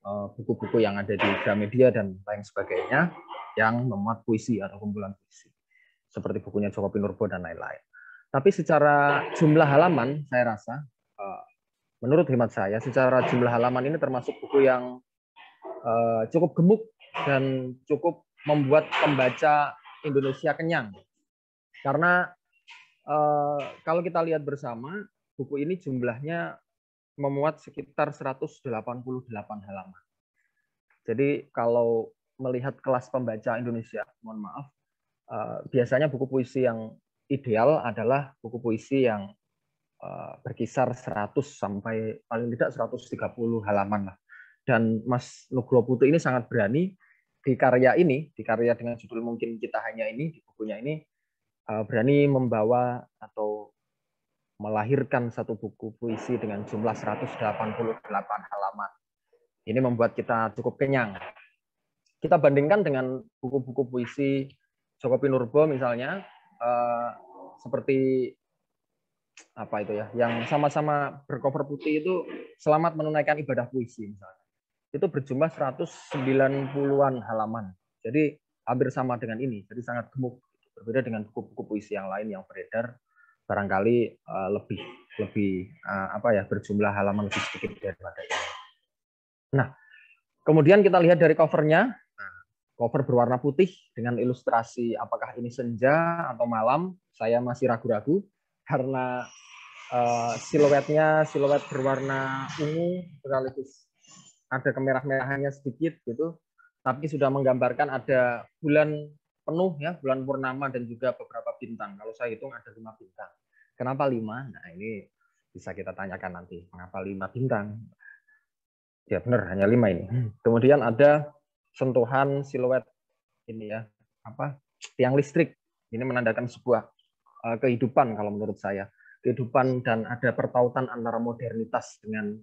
uh, buku-buku yang ada di Gramedia dan lain sebagainya yang memuat puisi atau kumpulan puisi. Seperti bukunya Joko Pinurbo dan lain-lain. Tapi secara jumlah halaman, saya rasa, uh, menurut hemat saya, secara jumlah halaman ini termasuk buku yang uh, cukup gemuk dan cukup membuat pembaca Indonesia kenyang. Karena kalau kita lihat bersama, buku ini jumlahnya memuat sekitar 188 halaman. Jadi kalau melihat kelas pembaca Indonesia, mohon maaf, uh, biasanya buku puisi yang ideal adalah buku puisi yang uh, berkisar 100 sampai paling tidak 130 halaman lah. Dan Mas Nugroho Putu ini sangat berani di karya ini, di karya dengan judul mungkin kita hanya ini, di bukunya ini uh, berani membawa atau melahirkan satu buku puisi dengan jumlah 188 halaman. Ini membuat kita cukup kenyang. Kita bandingkan dengan buku-buku puisi Joko Pinurbo misalnya, uh, seperti apa itu ya, yang sama-sama bercover putih itu selamat menunaikan ibadah puisi misalnya. Itu berjumlah 190-an halaman. Jadi hampir sama dengan ini, jadi sangat gemuk. Berbeda dengan buku-buku puisi yang lain yang beredar barangkali uh, lebih lebih uh, apa ya berjumlah halaman lebih sedikit daripada ini. Nah, kemudian kita lihat dari covernya, cover berwarna putih dengan ilustrasi apakah ini senja atau malam, saya masih ragu-ragu karena uh, siluetnya siluet berwarna ungu sekaligus ada kemerah-merahannya sedikit gitu, tapi sudah menggambarkan ada bulan penuh ya, bulan purnama dan juga beberapa bintang. Kalau saya hitung ada lima bintang. Kenapa lima? Nah ini bisa kita tanyakan nanti. Mengapa lima bintang? Ya benar, hanya lima ini. Kemudian ada sentuhan siluet ini ya apa tiang listrik ini menandakan sebuah uh, kehidupan kalau menurut saya kehidupan dan ada pertautan antara modernitas dengan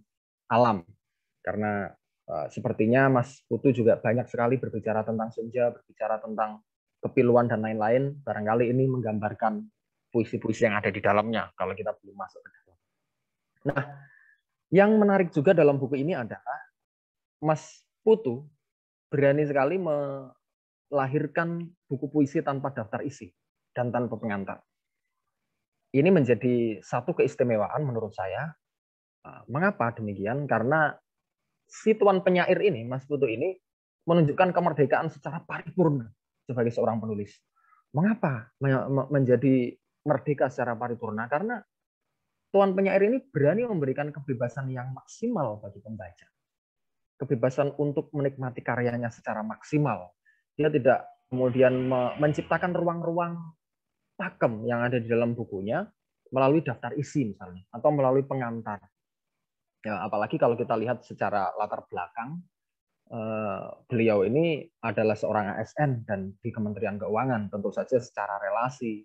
alam karena uh, sepertinya Mas Putu juga banyak sekali berbicara tentang senja berbicara tentang kepiluan dan lain-lain barangkali ini menggambarkan puisi-puisi yang ada di dalamnya kalau kita belum masuk ke dalam. Nah, yang menarik juga dalam buku ini adalah Mas Putu berani sekali melahirkan buku puisi tanpa daftar isi dan tanpa pengantar. Ini menjadi satu keistimewaan menurut saya. Ah, mengapa demikian? Karena si tuan penyair ini, Mas Putu ini, menunjukkan kemerdekaan secara paripurna sebagai seorang penulis. Mengapa menjadi merdeka secara paripurna? Karena tuan penyair ini berani memberikan kebebasan yang maksimal bagi pembaca kebebasan untuk menikmati karyanya secara maksimal. Dia tidak kemudian menciptakan ruang-ruang pakem yang ada di dalam bukunya melalui daftar isi misalnya atau melalui pengantar. Ya, apalagi kalau kita lihat secara latar belakang, beliau ini adalah seorang ASN dan di Kementerian Keuangan, tentu saja secara relasi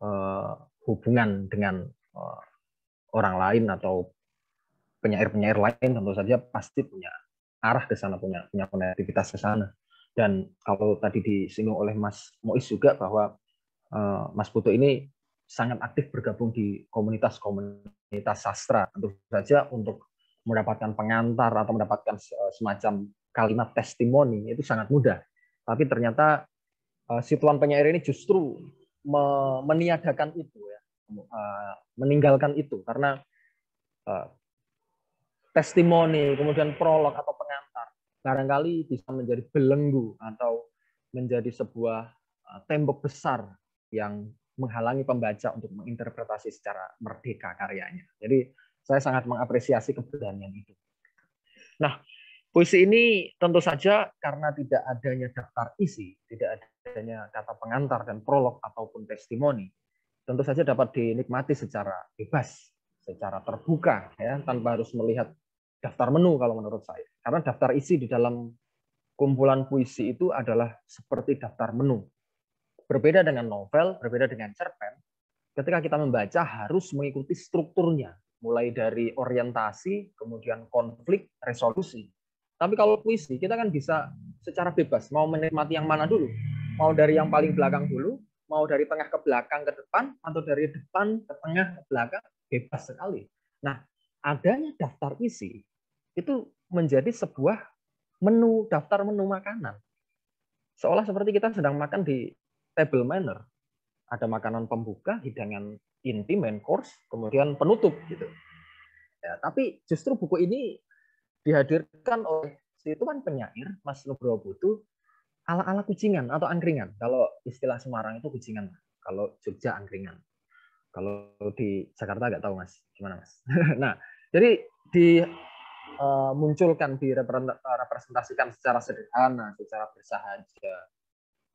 eh, hubungan dengan eh, orang lain atau penyair-penyair lain tentu saja pasti punya arah ke sana punya punya konektivitas ke sana. Dan kalau tadi disinggung oleh Mas Mois juga bahwa Mas Putu ini sangat aktif bergabung di komunitas-komunitas sastra tentu saja untuk mendapatkan pengantar atau mendapatkan semacam kalimat testimoni itu sangat mudah. Tapi ternyata uh, si tuan penyair ini justru me meniadakan itu ya, uh, meninggalkan itu karena uh, testimoni, kemudian prolog atau pengantar, barangkali bisa menjadi belenggu atau menjadi sebuah tembok besar yang menghalangi pembaca untuk menginterpretasi secara merdeka karyanya. Jadi saya sangat mengapresiasi keberanian itu. Nah, puisi ini tentu saja karena tidak adanya daftar isi, tidak adanya kata pengantar dan prolog ataupun testimoni, tentu saja dapat dinikmati secara bebas, secara terbuka ya, tanpa harus melihat daftar menu kalau menurut saya. Karena daftar isi di dalam kumpulan puisi itu adalah seperti daftar menu. Berbeda dengan novel, berbeda dengan cerpen, ketika kita membaca harus mengikuti strukturnya, mulai dari orientasi, kemudian konflik, resolusi. Tapi kalau puisi, kita kan bisa secara bebas, mau menikmati yang mana dulu. Mau dari yang paling belakang dulu, mau dari tengah ke belakang ke depan, atau dari depan ke tengah ke belakang, bebas sekali. Nah, adanya daftar isi itu menjadi sebuah menu daftar menu makanan. Seolah seperti kita sedang makan di table manner ada makanan pembuka, hidangan inti, main course, kemudian penutup gitu. Ya, tapi justru buku ini dihadirkan oleh si itu kan penyair Mas Nugroho Putu ala-ala kucingan atau angkringan. Kalau istilah Semarang itu kucingan, kalau Jogja angkringan. Kalau di Jakarta nggak tahu mas, gimana mas? [LAUGHS] nah, jadi dimunculkan, eh, direpresentasikan secara sederhana, secara bersahaja,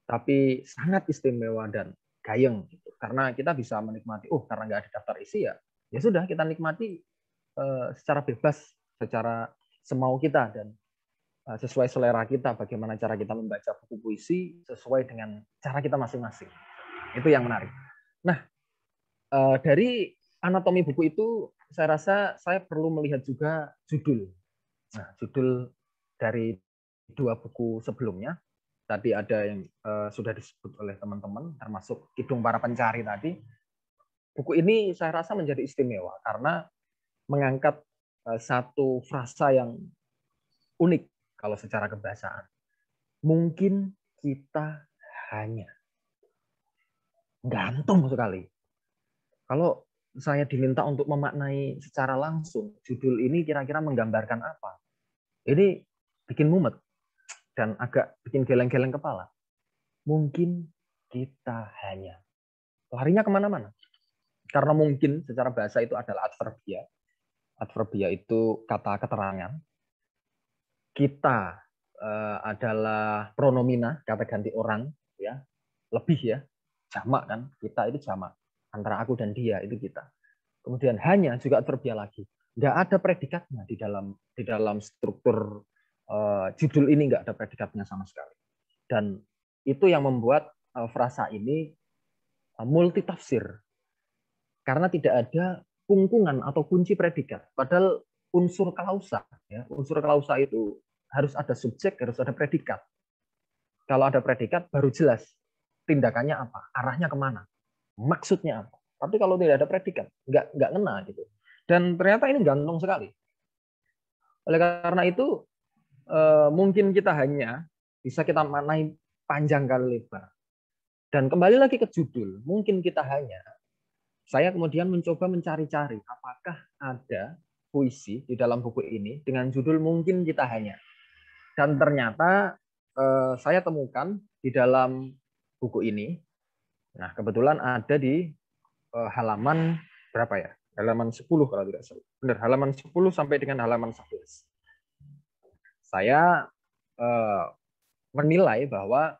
tapi sangat istimewa dan gayeng gitu. Karena kita bisa menikmati, oh karena nggak ada daftar isi ya, ya sudah kita nikmati uh, secara bebas, secara semau kita dan uh, sesuai selera kita. Bagaimana cara kita membaca buku puisi sesuai dengan cara kita masing-masing. Itu yang menarik. Nah, uh, dari anatomi buku itu saya rasa saya perlu melihat juga judul. Nah, judul dari dua buku sebelumnya tadi ada yang uh, sudah disebut oleh teman-teman termasuk Kidung Para Pencari tadi. Buku ini saya rasa menjadi istimewa karena mengangkat satu frasa yang unik kalau secara kebahasaan. Mungkin kita hanya gantung sekali. Kalau saya diminta untuk memaknai secara langsung judul ini kira-kira menggambarkan apa? Ini bikin mumet dan agak bikin geleng-geleng kepala. Mungkin kita hanya larinya ke mana-mana. Karena mungkin secara bahasa itu adalah adverbia. Adverbia itu kata keterangan. Kita uh, adalah pronomina, kata ganti orang, ya lebih ya, jamak kan. Kita itu jamak antara aku dan dia itu kita. Kemudian hanya juga adverbia lagi. Nggak ada predikatnya di dalam di dalam struktur uh, judul ini nggak ada predikatnya sama sekali. Dan itu yang membuat uh, frasa ini uh, eh, multi tafsir. Karena tidak ada kungkungan atau kunci predikat. Padahal unsur klausa, ya, unsur klausa itu harus ada subjek, harus ada predikat. Kalau ada predikat, baru jelas tindakannya apa, arahnya ke mana, maksudnya apa. Tapi kalau tidak ada predikat, nggak nggak ngena gitu. Dan ternyata ini gantung sekali. Oleh karena itu, Eh, mungkin kita hanya bisa kita maknai panjang kali lebar. Dan kembali lagi ke judul, mungkin kita hanya, saya kemudian mencoba mencari-cari apakah ada puisi di dalam buku ini dengan judul mungkin kita hanya. Dan ternyata eh, saya temukan di dalam buku ini, nah kebetulan ada di eh, halaman berapa ya? Halaman 10 kalau tidak salah. Benar, halaman 10 sampai dengan halaman 11 saya eh, menilai bahwa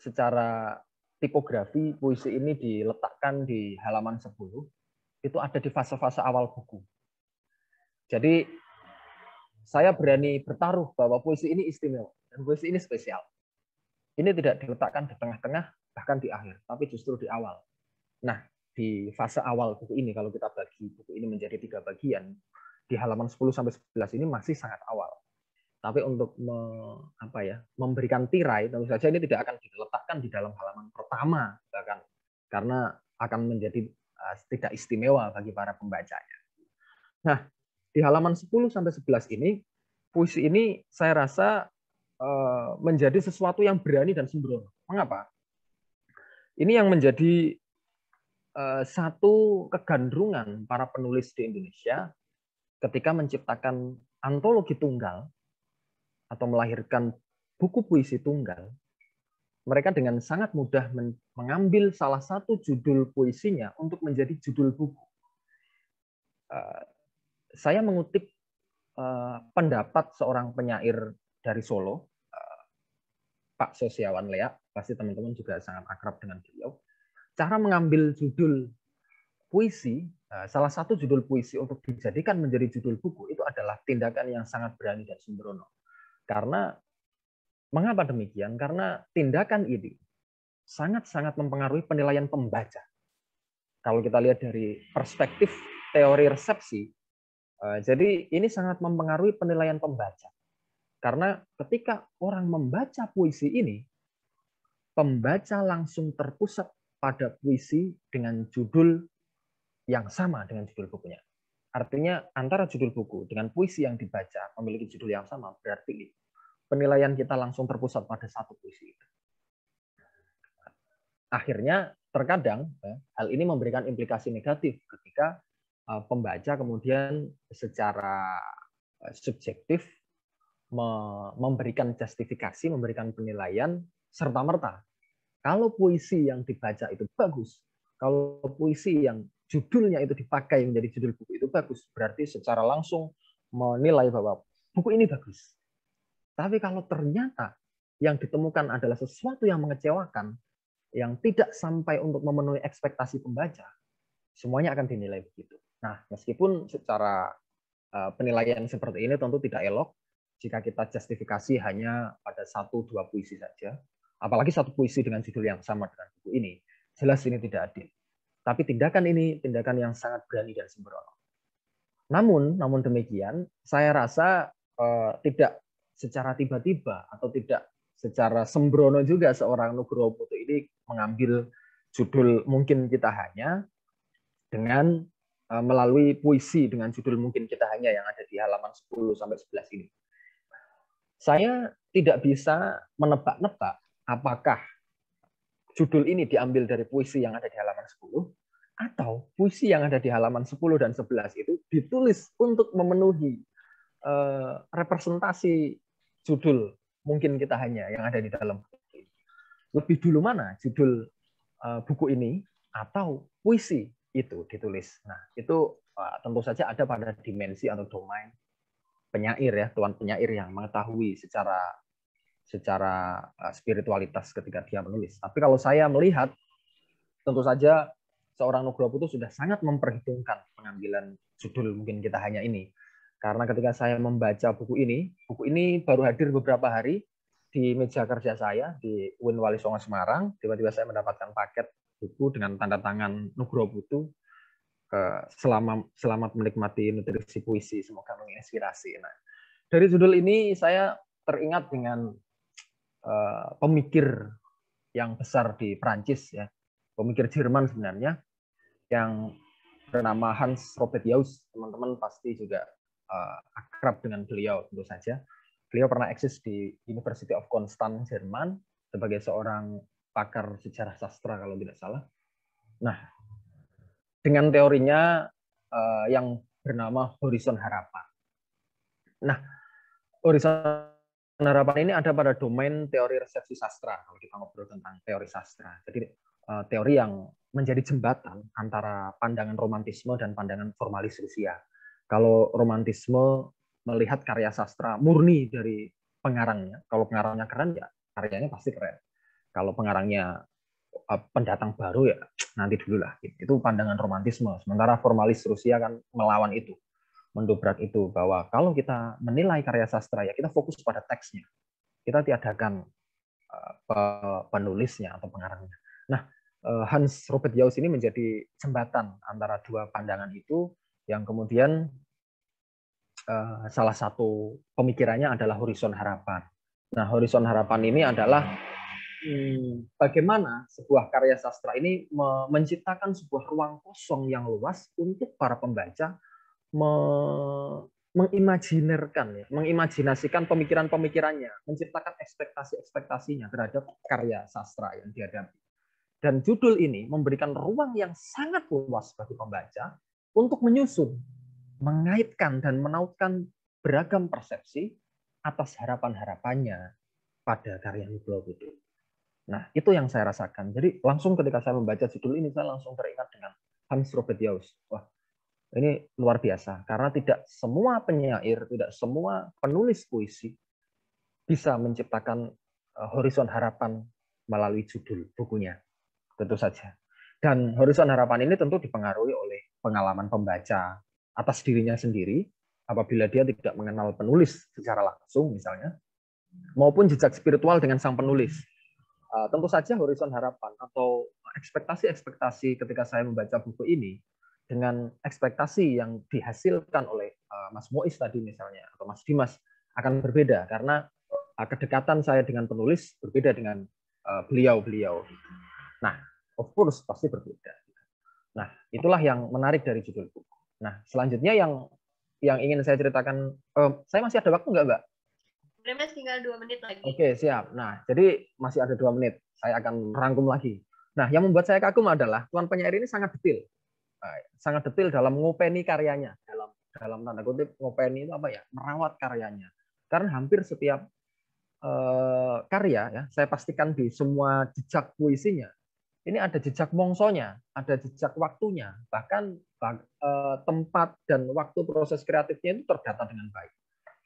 secara tipografi puisi ini diletakkan di halaman 10 itu ada di fase-fase awal buku. Jadi saya berani bertaruh bahwa puisi ini istimewa dan puisi ini spesial. Ini tidak diletakkan di tengah-tengah bahkan di akhir, tapi justru di awal. Nah, di fase awal buku ini kalau kita bagi buku ini menjadi tiga bagian, di halaman 10 sampai 11 ini masih sangat awal. Tapi untuk me, apa ya, memberikan tirai tentu saja ini tidak akan diletakkan di dalam halaman pertama bahkan karena akan menjadi uh, tidak istimewa bagi para pembacanya. Nah, di halaman 10 sampai 11 ini puisi ini saya rasa uh, menjadi sesuatu yang berani dan sembrono. Mengapa? Ini yang menjadi uh, satu kegandrungan para penulis di Indonesia ketika menciptakan antologi tunggal atau melahirkan buku puisi tunggal, mereka dengan sangat mudah mengambil salah satu judul puisinya untuk menjadi judul buku. Eh, saya mengutip eh, pendapat seorang penyair dari Solo, eh, Pak Sosiawan Lea, pasti teman-teman juga sangat akrab dengan beliau. Cara mengambil judul puisi, salah satu judul puisi untuk dijadikan menjadi judul buku itu adalah tindakan yang sangat berani dan sembrono. Karena mengapa demikian? Karena tindakan ini sangat-sangat mempengaruhi penilaian pembaca. Kalau kita lihat dari perspektif teori resepsi, eh, jadi ini sangat mempengaruhi penilaian pembaca. Karena ketika orang membaca puisi ini, pembaca langsung terpusat pada puisi dengan judul yang sama dengan judul bukunya. Artinya antara judul buku dengan puisi yang dibaca memiliki judul yang sama, berarti penilaian kita langsung terpusat pada satu puisi itu. akhirnya terkadang ya, hal ini memberikan implikasi negatif ketika uh, pembaca kemudian secara uh, subjektif me memberikan justifikasi, memberikan penilaian serta merta. Kalau puisi yang dibaca itu bagus, kalau puisi yang judulnya itu dipakai menjadi judul buku itu bagus, berarti secara langsung menilai bahwa buku ini bagus. Tapi kalau ternyata yang ditemukan adalah sesuatu yang mengecewakan, yang tidak sampai untuk memenuhi ekspektasi pembaca, semuanya akan dinilai begitu. Nah, meskipun secara eh, penilaian seperti ini tentu tidak elok jika kita justifikasi hanya pada satu dua puisi saja, apalagi satu puisi dengan judul yang sama dengan buku ini, jelas ini tidak adil. Tapi tindakan ini tindakan yang sangat berani dan sembrono. Namun, namun demikian, saya rasa uh, tidak secara tiba-tiba atau tidak secara sembrono juga seorang Nugroho Putu ini mengambil judul mungkin kita hanya dengan uh, melalui puisi dengan judul mungkin kita hanya yang ada di halaman 10 sampai 11 ini. Saya tidak bisa menebak-nebak apakah judul ini diambil dari puisi yang ada di halaman 10 atau puisi yang ada di halaman 10 dan 11 itu ditulis untuk memenuhi uh, representasi judul mungkin kita hanya yang ada di dalam. Lebih dulu mana judul uh, buku ini atau puisi itu ditulis. Nah, itu uh, tentu saja ada pada dimensi atau domain penyair ya, tuan penyair yang mengetahui secara secara spiritualitas ketika dia menulis. Tapi kalau saya melihat tentu saja seorang Nugroho Putu sudah sangat memperhitungkan pengambilan judul mungkin kita hanya ini. Karena ketika saya membaca buku ini, buku ini baru hadir beberapa hari di meja kerja saya di UIN Wali Songo Semarang. Tiba-tiba saya mendapatkan paket buku dengan tanda tangan Nugroho Putu. Selamat, selamat menikmati nutrisi puisi, semoga menginspirasi. Nah, dari judul ini saya teringat dengan pemikir yang besar di Prancis ya, pemikir Jerman sebenarnya yang bernama Hans Robert Jauss. Teman-teman pasti juga uh, akrab dengan beliau tentu saja. Beliau pernah eksis di University of Constance, Jerman sebagai seorang pakar sejarah sastra kalau tidak salah. Nah, dengan teorinya uh, yang bernama horizon harapan. Nah, horizon harapan ini ada pada domain teori resepsi sastra kalau kita ngobrol tentang teori sastra. Jadi uh, teori yang menjadi jembatan antara pandangan romantisme dan pandangan formalis Rusia. Kalau romantisme melihat karya sastra murni dari pengarangnya, kalau pengarangnya keren ya karyanya pasti keren. Kalau pengarangnya eh, pendatang baru ya nanti dulu lah. Itu pandangan romantisme. Sementara formalis Rusia kan melawan itu, mendobrak itu bahwa kalau kita menilai karya sastra ya kita fokus pada teksnya. Kita tiadakan eh, penulisnya atau pengarangnya. Nah, Eh, Hans Robert Jauss ini menjadi jembatan antara dua pandangan itu yang kemudian eh, salah satu pemikirannya adalah horizon harapan. Nah, horizon harapan ini adalah hmm, bagaimana sebuah karya sastra ini menciptakan sebuah ruang kosong yang luas untuk para pembaca mengimajinerkan, ya, mengimajinasikan pemikiran-pemikirannya, menciptakan ekspektasi-ekspektasinya terhadap karya sastra yang dihadapi. Dan judul ini memberikan ruang yang sangat luas bagi pembaca untuk menyusun, mengaitkan, dan menautkan beragam persepsi atas harapan-harapannya pada karya Nugroho itu. Nah, itu yang saya rasakan. Jadi langsung ketika saya membaca judul ini, saya langsung teringat dengan Hans Robert Jauss. Wah, ini luar biasa. Karena tidak semua penyair, tidak semua penulis puisi bisa menciptakan eh, horizon harapan melalui judul bukunya tentu saja. Dan horizon harapan ini tentu dipengaruhi oleh pengalaman pembaca atas dirinya sendiri, apabila dia tidak mengenal penulis secara langsung misalnya, maupun jejak spiritual dengan sang penulis. Uh, tentu saja horizon harapan atau ekspektasi-ekspektasi ketika saya membaca buku ini dengan ekspektasi yang dihasilkan oleh uh, Mas Mois tadi misalnya atau Mas Dimas akan berbeda karena uh, kedekatan saya dengan penulis berbeda dengan beliau-beliau. Nah, of course pasti berbeda. Nah, itulah yang menarik dari judul buku. Nah, selanjutnya yang yang ingin saya ceritakan, eh, saya masih ada waktu nggak, Mbak? Mas tinggal dua menit lagi. Oke, siap. Nah, jadi masih ada dua menit. Saya akan rangkum lagi. Nah, yang membuat saya kagum adalah tuan penyair ini sangat detail, sangat detail dalam ngopeni karyanya, dalam dalam tanda kutip ngopeni itu apa ya, merawat karyanya. Karena hampir setiap uh, karya ya, saya pastikan di semua jejak puisinya ini ada jejak mongsonya, ada jejak waktunya, bahkan uh, tempat dan waktu proses kreatifnya itu terdata dengan baik.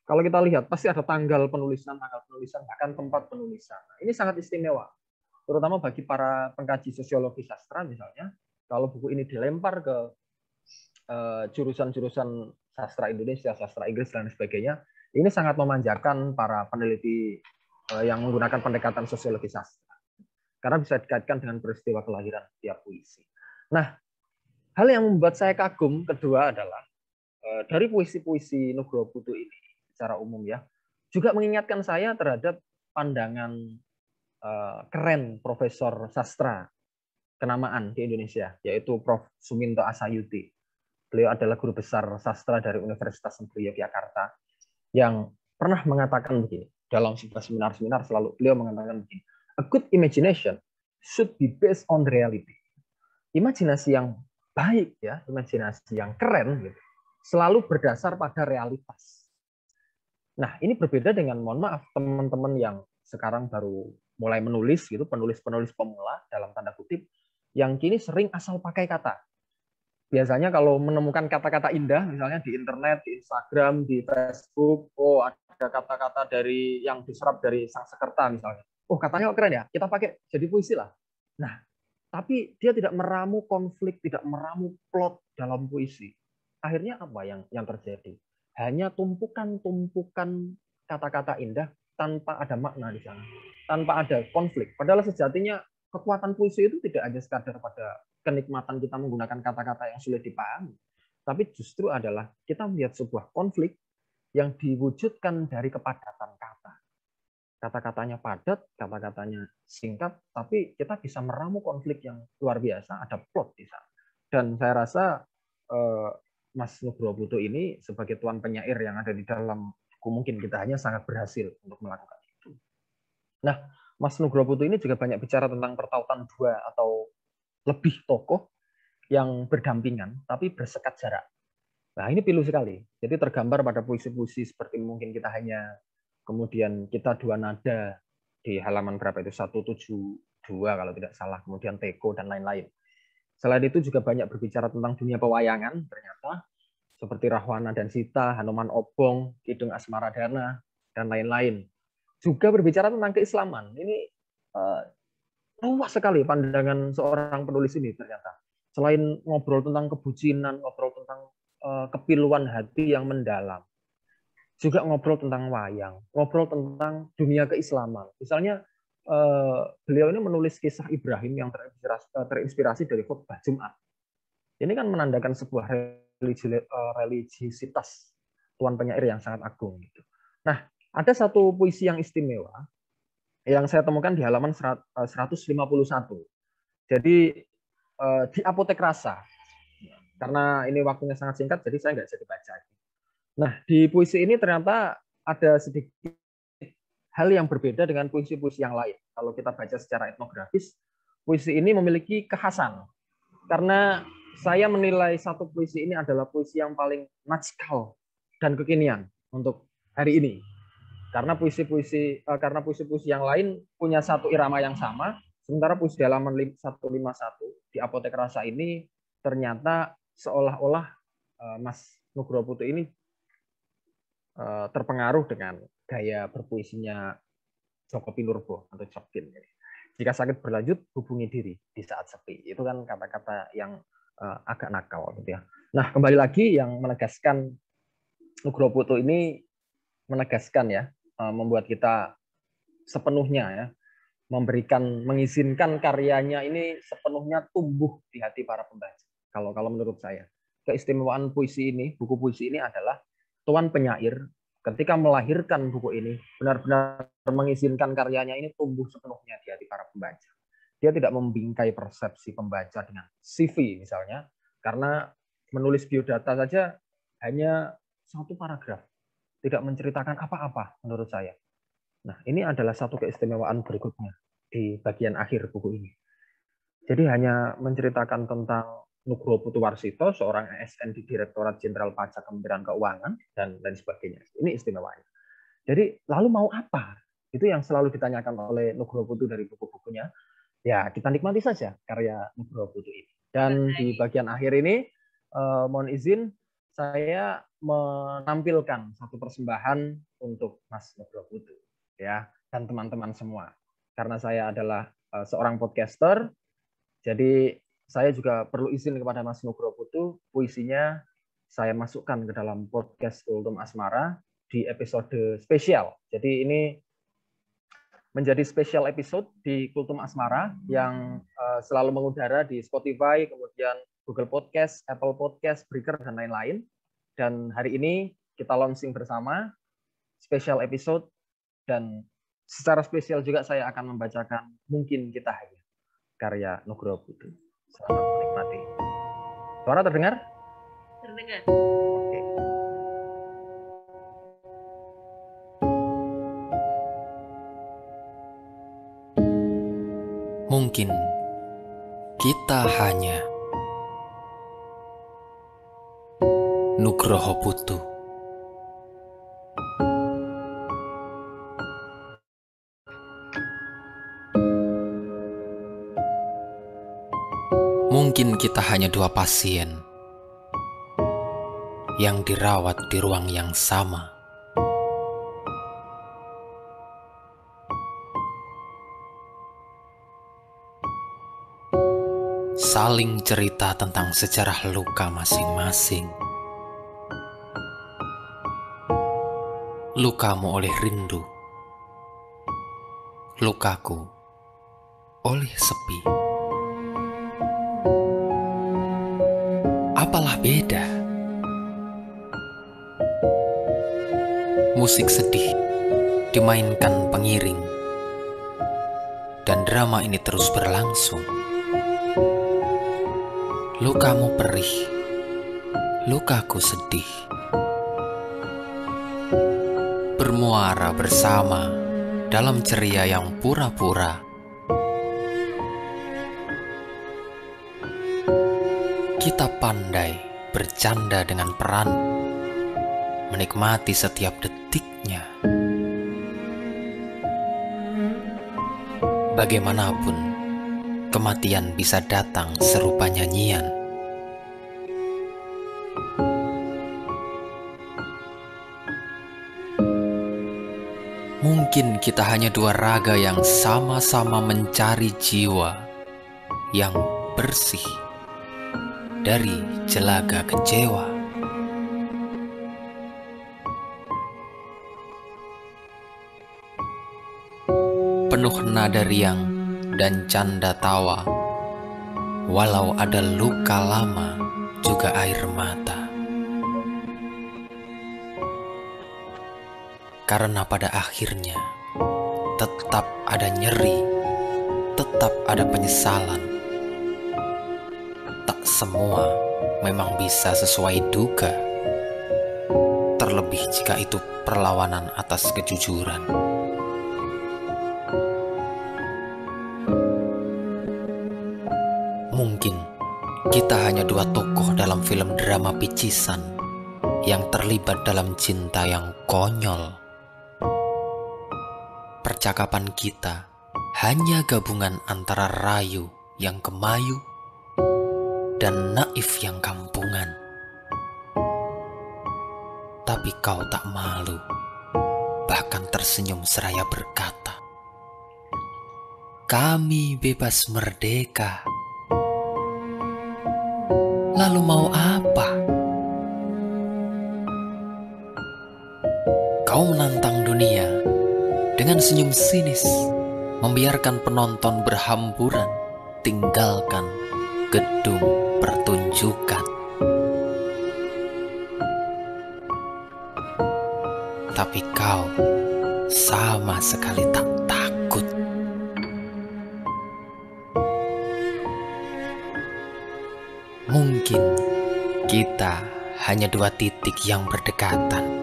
Kalau kita lihat, pasti ada tanggal penulisan, tanggal penulisan, bahkan tempat penulisan. Nah, ini sangat istimewa, terutama bagi para pengkaji sosiologi sastra misalnya. Kalau buku ini dilempar ke eh, jurusan-jurusan uh, sastra Indonesia, sastra Inggris dan sebagainya, ini sangat memanjakan para peneliti uh, yang menggunakan pendekatan sosiologi sastra. Karena bisa dikaitkan dengan peristiwa kelahiran tiap puisi. Nah, hal yang membuat saya kagum kedua adalah uh, dari puisi-puisi Nugroho Putu ini, secara umum ya, juga mengingatkan saya terhadap pandangan keren Profesor Sastra kenamaan di Indonesia, yaitu Prof. Suminto Asayuti. Beliau adalah guru besar sastra dari Universitas Negeri Yogyakarta yang pernah mengatakan begini, dalam sebuah seminar-seminar selalu beliau mengatakan begini, a good imagination should be based on reality. Imajinasi yang baik ya, imajinasi yang keren gitu, selalu berdasar pada realitas. Nah, ini berbeda dengan mohon maaf teman-teman yang sekarang baru mulai menulis gitu, penulis-penulis pemula dalam tanda kutip yang kini sering asal pakai kata. Biasanya kalau menemukan kata-kata indah misalnya di internet, di Instagram, di Facebook, oh ada kata-kata dari yang diserap dari sang sekerta misalnya. Oh, katanya keren ya, kita pakai jadi puisi lah. Nah, tapi dia tidak meramu konflik, tidak meramu plot dalam puisi. Akhirnya apa yang yang terjadi? hanya tumpukan-tumpukan kata-kata indah tanpa ada makna di sana, tanpa ada konflik. Padahal sejatinya kekuatan puisi itu tidak hanya sekadar pada kenikmatan kita menggunakan kata-kata yang sulit dipahami, tapi justru adalah kita melihat sebuah konflik yang diwujudkan dari kepadatan kata. Kata-katanya padat, kata-katanya singkat, tapi kita bisa meramu konflik yang luar biasa, ada plot di sana. Dan saya rasa eh, Mas Nugroho Putu ini sebagai tuan penyair yang ada di dalam mungkin kita hanya sangat berhasil untuk melakukan itu. Nah, Mas Nugroho Putu ini juga banyak bicara tentang pertautan dua atau lebih tokoh yang berdampingan tapi bersekat jarak. Nah, ini pilu sekali. Jadi tergambar pada puisi-puisi seperti mungkin kita hanya kemudian kita dua nada di halaman berapa itu 172 kalau tidak salah, kemudian Teko dan lain-lain. Selain itu juga banyak berbicara tentang dunia pewayangan ternyata seperti Rahwana dan Sita, Hanuman Obong, Kidung Asmaradana, dan lain-lain. Juga berbicara tentang keislaman. Ini uh, luas sekali pandangan seorang penulis ini ternyata. Selain ngobrol tentang kebucinan, ngobrol tentang uh, kepiluan hati yang mendalam, juga ngobrol tentang wayang, ngobrol tentang dunia keislaman. Misalnya Eh, beliau ini menulis kisah Ibrahim yang terinspirasi, terinspirasi dari khutbah Jumat. Ini kan menandakan sebuah religi, eh, religiositas tuan penyair yang sangat agung. Gitu. Nah, ada satu puisi yang istimewa yang saya temukan di halaman 151. Jadi di apotek rasa. Karena ini waktunya sangat singkat, jadi saya nggak jadi baca. Nah, di puisi ini ternyata ada sedikit hal yang berbeda dengan puisi-puisi yang lain. Kalau kita baca secara etnografis, puisi ini memiliki kekhasan. Karena saya menilai satu puisi ini adalah puisi yang paling magical dan kekinian untuk hari ini. Karena puisi-puisi eh, karena puisi-puisi yang lain punya satu irama yang sama, sementara puisi halaman 151 di Apotek Rasa ini ternyata seolah-olah eh, Mas Nugroho Putu ini eh, terpengaruh dengan gaya berpuisinya Joko Pinurbo atau Chopin. Jika sakit berlanjut, hubungi diri di saat sepi. Itu kan kata-kata yang uh, agak nakal. Gitu ya. Nah, kembali lagi yang menegaskan Nugroho Putu ini menegaskan ya, uh, membuat kita sepenuhnya ya, memberikan, mengizinkan karyanya ini sepenuhnya tumbuh di hati para pembaca. Kalau kalau menurut saya, keistimewaan puisi ini, buku puisi ini adalah tuan penyair ketika melahirkan buku ini benar-benar mengizinkan karyanya ini tumbuh sepenuhnya di hati para pembaca. Dia tidak membingkai persepsi pembaca dengan CV misalnya, karena menulis biodata saja hanya satu paragraf, tidak menceritakan apa-apa menurut saya. Nah, ini adalah satu keistimewaan berikutnya di bagian akhir buku ini. Jadi hanya menceritakan tentang Nugroho Putuwarsito, seorang ASN di Direktorat Jenderal Pajak Kementerian Keuangan, dan lain sebagainya. Ini istimewanya. Jadi, lalu mau apa? Itu yang selalu ditanyakan oleh Nugroho Putu dari buku-bukunya. Ya, kita nikmati saja karya Nugroho Putu ini. Dan di bagian akhir ini, eh, mohon izin, saya menampilkan satu persembahan untuk Mas Nugroho Putu. Ya, dan teman-teman semua. Karena saya adalah eh, seorang podcaster, jadi saya juga perlu izin kepada Mas Nugroho Putu, puisinya saya masukkan ke dalam podcast Kultum Asmara di episode spesial. Jadi ini menjadi spesial episode di Kultum Asmara yang uh, selalu mengudara di Spotify, kemudian Google Podcast, Apple Podcast, Breaker, dan lain-lain. Dan hari ini kita launching bersama spesial episode dan secara spesial juga saya akan membacakan Mungkin Kita Hanya karya Nugroho Putu. Selamat menikmati. Suara terdengar? Terdengar. Oke. Mungkin kita hanya Nugroho Putu. Mungkin kita hanya dua pasien yang dirawat di ruang yang sama. Saling cerita tentang sejarah luka masing-masing. Lukamu oleh rindu, lukaku oleh sepi. Apalah beda? Musik sedih dimainkan pengiring, dan drama ini terus berlangsung. Lukamu perih, lukaku sedih. Bermuara bersama dalam ceria yang pura-pura. Kita pandai bercanda dengan peran, menikmati setiap detiknya. Bagaimanapun, kematian bisa datang serupa nyanyian. Mungkin kita hanya dua raga yang sama-sama mencari jiwa yang bersih dari jelaga kecewa. Penuh nada riang dan canda tawa, walau ada luka lama juga air mata. Karena pada akhirnya tetap ada nyeri, tetap ada penyesalan. Tak semua memang bisa sesuai duga, terlebih jika itu perlawanan atas kejujuran. Mungkin kita hanya dua tokoh dalam film drama picisan yang terlibat dalam cinta yang konyol. Percakapan kita hanya gabungan antara rayu yang kemayu dan naif yang kampungan. Tapi kau tak malu, bahkan tersenyum seraya berkata, "Kami bebas merdeka." Lalu mau sinis, membiarkan penonton berhamburan, tinggalkan gedung pertunjukan. Tapi kau sama sekali tak takut. Mungkin kita hanya dua titik yang berdekatan.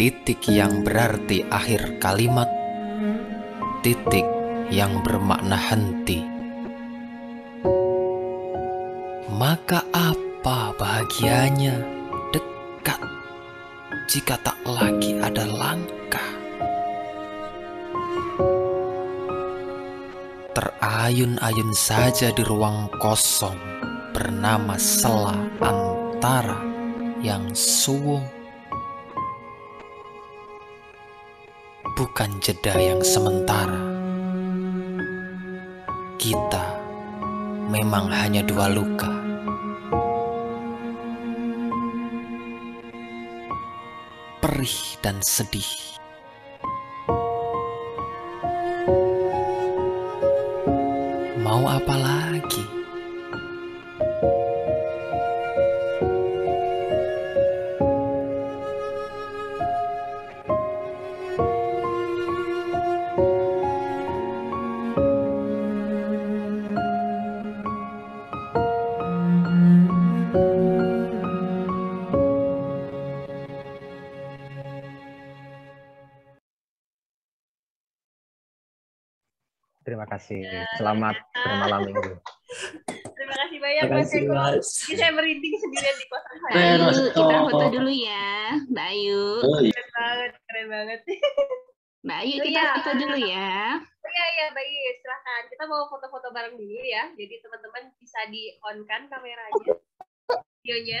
Titik yang berarti akhir kalimat, titik yang bermakna henti. Maka apa bahagianya dekat jika tak lagi ada langkah? Terayun-ayun saja di ruang kosong bernama sela antara yang suwung. Bukan jeda yang sementara. Kita memang hanya dua luka. Perih dan sedih. Mau apa lagi? Terima kasih. Selamat bermalam minggu. Terima kasih banyak Terima Mas kasih, Eko. Mas. Ini saya merinding sendirian di kosan saya. Mbak Ayu, kita foto dulu ya, Mbak Ayu. Keren banget, keren banget. Mbak Ayu, Oh, kita iya. foto dulu ya. Oh, Iya, iya, baik. Silahkan. Kita mau foto-foto bareng dulu ya. Jadi teman-teman bisa di-on kan kameranya, videonya.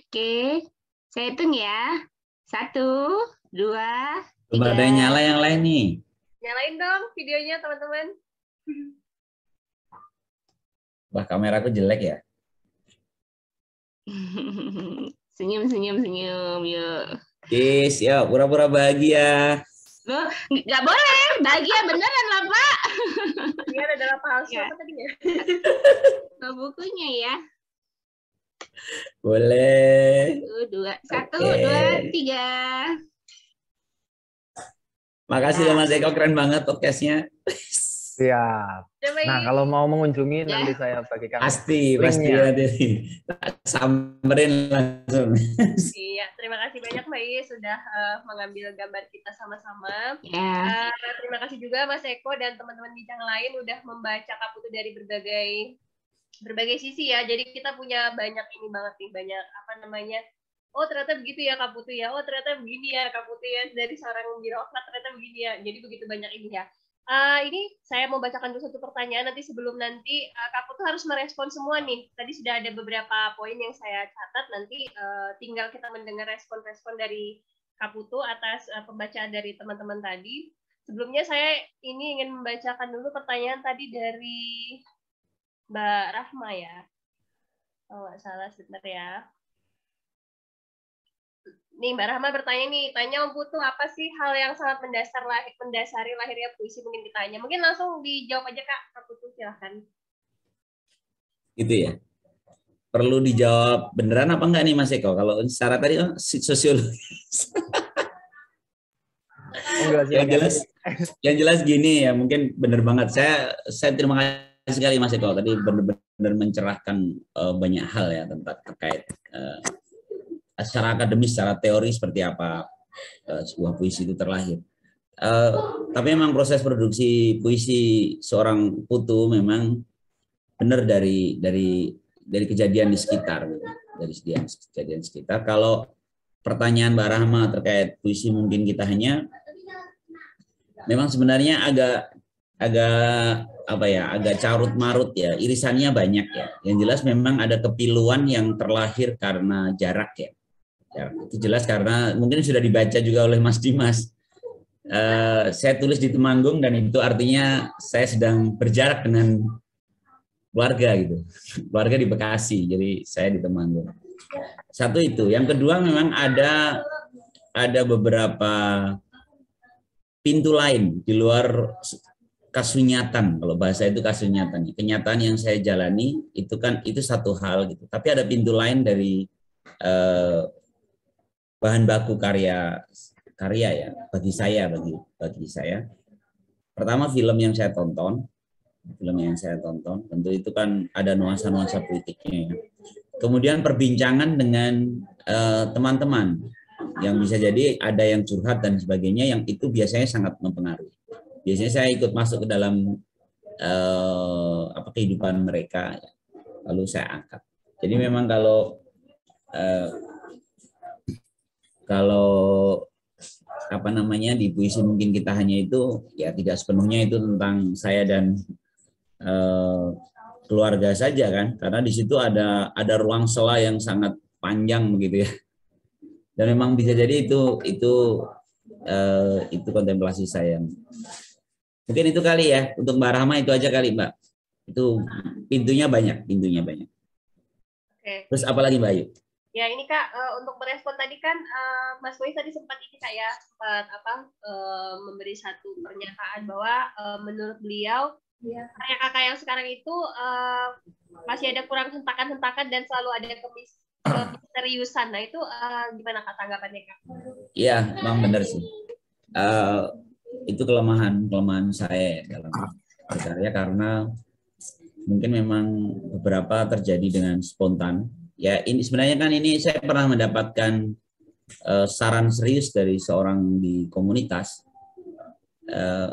Oke, saya hitung ya. Satu, dua, Coba ada yang nyala yang lain nih. Nyalain dong videonya, teman-teman. Wah, kameraku jelek ya. [LAUGHS] senyum, senyum, senyum, yuk. Oke, siap. Pura-pura bahagia. Loh, nggak boleh, bahagia beneran lah Pak. Ini ada dalam palsu Ya. apa tadinya? Ke bukunya ya. Boleh. Satu, dua, satu, Oke. dua, tiga. Makasih loh Mas Eko, keren banget podcastnya. Siap. Nah, kalau mau mengunjungi Ya. nanti saya bagikan Pasti, pasti nanti. Samperin langsung. Iya, terima kasih banyak Mbak Iis sudah eh, mengambil gambar kita sama-sama. Ya. Eh, terima kasih juga Mas Eko dan teman-teman bincang lain udah membaca Kaputu dari berbagai berbagai sisi ya. Jadi kita punya banyak ini banget nih, banyak apa namanya? Oh ternyata begitu ya Kaputu ya. Oh ternyata begini ya Kaputu ya dari seorang birokrat ternyata begini ya. Jadi begitu banyak ini ya. Eh, ini saya mau bacakan dulu satu pertanyaan nanti sebelum nanti eh, Kaputu harus merespon semua nih. Tadi sudah ada beberapa poin yang saya catat. Nanti eh, tinggal kita mendengar respon-respon dari Kaputu atas eh, pembacaan dari teman-teman tadi. Sebelumnya saya ini ingin membacakan dulu pertanyaan tadi dari Mbak Rahma ya. Kalau nggak salah sebentar ya. Nih Mbak Rahma bertanya nih, tanya Om Putu apa sih hal yang sangat mendasar lahir, mendasari lahirnya puisi mungkin ditanya. Mungkin langsung dijawab aja Kak, Kak Putu silahkan. Gitu ya. Perlu dijawab beneran apa enggak nih Mas Eko? Kalau secara tadi oh, sosiologi. [LAUGHS] Sih, yang jelas yang jelas gini ya mungkin benar banget saya saya terima kasih sekali Mas Eko tadi benar-benar mencerahkan eh, banyak hal ya tentang terkait eh, secara akademis secara teori seperti apa eh, sebuah puisi itu terlahir. Eh, tapi memang proses produksi puisi seorang putu memang benar dari dari dari kejadian di sekitar gitu. dari kejadian kejadian sekitar. Kalau pertanyaan Mbak Rahma terkait puisi mungkin kita hanya memang sebenarnya agak agak apa ya agak carut marut ya. Irisannya banyak ya. Yang jelas memang ada kepiluan yang terlahir karena jarak ya Ya, itu jelas karena mungkin sudah dibaca juga oleh Mas Dimas. Eh, saya tulis di Temanggung dan itu artinya saya sedang berjarak dengan keluarga gitu. [LAUGHS] Keluarga di Bekasi jadi saya di Temanggung. Satu itu. Yang kedua memang ada ada beberapa pintu lain di luar kasunyatan. Kalau bahasa itu kasunyatan. Kenyataan yang saya jalani itu kan itu satu hal gitu. Tapi ada pintu lain dari eh, bahan baku karya karya ya bagi saya bagi bagi saya pertama film yang saya tonton film yang saya tonton tentu itu kan ada nuansa-nuansa politiknya ya. kemudian perbincangan dengan eh, teman-teman yang bisa jadi ada yang curhat dan sebagainya yang itu biasanya sangat mempengaruhi. Biasanya saya ikut masuk ke dalam eh, apa kehidupan mereka lalu saya angkat. Jadi memang kalau eh, kalau apa namanya di puisi mungkin kita hanya itu ya tidak sepenuhnya itu tentang saya dan eh, keluarga saja kan. Karena di situ ada ada ruang sela yang sangat panjang begitu ya. Dan memang bisa jadi itu itu eh, itu kontemplasi saya. Mungkin itu kali ya untuk Mbak Rahma itu aja kali Mbak. Itu pintunya banyak pintunya banyak. Oke. terus apa lagi Mbak Ayu Ya ini kak eh, untuk merespon tadi kan eh, Mas Boy tadi sempat ini kak ya sempat apa eh, memberi satu pernyataan bahwa eh, menurut beliau karya kakak yang sekarang itu eh, masih ada kurang hentakan-hentakan dan selalu ada kemis [CLEARS THROAT] kemisteriusan. Nah itu eh, gimana kak tanggapannya kak? Iya, memang benar sih. Eh, itu kelemahan kelemahan saya dalam berkarya karena mungkin memang beberapa terjadi dengan spontan. Ya ini sebenarnya kan ini saya pernah mendapatkan eh, saran serius dari seorang di komunitas. Eh,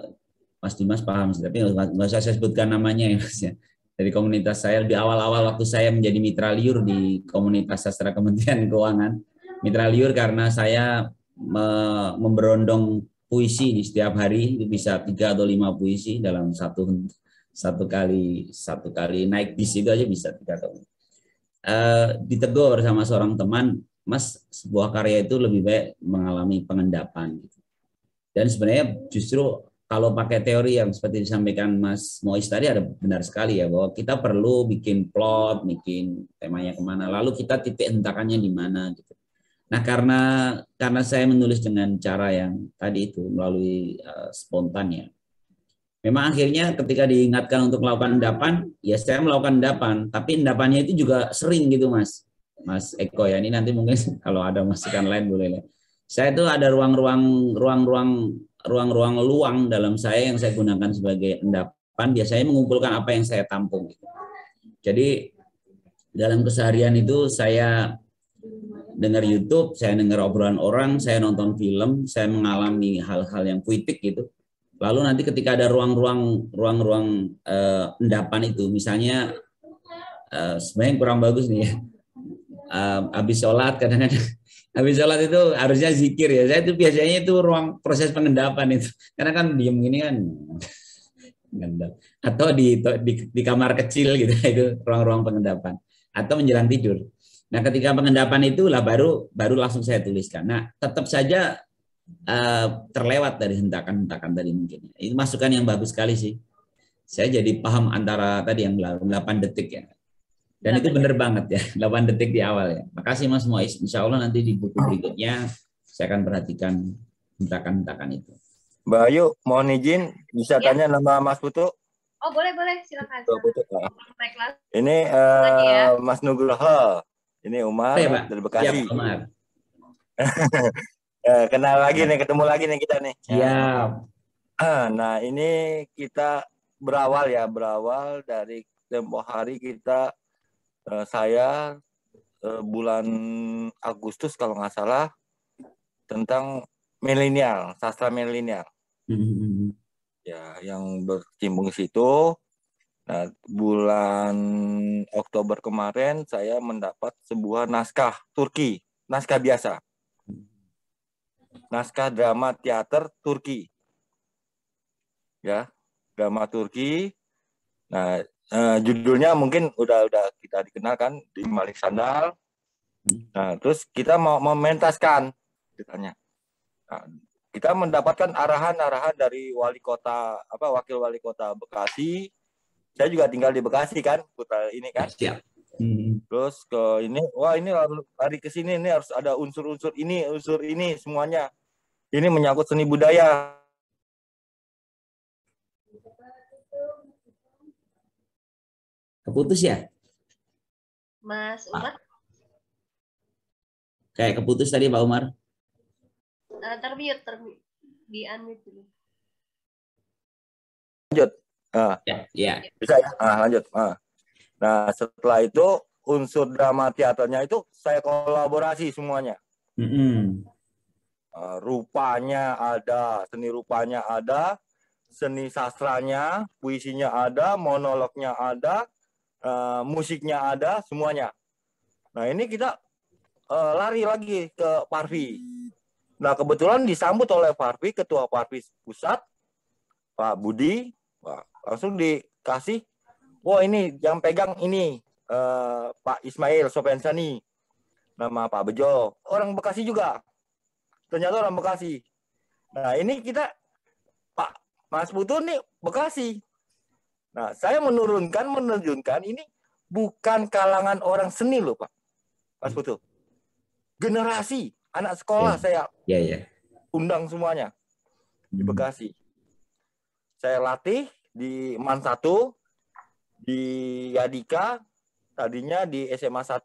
Mas Dimas paham, tapi nggak usah saya sebutkan namanya ya Mas ya. Dari komunitas saya di awal-awal waktu saya menjadi mitra liur di komunitas sastra Kementerian Keuangan. Mitra liur karena saya me- memberondong puisi di setiap hari bisa tiga atau lima puisi dalam satu satu kali satu kali naik bis itu aja bisa tiga atau Eh, ditegur sama seorang teman, Mas sebuah karya itu lebih baik mengalami pengendapan. Dan sebenarnya justru kalau pakai teori yang seperti disampaikan Mas Mois tadi ada benar sekali ya bahwa kita perlu bikin plot, bikin temanya ke mana, lalu kita titik hentakannya di mana gitu. Nah karena karena saya menulis dengan cara yang tadi itu melalui eh, spontan ya, memang akhirnya ketika diingatkan untuk melakukan endapan, ya saya melakukan endapan, tapi endapannya itu juga sering gitu mas, mas Eko ya ini nanti mungkin [LAUGHS] kalau ada masukan lain boleh lah. Saya itu ada ruang-ruang ruang-ruang ruang-ruang luang dalam saya yang saya gunakan sebagai endapan, biasanya mengumpulkan apa yang saya tampung. gitu. Jadi dalam keseharian itu saya dengar YouTube, saya dengar obrolan orang, saya nonton film, saya mengalami hal-hal yang puitik gitu. Lalu nanti ketika ada ruang-ruang ruang-ruang eh, endapan itu, misalnya eh, sebenarnya kurang bagus nih ya. Eh, habis sholat kadang-kadang [LAUGHS] habis sholat itu harusnya zikir ya. Saya itu biasanya itu ruang proses pengendapan itu. Karena kan diem gini kan mengendap. Atau di, di di kamar kecil gitu [LAUGHS] itu ruang-ruang pengendapan. Atau menjelang tidur. Nah, ketika pengendapan itu lah baru baru langsung saya tuliskan. Nah, tetap saja eh, terlewat dari hentakan-hentakan tadi mungkin. Ini masukan yang bagus sekali sih. Saya jadi paham antara tadi yang 8 detik ya. Dan itu benar banget ya, [LAUGHS] 8 detik di awal ya. Makasih Mas Mois. Insya Allah nanti di buku berikutnya saya akan perhatikan hentakan-hentakan itu. Mbak Ayu, mohon izin bisa Ya. tanya nama Mas Putu? Oh boleh boleh silakan. Mbak Putu. ah. Baiklah. Ini ya. eh, Mas Nugroho. Ini Umar Pak. dari Siap, Bekasi. Umar. [LAUGHS] Eh, kenal lagi nih, ketemu lagi nih kita nih. Siap. Ah, Nah, ini kita berawal ya, berawal dari tempo hari kita eh, saya eh, bulan Agustus kalau nggak salah tentang milenial, sastra milenial. Ya, yang bercimbung di situ. Nah, bulan Oktober kemarin saya mendapat sebuah naskah Turki, naskah biasa. Naskah drama teater Turki. Ya, drama Turki. Nah, eh, judulnya mungkin udah udah kita dikenalkan di Malik Sandal. Nah, terus kita mau mementaskan ceritanya. Nah, kita mendapatkan arahan-arahan dari wali kota apa wakil wali kota Bekasi. Saya juga tinggal di Bekasi kan, putra ini kan. Siap. Terus ke ini, wah ini harus hari ke sini ini harus ada unsur-unsur ini, unsur ini semuanya. Ini menyangkut seni budaya. Keputus ya? Mas Umar, Kayak keputus tadi Pak Umar. eh, termute, termute. Di unmute dulu. Lanjut. Ah, Ya, ya. bisa ya? Ah, lanjut. Ah. Nah, setelah itu unsur drama teaternya itu saya kolaborasi semuanya. Mm-mm. Eh, rupanya ada, seni rupanya ada, seni sastranya, puisinya ada, monolognya ada, eh, musiknya ada, semuanya. Nah ini kita eh, lari lagi ke Parvi. Nah kebetulan disambut oleh Parvi, Ketua Parvi Pusat, Pak Budi, Wah, langsung dikasih, wah ini yang pegang ini eh, Pak Ismail Sopensani, nama Pak Bejo, orang Bekasi juga ternyata orang Bekasi. Nah ini kita Pak Mas Putu nih Bekasi. Nah saya menurunkan menerjunkan ini bukan kalangan orang seni loh Pak Mas Putu. Generasi anak sekolah Ya. saya Ya, ya. undang semuanya di Bekasi. Saya latih di MAN 1, di Yadika, tadinya di SMA 1,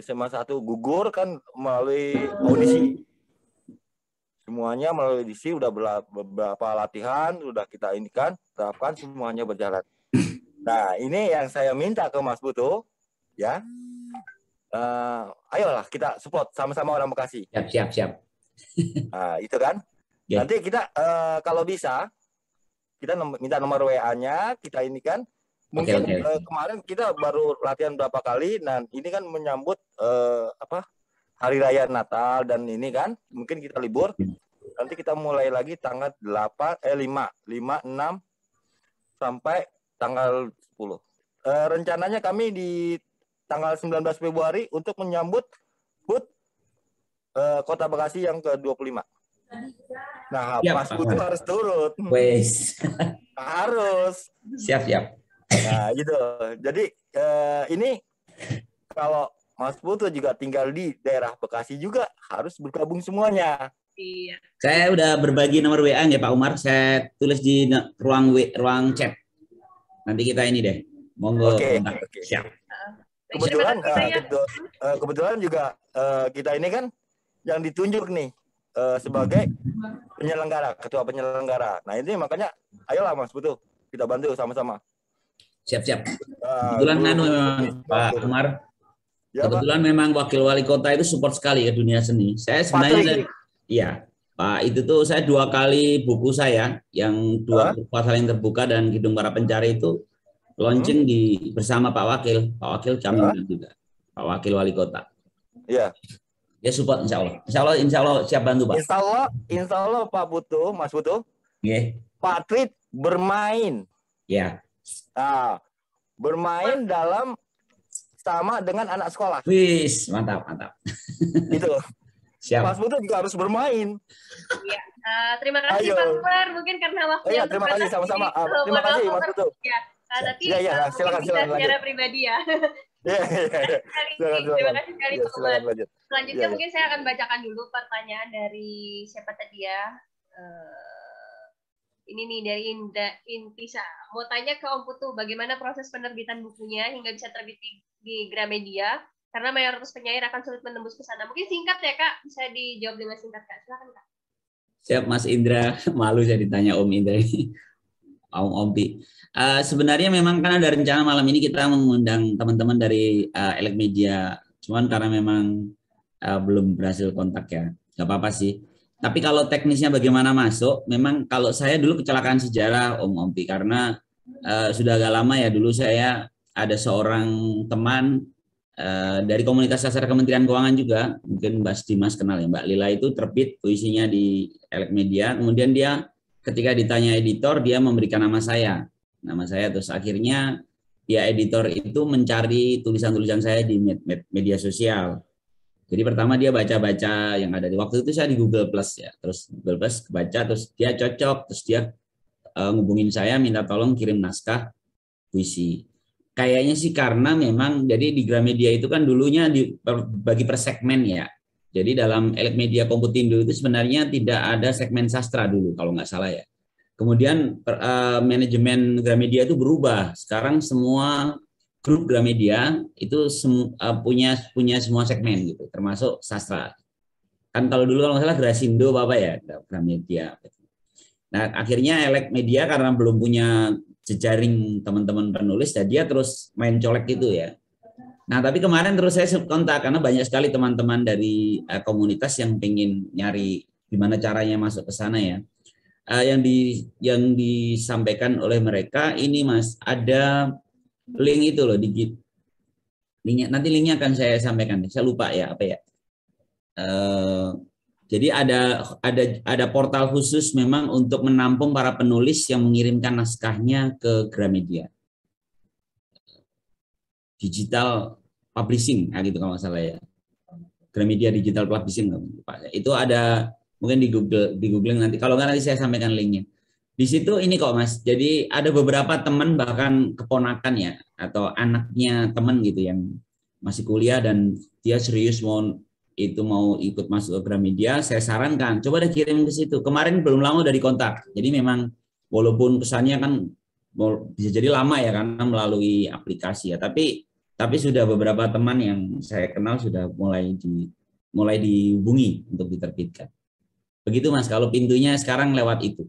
SMA 1 gugur kan melalui audisi. Semuanya melalui audisi udah beberapa latihan, udah kita inikan, terapkan semuanya berjalan. Nah, ini yang saya minta ke Mas Buto, ya. Eh, ayolah kita support sama-sama orang Bekasi. Siap, siap, siap. [LAUGHS] Nah, itu kan. Ya. Nanti kita eh, kalau bisa kita minta nomor WA-nya, kita ini kan mungkin oke. eh, kemarin kita baru latihan berapa kali dan ini kan menyambut eh, apa? Hari Raya Natal dan ini kan mungkin kita libur. Nanti kita mulai lagi tanggal 8 eh 5, 5 6 sampai tanggal 10. Eh, rencananya kami di tanggal 19 Februari untuk menyambut HUT eh, Kota Bekasi yang ke-25. Nah, Siap, Mas. Putu harus turut. Wes. [LAUGHS] Harus. Siap, siap. Nah, gitu. Jadi eh, ini kalau Mas Putu juga tinggal di daerah Bekasi juga harus bergabung semuanya. Iya. Saya udah berbagi nomor WA ya Pak Umar. Saya tulis di ruang W, ruang chat. Nanti kita ini deh. Monggo. Oke, kontak. oke. Siap. Kebetulan kasih eh, kebetu- eh, kebetulan juga eh, kita ini kan yang ditunjuk nih eh, sebagai penyelenggara, ketua penyelenggara. Nah, ini makanya ayolah Mas Putu, kita bantu sama-sama. Siap, siap. Ah, Kebetulan anu memang Pak Umar. Ya, Pak. kebetulan memang wakil wali kota itu support sekali ke dunia seni. Saya sebenarnya iya, Pak itu tuh saya dua kali buku saya yang dua pasal yang terbuka dan Kidung Para Pencari itu launching di bersama Pak Wakil, Pak Wakil kami undang juga, Pak Wakil wali kota. Iya. Ya support Insya Allah. Insya Allah, Insya Allah siap bantu Pak. Insya Allah, Insya Allah Pak Putu, Mas Putu, Oke. Pak Trit bermain. Ya. Nah, bermain dalam sama dengan anak sekolah. Wis, mantap, mantap. Itu. Siap. Mas Putu juga harus bermain. Iya. Eh, terima kasih Ayo. Pak Umar. Mungkin karena waktu Oh iya, terima kasih sama-sama. eh, terima kasih, Mas. Putu. Ya. Nanti Iya, iya, eh, mungkin silakan, silakan, secara lanjut. pribadi ya. [LAUGHS] Iya, iya, iya. Silakan, Terima kasih sekali Iya, Pak silakan Umar. lanjut. Selanjutnya Iya, iya. mungkin saya akan bacakan dulu pertanyaan dari siapa tadi ya. Eh, ini nih dari Inda Intisa. Mau tanya ke Om Putu, bagaimana proses penerbitan bukunya hingga bisa terbit di, di Gramedia? Karena mayoritas penyair akan sulit menembus ke sana. Mungkin singkat ya Kak, bisa dijawab dengan singkat Kak. Silakan Kak. Siap Mas Indra, [LAUGHS] malu saya ditanya Om Indra ini. Om Ompi. Eh, sebenarnya memang kan ada rencana malam ini kita mengundang teman-teman dari uh, Elek Media. Cuman karena memang eh, belum berhasil kontak ya. Gak apa-apa sih. Tapi kalau teknisnya bagaimana masuk, memang kalau saya dulu kecelakaan sejarah Om Ompi karena eh, sudah agak lama ya dulu saya ada seorang teman eh, dari komunitas sastra Kementerian Keuangan juga, mungkin Mbak Dimas kenal ya, Mbak Lila itu terbit puisinya di Elek Media, kemudian dia ketika ditanya editor dia memberikan nama saya, nama saya terus akhirnya dia editor itu mencari tulisan-tulisan saya di med- med- media sosial. Jadi pertama dia baca-baca yang ada di waktu itu saya di Google Plus ya, terus Google Plus baca terus dia cocok, terus dia eh, ngubungin saya minta tolong kirim naskah puisi. Kayaknya sih karena memang jadi di Gramedia itu kan dulunya dibagi per segmen ya. Jadi dalam Elek Media Komputindo itu sebenarnya tidak ada segmen sastra dulu kalau nggak salah ya. Kemudian per- eh, manajemen Gramedia itu berubah. Sekarang semua grup Gramedia itu semu- eh, punya punya semua segmen gitu, termasuk sastra. Kan kalau dulu kalau salah Grasindo Bapak ya, Gramedia. Nah, akhirnya Elek Media karena belum punya jejaring teman-teman penulis, dan dia terus main colek gitu ya. Nah, tapi kemarin terus saya kontak karena banyak sekali teman-teman dari uh, komunitas yang pengen nyari gimana caranya masuk ke sana ya. Uh, yang di yang disampaikan oleh mereka ini Mas, ada link itu loh di linknya nanti linknya akan saya sampaikan. Saya lupa ya apa ya. Uh, jadi ada ada ada portal khusus memang untuk menampung para penulis yang mengirimkan naskahnya ke Gramedia. Digital publishing nah gitu kalau salah ya. Gramedia digital publishing itu ada mungkin di Google di Google nanti. Kalau nggak nanti saya sampaikan linknya di situ ini kok mas. Jadi ada beberapa teman bahkan keponakan ya atau anaknya teman gitu yang masih kuliah dan dia serius mau itu mau ikut masuk ke Gramedia saya sarankan coba deh kirim ke situ. Kemarin belum lama dari kontak jadi memang walaupun pesannya kan bisa jadi lama ya karena melalui aplikasi ya. Tapi tapi sudah beberapa teman yang saya kenal sudah mulai di mulai dihubungi untuk diterbitkan. Begitu Mas, kalau pintunya sekarang lewat itu.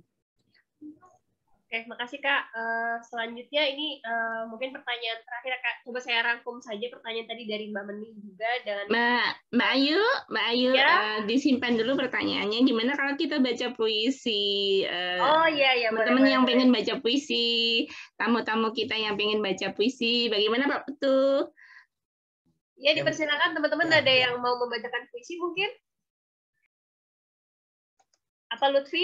Oke, makasih Kak. Uh, selanjutnya ini uh, mungkin pertanyaan terakhir Kak. Coba saya rangkum saja pertanyaan tadi dari Mbak Meni juga dengan Mbak Mbak Ayu, Mbak Ayu ya? uh, disimpan dulu pertanyaannya. Gimana kalau kita baca puisi? Uh, oh iya iya. Teman-teman yang pengen baca puisi, tamu-tamu kita yang pengen baca puisi, bagaimana Pak Putu? Ya dipersilakan teman-teman ya. ada yang mau membacakan puisi mungkin? Apa Lutfi?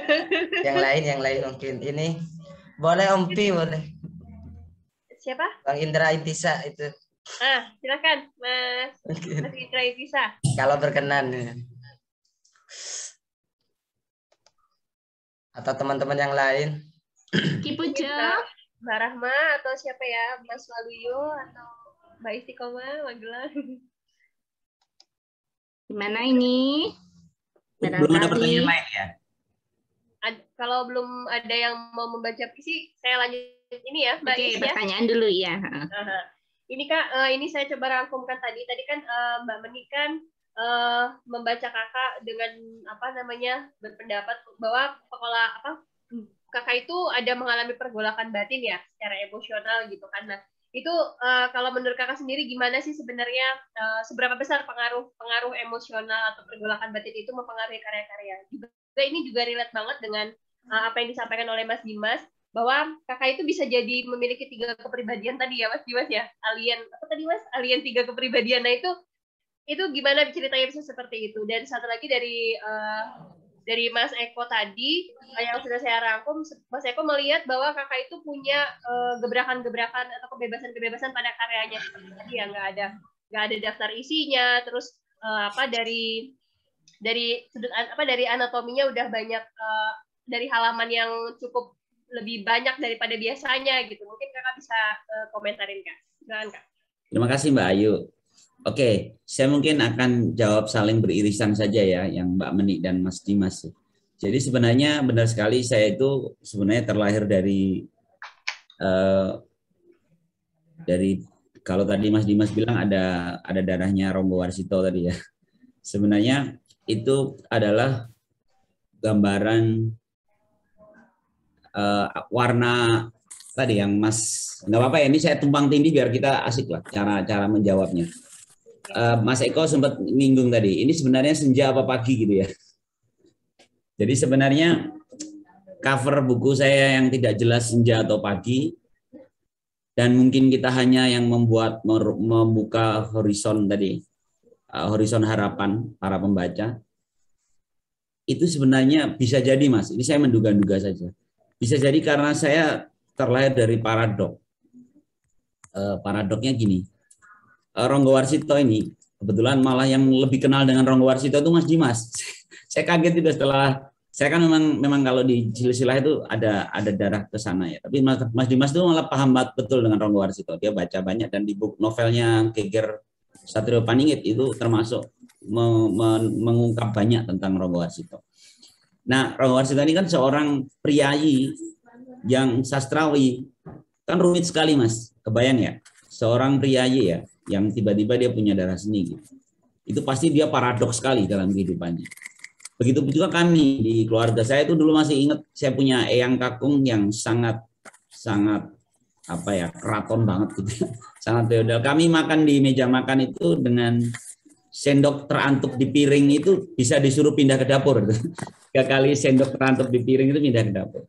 [LAUGHS] yang lain, yang lain mungkin. Ini boleh Om Pi, boleh. Siapa? Bang Indra Intisa itu. Ah, silakan Mas. Mas Indra Intisa. Kalau berkenan. Ya. Atau teman-teman yang lain. [CLEARS THROAT] Kipujo. Mbak Rahma atau siapa ya? Mas Waluyo atau Mbak Istiqomah, Magelang. Gimana ini? Belum ada pertanyaan lain ya? Ad, kalau belum ada yang mau membaca puisi, saya lanjut ini ya, Mbak Oke, pertanyaan ya? dulu ya. Uh-huh. Ini Kak, uh, ini saya coba rangkumkan tadi. Tadi kan uh, Mbak Meni kan uh, membaca kakak dengan apa namanya berpendapat bahwa sekolah apa kakak itu ada mengalami pergolakan batin ya secara emosional gitu kan. Nah, itu uh, kalau menurut kakak sendiri gimana sih sebenarnya uh, seberapa besar pengaruh pengaruh emosional atau pergolakan batin itu mempengaruhi karya-karya? Juga ini juga relate banget dengan uh, apa yang disampaikan oleh Mas Dimas bahwa kakak itu bisa jadi memiliki tiga kepribadian tadi ya Mas Dimas ya? Alien apa tadi Mas? Alien tiga kepribadian. Nah itu itu gimana ceritanya bisa seperti itu? Dan satu lagi dari uh, dari Mas Eko tadi yang sudah saya rangkum, Mas Eko melihat bahwa kakak itu punya gebrakan-gebrakan uh, atau kebebasan-kebebasan pada karyanya tadi ya nggak ada nggak ada daftar isinya, terus uh, apa dari dari sudut apa dari anatominya udah banyak dari halaman yang cukup lebih banyak daripada biasanya gitu. Mungkin kakak bisa komentarin kak. Kak. Terima kasih Mbak Ayu. Oke, saya mungkin akan jawab saling beririsan saja ya, yang Mbak Meni dan Mas Dimas. Jadi sebenarnya benar sekali saya itu sebenarnya terlahir dari uh, dari kalau tadi Mas Dimas bilang ada ada darahnya Ronggo Warsito tadi ya. Sebenarnya itu adalah gambaran uh, warna tadi yang Mas nggak apa-apa ya ini saya tumpang tindih biar kita asik lah cara cara menjawabnya uh, Mas Eko sempat minggung tadi, ini sebenarnya senja apa pagi gitu ya. Jadi sebenarnya cover buku saya yang tidak jelas senja atau pagi dan mungkin kita hanya yang membuat membuka horizon tadi, uh, horizon harapan para pembaca. Itu sebenarnya bisa jadi Mas, ini saya menduga-duga saja. Bisa jadi karena saya terlahir dari paradok. Uh, paradoknya gini, Eh, Ronggo Warsito ini kebetulan malah yang lebih kenal dengan Ronggo Warsito itu Mas Dimas. [LAUGHS] saya kaget juga setelah saya kan memang memang kalau di silsilah itu ada ada darah ke sana ya. Tapi Mas, Mas Dimas itu malah paham banget betul dengan Ronggo Warsito. Dia baca banyak dan di buku novelnya Geger Satrio Paningit itu termasuk me, me, mengungkap banyak tentang Ronggo Warsito. Nah, Ronggo Warsito ini kan seorang priayi yang sastrawi. Kan rumit sekali, Mas. Kebayang ya? Seorang priayi ya, yang tiba-tiba dia punya darah seni gitu. Itu pasti dia paradoks sekali dalam kehidupannya. Begitu juga kami di keluarga saya itu dulu masih ingat saya punya eyang kakung yang sangat sangat apa ya keraton banget gitu [LAUGHS] sangat feodal kami makan di meja makan itu dengan sendok terantuk di piring itu bisa disuruh pindah ke dapur [LAUGHS] tiga kali sendok terantuk di piring itu pindah ke dapur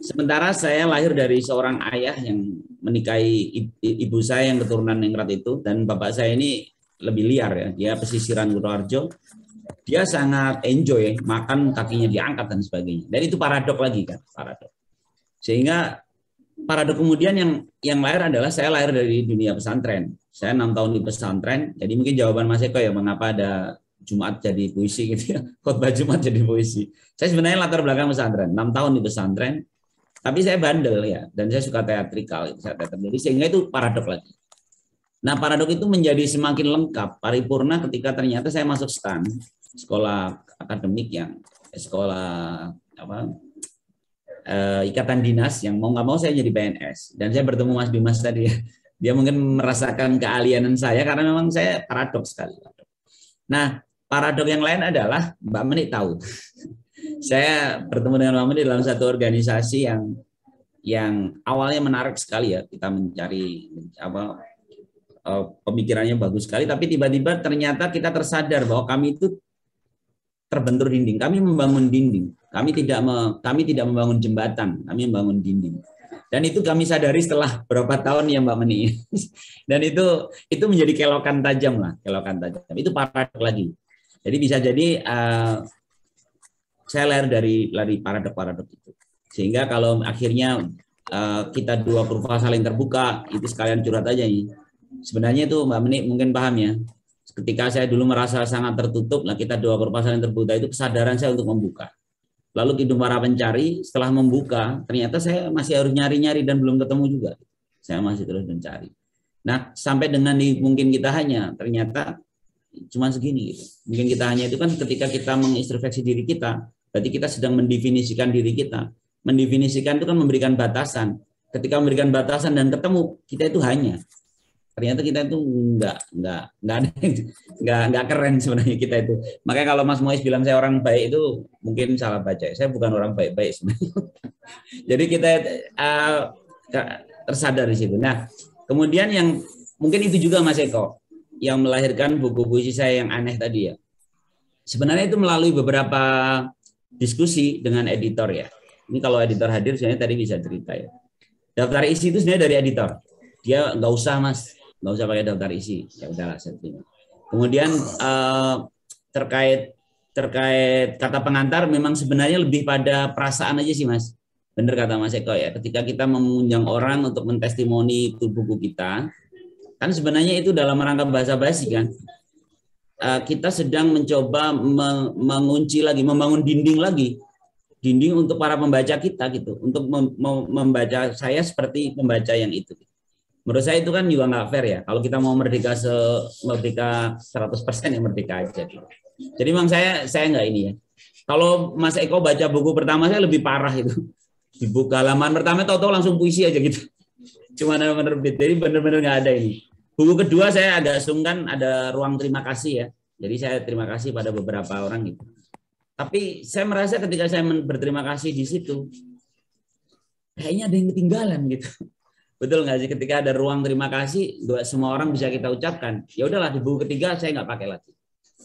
sementara saya lahir dari seorang ayah yang menikahi ibu saya yang keturunan ningrat itu dan bapak saya ini lebih liar ya. Dia pesisiran Kutoarjo dia sangat enjoy makan kakinya diangkat dan sebagainya. Dan itu paradok lagi kan? Paradok. Sehingga paradok kemudian yang yang lahir adalah saya lahir dari dunia pesantren. Saya enam tahun di pesantren, jadi mungkin jawaban Mas Eko ya mengapa ada Jumat jadi puisi gitu ya, [LAUGHS] khotbah Jumat jadi puisi. Saya sebenarnya latar belakang pesantren, enam tahun di pesantren, tapi saya bandel ya, dan saya suka teatrikal, saya teater. Jadi sehingga itu paradok lagi. Nah paradok itu menjadi semakin lengkap, paripurna ketika ternyata saya masuk STAN, sekolah akademik yang sekolah apa uh, ikatan dinas yang mau nggak mau saya jadi PNS dan saya bertemu Mas Bimas tadi [LAUGHS] dia mungkin merasakan kealianan saya karena memang saya paradoks sekali. Nah paradok yang lain adalah Mbak Meni tahu [LAUGHS] saya bertemu dengan Mbak Meni dalam satu organisasi yang yang awalnya menarik sekali ya kita mencari apa uh, pemikirannya bagus sekali tapi tiba-tiba ternyata kita tersadar bahwa kami itu terbentur dinding kami membangun dinding kami tidak me, kami tidak membangun jembatan, kami membangun dinding. Dan itu kami sadari setelah berapa tahun ya Mbak Meni. [LAUGHS] Dan itu itu menjadi kelokan tajam lah, kelokan tajam. Itu paradok lagi. Jadi bisa jadi uh, saya lahir dari lari paradok-paradok itu. Sehingga kalau akhirnya uh, kita dua kurva saling terbuka, itu sekalian curhat aja nih. Sebenarnya itu Mbak Meni mungkin paham ya. Ketika saya dulu merasa sangat tertutup, nah kita dua kurva saling terbuka itu kesadaran saya untuk membuka Lalu Kidung para pencari setelah membuka, ternyata saya masih harus nyari-nyari dan belum ketemu juga. Saya masih terus mencari. Nah, sampai dengan di mungkin kita hanya, ternyata cuma segini gitu. Mungkin kita hanya itu kan ketika kita mengintrospeksi diri kita, berarti kita sedang mendefinisikan diri kita. Mendefinisikan itu kan memberikan batasan. Ketika memberikan batasan dan ketemu, kita itu hanya. Ternyata kita itu nggak nggak nggak ada [LAUGHS] nggak nggak keren sebenarnya kita itu. Makanya kalau Mas Mois bilang saya orang baik itu mungkin salah baca. Saya bukan orang baik-baik sebenarnya. [LAUGHS] Jadi kita uh, tersadar di situ. Nah kemudian yang mungkin itu juga Mas Eko yang melahirkan buku puisi saya yang aneh tadi ya. Sebenarnya itu melalui beberapa diskusi dengan editor ya. Ini kalau editor hadir sebenarnya tadi bisa cerita ya. Daftar isi itu sebenarnya dari editor. Dia nggak usah mas. Nggak usah pakai daftar isi. Ya udahlah saya kemudian uh, terkait terkait kata pengantar memang sebenarnya lebih pada perasaan aja sih mas. Benar kata mas Eko ya. Ketika kita mengundang orang untuk mentestimoni itu buku kita kan sebenarnya itu dalam rangka bahasa basi kan kita sedang mencoba mengunci lagi membangun dinding lagi dinding untuk para pembaca kita gitu untuk membaca saya seperti pembaca yang itu menurut saya itu kan juga nggak fair ya. Kalau kita mau merdeka se merdeka 100% ya merdeka aja. Jadi memang saya saya nggak ini ya. Kalau Mas Eko baca buku pertama saya lebih parah itu. Di buku halaman pertama tahu-tahu langsung puisi aja gitu. Cuma menerbit. Jadi benar-benar nggak ada ini. Buku kedua saya agak sungkan ada ruang terima kasih ya. Jadi saya terima kasih pada beberapa orang gitu. Tapi saya merasa ketika saya berterima kasih di situ, kayaknya ada yang ketinggalan gitu. [LAUGHS] Betul nggak sih ketika ada ruang terima kasih, semua orang bisa kita ucapkan. Ya udahlah di buku ketiga saya nggak pakai lagi.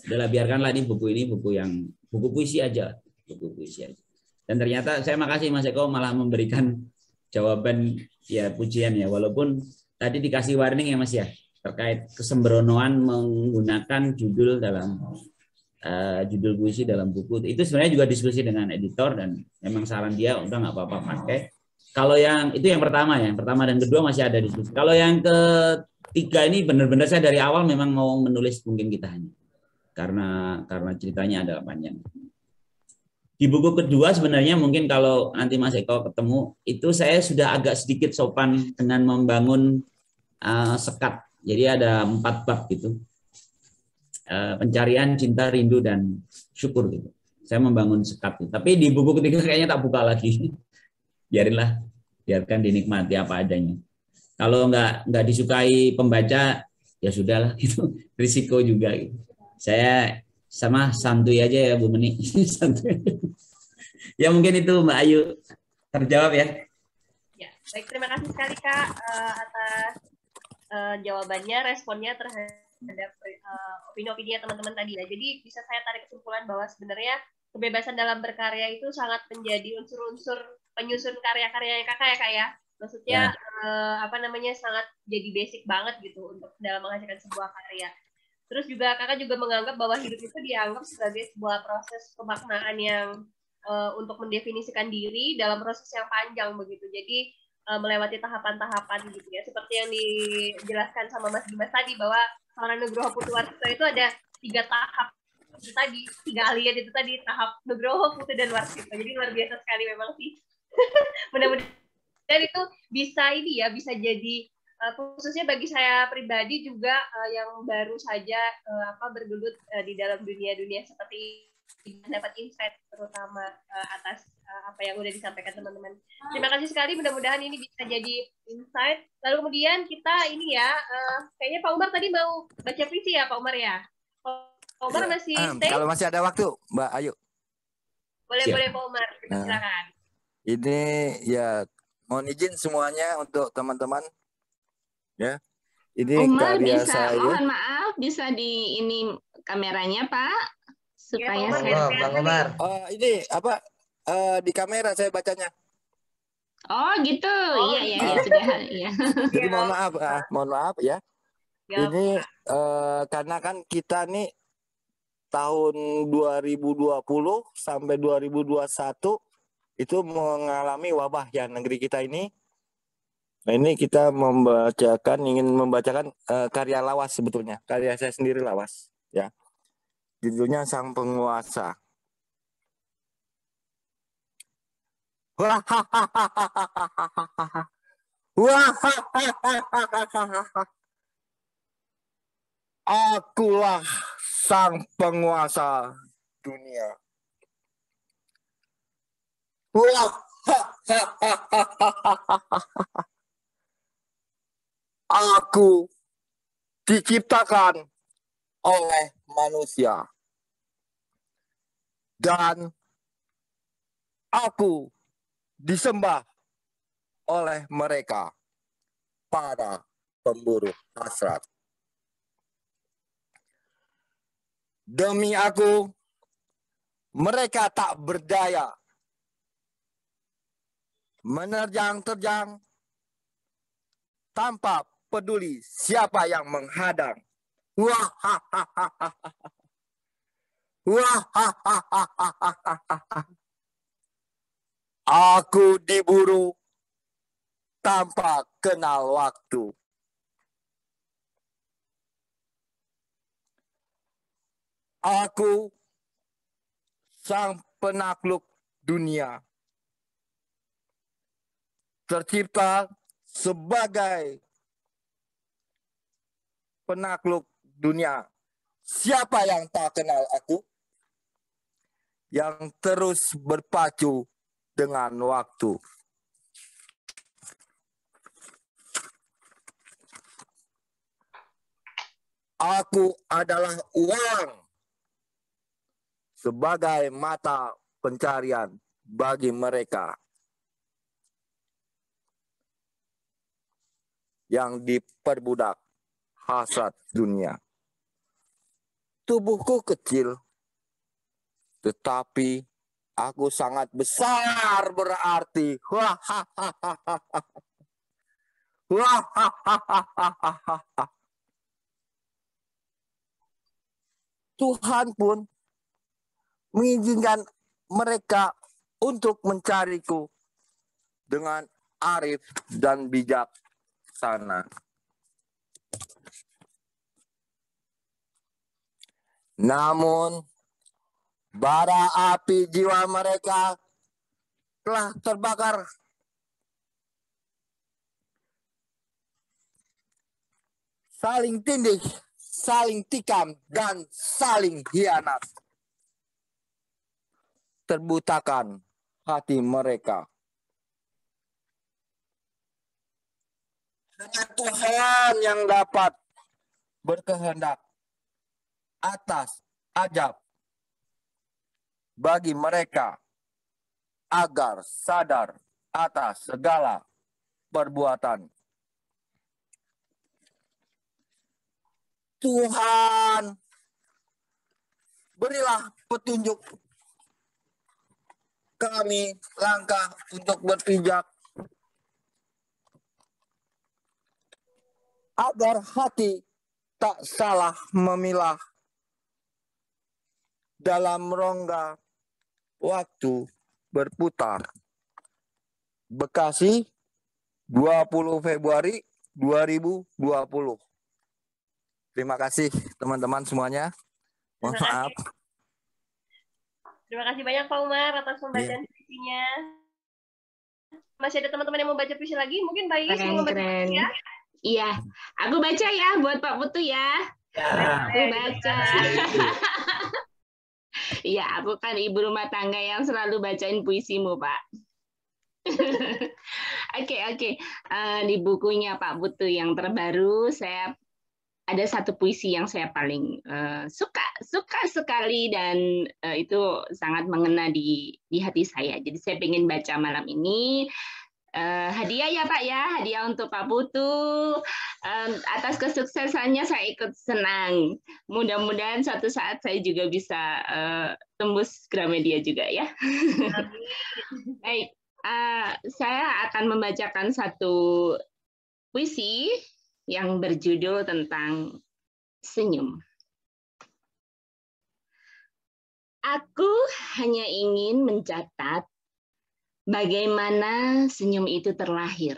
Udahlah biarkanlah ini buku ini buku yang buku puisi aja, buku puisi aja. Dan ternyata saya makasih Mas Eko malah memberikan [LAUGHS] jawaban ya pujian ya walaupun tadi dikasih warning ya Mas ya terkait kesembronoan menggunakan judul dalam uh, judul puisi dalam buku itu sebenarnya juga diskusi dengan editor dan memang saran dia udah nggak apa-apa pakai kalau yang itu yang pertama ya, yang pertama dan kedua masih ada diskusi. Kalau yang ketiga ini benar-benar saya dari awal memang mau menulis mungkin kita hanya karena karena ceritanya ada panjang. Di buku kedua sebenarnya mungkin kalau nanti Mas Eko ketemu itu saya sudah agak sedikit sopan dengan membangun uh, sekat. Jadi ada empat bab gitu. Uh, pencarian, cinta, rindu dan syukur gitu. Saya membangun sekat. Tapi di buku ketiga kayaknya tak buka lagi. [LAUGHS] biarinlah biarkan dinikmati apa adanya kalau nggak nggak disukai pembaca ya sudahlah [LAUGHS] itu risiko juga gitu. saya sama santuy aja ya Bu Meni [LAUGHS] santuy ya mungkin itu Mbak Ayu terjawab ya ya Baik, terima kasih sekali Kak uh, atas uh, jawabannya, responnya terhadap uh, opini-opini teman-teman tadi ya. Jadi bisa saya tarik kesimpulan bahwa sebenarnya kebebasan dalam berkarya itu sangat menjadi unsur-unsur penyusun karya-karya kakak ya kak ya. Maksudnya ya. Uh, apa namanya sangat jadi basic banget gitu untuk dalam menghasilkan sebuah karya. Terus juga kakak juga menganggap bahwa hidup itu dianggap sebagai sebuah proses pemaknaan yang uh, untuk mendefinisikan diri dalam proses yang panjang begitu. Jadi uh, melewati tahapan-tahapan gitu ya. Seperti yang dijelaskan sama Mas Dimas tadi bahwa seorang Nugroho Putuwarto itu ada tiga tahap itu tadi tiga alien itu tadi tahap Nugroho Putu dan Warsito. Jadi luar biasa sekali memang sih. [LAUGHS] Mudah-mudahan itu bisa ini ya bisa jadi uh, khususnya bagi saya pribadi juga uh, yang baru saja uh, apa bergelut uh, di dalam dunia-dunia seperti dapat insight terutama uh, atas uh, apa yang udah disampaikan teman-teman. Terima kasih sekali. Mudah-mudahan ini bisa jadi insight. Lalu kemudian kita ini ya, uh, kayaknya Pak Umar tadi mau baca puisi ya Pak Umar ya. Pak Umar ya, masih stay? Kalau masih ada waktu, Mbak Ayu. Boleh Siap. boleh Pak Umar. Nah, silakan. Ini ya mohon izin semuanya untuk teman-teman. Ya. Ini Umar karya bisa, saya. mohon maaf bisa di ini kameranya Pak supaya ya, Bang Omar. Uh, ini apa uh, di kamera saya bacanya. Oh gitu, oh, iya iya ya, sudah [LAUGHS] iya. Jadi mohon maaf, uh, mohon maaf ya. ya ini uh, karena kan kita nih tahun 2020 sampai 2021 itu mengalami wabah ya negeri kita ini. Nah ini kita membacakan ingin membacakan uh, karya lawas sebetulnya. Karya saya sendiri lawas ya. Judulnya sang penguasa. [LAUGHS] Akulah sang penguasa dunia. Wah, [LAUGHS] Aku diciptakan oleh manusia. Dan aku disembah oleh mereka para pemburu hasrat. Demi aku, mereka tak berdaya. Menerjang-terjang tanpa peduli siapa yang menghadang. Wah, [LAUGHS] Wah, Aku diburu tanpa kenal waktu. Aku sang penakluk dunia. Tercipta sebagai penakluk dunia. Siapa yang tak kenal aku? Yang terus berpacu dengan waktu. Aku adalah uang sebagai mata pencarian bagi mereka yang diperbudak hasrat dunia. Tubuhku kecil, tetapi Aku sangat besar berarti. Tuhan pun mengizinkan mereka untuk mencariku dengan arif dan bijak Namun bara api jiwa mereka telah terbakar. Saling tindih, saling tikam, dan saling hianat. Terbutakan hati mereka. Hanya Tuhan yang dapat berkehendak atas ajab bagi mereka agar sadar atas segala perbuatan. Tuhan, berilah petunjuk kami langkah untuk berpijak agar hati tak salah memilah dalam rongga waktu berputar. Bekasi 20 Februari 2020. Terima kasih teman-teman semuanya. Mohon maaf. Terima kasih banyak Pak Umar atas pembacaan puisinya. Masih ada teman-teman yang mau baca puisi lagi? Mungkin Mbak Iis mau baca puisi ya? Iya, aku baca ya buat Pak Putu ya. Aku baca. [LAUGHS] Iya, aku kan ibu rumah tangga yang selalu bacain puisimu, Pak. [LAUGHS] Oke, oke. Eh, di bukunya Pak Putu yang terbaru, saya ada satu puisi yang saya paling eh, suka, suka sekali dan eh, itu sangat mengena di di hati saya. Jadi saya ingin baca malam ini. Eh, hadiah ya Pak ya, hadiah untuk Pak Putu. Eh, atas kesuksesannya saya ikut senang. Mudah-mudahan suatu saat saya juga bisa eh, tembus Gramedia juga ya. [LAUGHS] Baik, eh, saya akan membacakan satu puisi yang berjudul tentang senyum. Aku hanya ingin mencatat bagaimana senyum itu terlahir.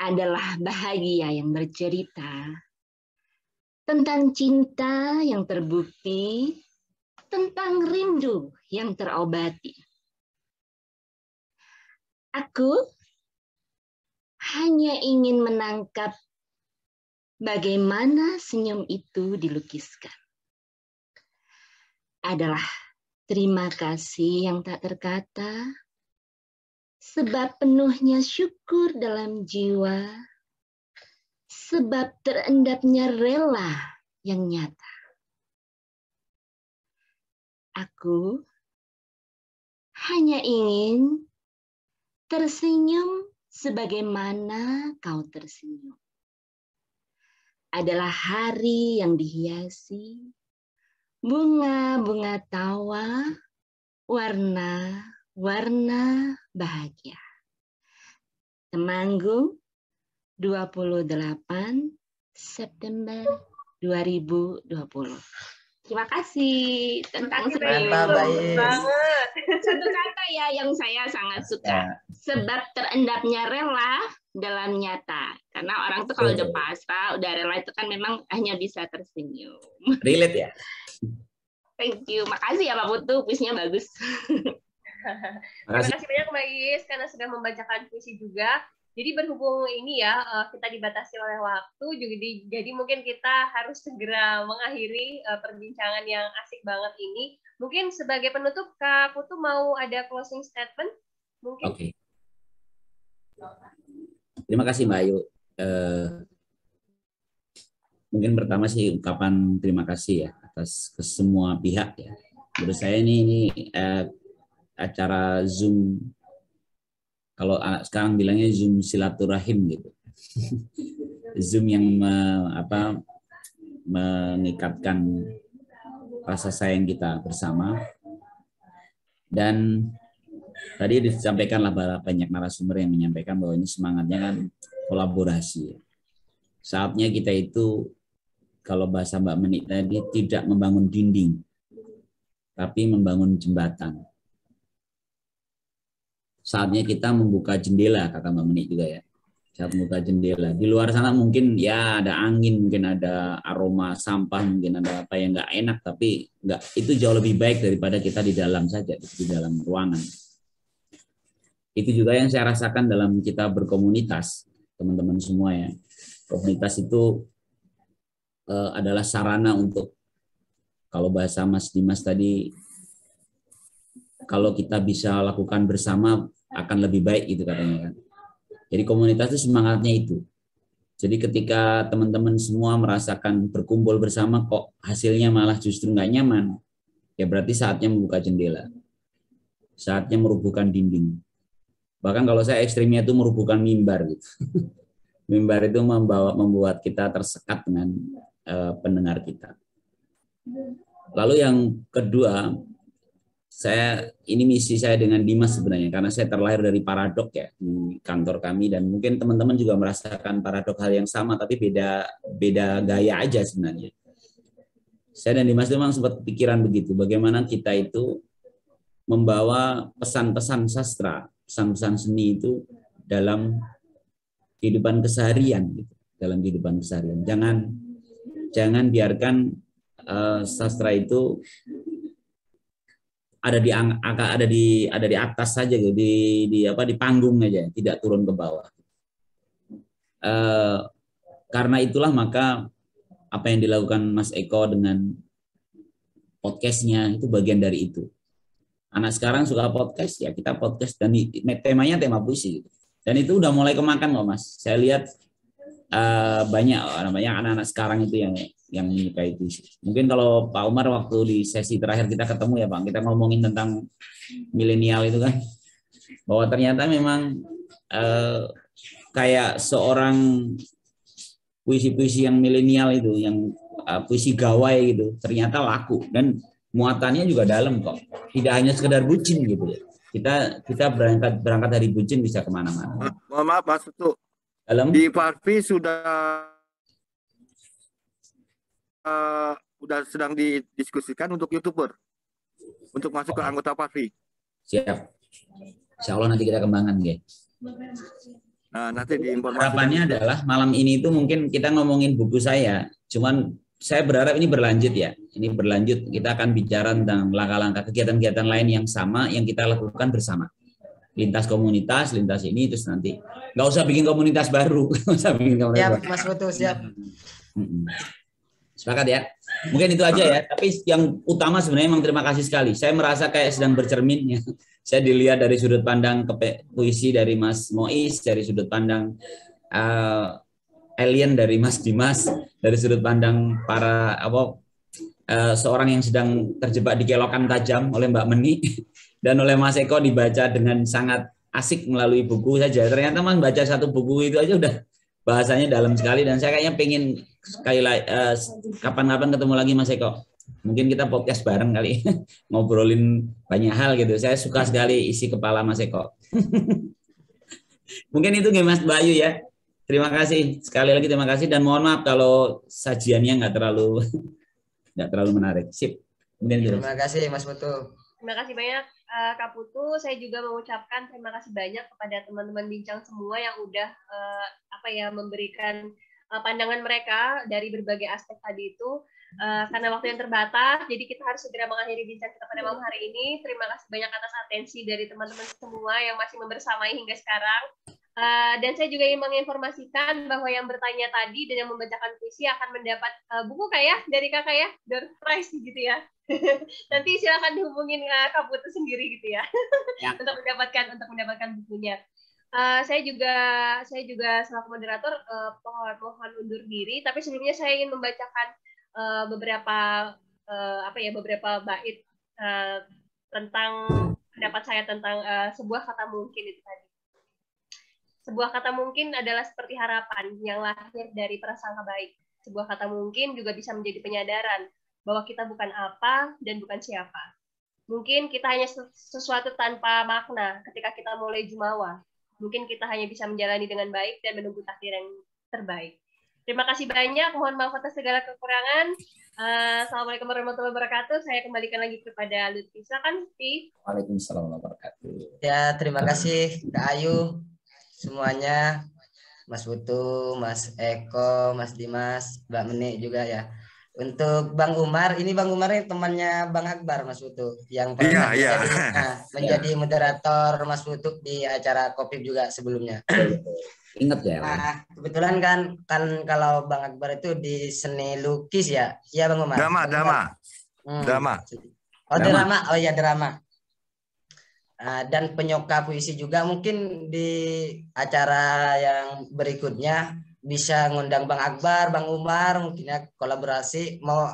Adalah bahagia yang bercerita tentang cinta yang terbukti, tentang rindu yang terobati. Aku hanya ingin menangkap bagaimana senyum itu dilukiskan. Adalah terima kasih yang tak terkata, sebab penuhnya syukur dalam jiwa, sebab terendapnya rela yang nyata. Aku hanya ingin tersenyum sebagaimana kau tersenyum. Adalah hari yang dihiasi bunga-bunga tawa, warna-warna bahagia. Temanggung 28 September 2020. Terima kasih tentang banget. Satu kata ya yang saya sangat suka. Sebab terendapnya rela dalam nyata. Karena orang tuh kalau udah pasrah, udah rela itu kan memang hanya bisa tersenyum. Relate ya? Thank you. Makasih ya Pak Putu, puisinya bagus. [LAUGHS] Terima kasih banyak Mbak Iis karena sudah membacakan puisi juga. Jadi berhubung ini ya eh, kita dibatasi oleh waktu, jadi jadi mungkin kita harus segera mengakhiri eh, perbincangan yang asik banget ini. Mungkin sebagai penutup Kak Putu mau ada closing statement? Mungkin. Oke. Terima kasih Mbak Ayu. Eh, mungkin pertama sih ungkapan terima kasih ya atas ke semua pihak ya. Menurut saya ini ini eh, acara Zoom kalau anak sekarang bilangnya Zoom silaturahim gitu. [LAUGHS] Zoom yang me- apa mengikatkan rasa sayang kita bersama dan tadi disampaikanlah banyak narasumber yang menyampaikan bahwa ini semangatnya kan kolaborasi. Saatnya kita itu kalau bahasa Mbak Menik tadi tidak membangun dinding, tapi membangun jembatan. Saatnya kita membuka jendela, kata Mbak Menik juga ya. Saat membuka jendela. Di luar sana mungkin ya ada angin, mungkin ada aroma sampah, mungkin ada apa yang nggak enak, tapi nggak itu jauh lebih baik daripada kita di dalam saja, di dalam ruangan. Itu juga yang saya rasakan dalam kita berkomunitas, teman-teman semua ya. Komunitas itu eh, adalah sarana untuk kalau bahasa Mas Dimas tadi kalau kita bisa lakukan bersama akan lebih baik gitu katanya kan. Jadi komunitas itu semangatnya itu. Jadi ketika teman-teman semua merasakan berkumpul bersama kok hasilnya malah justru nggak nyaman, ya berarti saatnya membuka jendela. Saatnya merubuhkan dinding. Bahkan kalau saya ekstrimnya itu merubuhkan mimbar gitu. [LAUGHS] mimbar itu membawa membuat kita tersekat dengan uh, pendengar kita. Lalu yang kedua, saya ini misi saya dengan Dimas sebenarnya karena saya terlahir dari paradok ya di kantor kami dan mungkin teman-teman juga merasakan paradok hal yang sama tapi beda beda gaya aja sebenarnya. Saya dan Dimas memang sempat pikiran begitu bagaimana kita itu membawa pesan-pesan sastra, pesan-pesan seni itu dalam kehidupan keseharian gitu, dalam kehidupan keseharian. Jangan jangan biarkan uh, sastra itu ada di angka ada di ada di atas saja gitu, di di apa di panggung aja, tidak turun ke bawah. Uh, karena itulah maka apa yang dilakukan Mas Eko dengan podcastnya itu bagian dari itu. Anak sekarang suka podcast ya kita podcast dan temanya tema puisi. Gitu. Dan itu udah mulai kemakan kok Mas. Saya lihat uh, banyak namanya anak-anak sekarang itu yang yang menyukai puisi. Mungkin kalau Pak Umar waktu di sesi terakhir kita ketemu ya Pak, kita ngomongin tentang milenial itu kan, bahwa ternyata memang uh, kayak seorang puisi-puisi yang milenial itu, yang uh, puisi gawai gitu, ternyata laku dan muatannya juga dalam kok. Tidak hanya sekedar bucin gitu ya. Kita kita berangkat berangkat dari bucin bisa ke mana-mana. Mohon maaf Mas Tutu. Dalam di Parvi sudah uh, udah sedang didiskusikan untuk youtuber untuk masuk ke anggota Parvi. Siap. Insya Allah nanti kita kembangkan, ya. Nah, nanti diinformasikan. Harapannya adalah malam ini itu mungkin kita ngomongin buku saya, cuman saya berharap ini berlanjut ya. Ini berlanjut. Kita akan bicara tentang langkah-langkah kegiatan-kegiatan lain yang sama yang kita lakukan bersama. Lintas komunitas, lintas ini terus nanti nggak usah bikin komunitas baru, [LAUGHS] nggak usah bikin komunitas. Siap, Mas Foto, siap. Sepakat ya. Mungkin itu aja ya. Tapi yang utama sebenarnya memang terima kasih sekali. Saya merasa kayak sedang bercermin ya. [LAUGHS] Saya dilihat dari sudut pandang puisi dari Mas Mois, dari sudut pandang uh, alien dari Mas Dimas, dari sudut pandang para apa uh, seorang yang sedang terjebak di kelokan tajam oleh Mbak Meni [LAUGHS] dan oleh Mas Eko dibaca dengan sangat asik melalui buku saja. Ternyata Mas baca satu buku itu aja udah bahasanya dalam sekali dan saya kayaknya pengen sekali lagi uh, kapan-kapan ketemu lagi Mas Eko. Mungkin kita podcast bareng kali [LAUGHS] ngobrolin banyak hal gitu. Saya suka sekali isi kepala Mas Eko. [LAUGHS] Mungkin itu nih Mas Bayu ya. Terima kasih sekali lagi terima kasih dan mohon maaf kalau sajiannya nggak terlalu [LAUGHS] nggak terlalu menarik. Sip. Kemudian terima kasih Mas Putu. Terima kasih banyak uh, Kak Putu. Saya juga mengucapkan terima kasih banyak kepada teman-teman bincang semua yang udah uh, apa ya memberikan uh, pandangan mereka dari berbagai aspek tadi itu. Uh, karena waktu yang terbatas, jadi kita harus segera mengakhiri bincang kita pada malam hari ini. Terima kasih banyak atas atensi dari teman-teman semua yang masih membersamai hingga sekarang. Uh, dan saya juga ingin menginformasikan bahwa yang bertanya tadi dan yang membacakan puisi akan mendapat uh, buku kayak dari kakak ya, door prize gitu ya. [LAUGHS] Nanti silakan dihubungin uh, Kak Putu sendiri gitu ya, ya. [LAUGHS] untuk mendapatkan untuk mendapatkan bukunya. Uh, saya juga saya juga selaku moderator uh, mohon mohon undur diri tapi sebelumnya saya ingin membacakan uh, beberapa uh, apa ya beberapa bait uh, tentang pendapat saya tentang uh, sebuah kata mungkin itu tadi sebuah kata mungkin adalah seperti harapan yang lahir dari prasangka baik sebuah kata mungkin juga bisa menjadi penyadaran bahwa kita bukan apa dan bukan siapa mungkin kita hanya sesuatu tanpa makna ketika kita mulai jumawa Mungkin kita hanya bisa menjalani dengan baik dan menunggu takdir yang terbaik. Terima kasih banyak. Mohon maaf atas segala kekurangan. Uh, Assalamualaikum warahmatullahi wabarakatuh. Saya kembalikan lagi kepada Lutfi. Silakan, Lutfi. Waalaikumsalam warahmatullahi wabarakatuh. Ya, terima kasih Kak Ayu semuanya. Mas Butu, Mas Eko, Mas Dimas, Mbak Meni juga ya. Untuk Bang Umar, ini Bang Umar ini temannya Bang Akbar Mas Putu yang pernah iya, [LAUGHS] menjadi, iya. Nah, menjadi moderator Mas Putu di acara Kopi juga sebelumnya. [CLEARS THROAT] Ingat ya. Nah, kebetulan kan kan kalau Bang Akbar itu di seni lukis ya. Iya Bang Umar. Drama, drama. Hmm. Drama. Oh, drama. Oh iya drama. Nah, dan penyuka puisi juga mungkin di acara yang berikutnya bisa ngundang Bang Akbar, Bang Umar, mungkin ya kolaborasi. Mau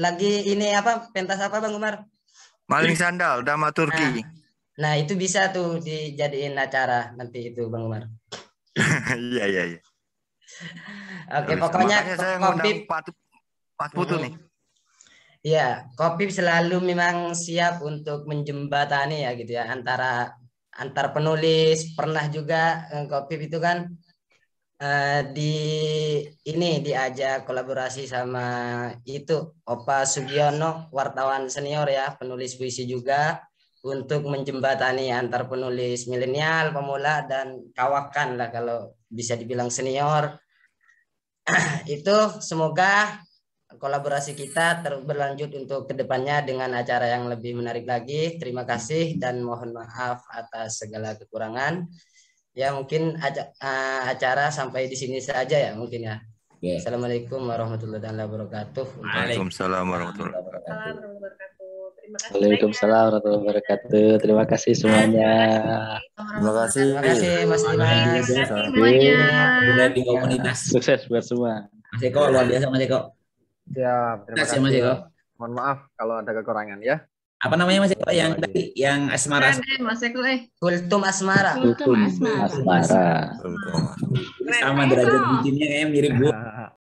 lagi ini apa pentas apa Bang Umar? Maling sandal, drama Turki. Nah, Nah, itu bisa tuh dijadiin acara nanti itu Bang Umar. [LAUGHS] Iya iya iya. Oke, pokoknya makanya saya ngundang Pak Putu nih. Iya, Kopi selalu memang siap untuk menjembatani ya gitu ya antara antar penulis. Pernah juga eh, Kopi itu kan eh, di ini diajak kolaborasi sama itu Opa Sugiono, wartawan senior ya, penulis puisi juga untuk menjembatani antar penulis milenial, pemula dan kawakan lah kalau bisa dibilang senior. [CLEARS THROAT] itu semoga kolaborasi kita terus berlanjut untuk ke depannya dengan acara yang lebih menarik lagi. Terima kasih dan mohon maaf atas segala kekurangan. Ya mungkin aja- eh, acara sampai di sini saja ya mungkin ya. Oke. Assalamualaikum warahmatullahi wabarakatuh. Waalaikumsalam warahmatullahi wabarakatuh. Assalamualaikum warahmatullahi wabarakatuh. Terima kasih Waalaikumsalam warahmatullahi wabarakatuh. Terima kasih semuanya. Terima kasih. Terima kasih Mas Dimas. Udah di komunitas. Sukses buat semua. Mas Eko luar biasa Mas Eko. Siap, terima Terima kasih, kasih. Mas Eko. Mohon maaf kalau ada kekurangan ya. Apa namanya Mas Eko yang tadi yang asmara? Mas Eko eh. Kultum Asmara. Kultum Asmara. Sama derajat bikinnya kayaknya mirip Bu. [LAUGHS]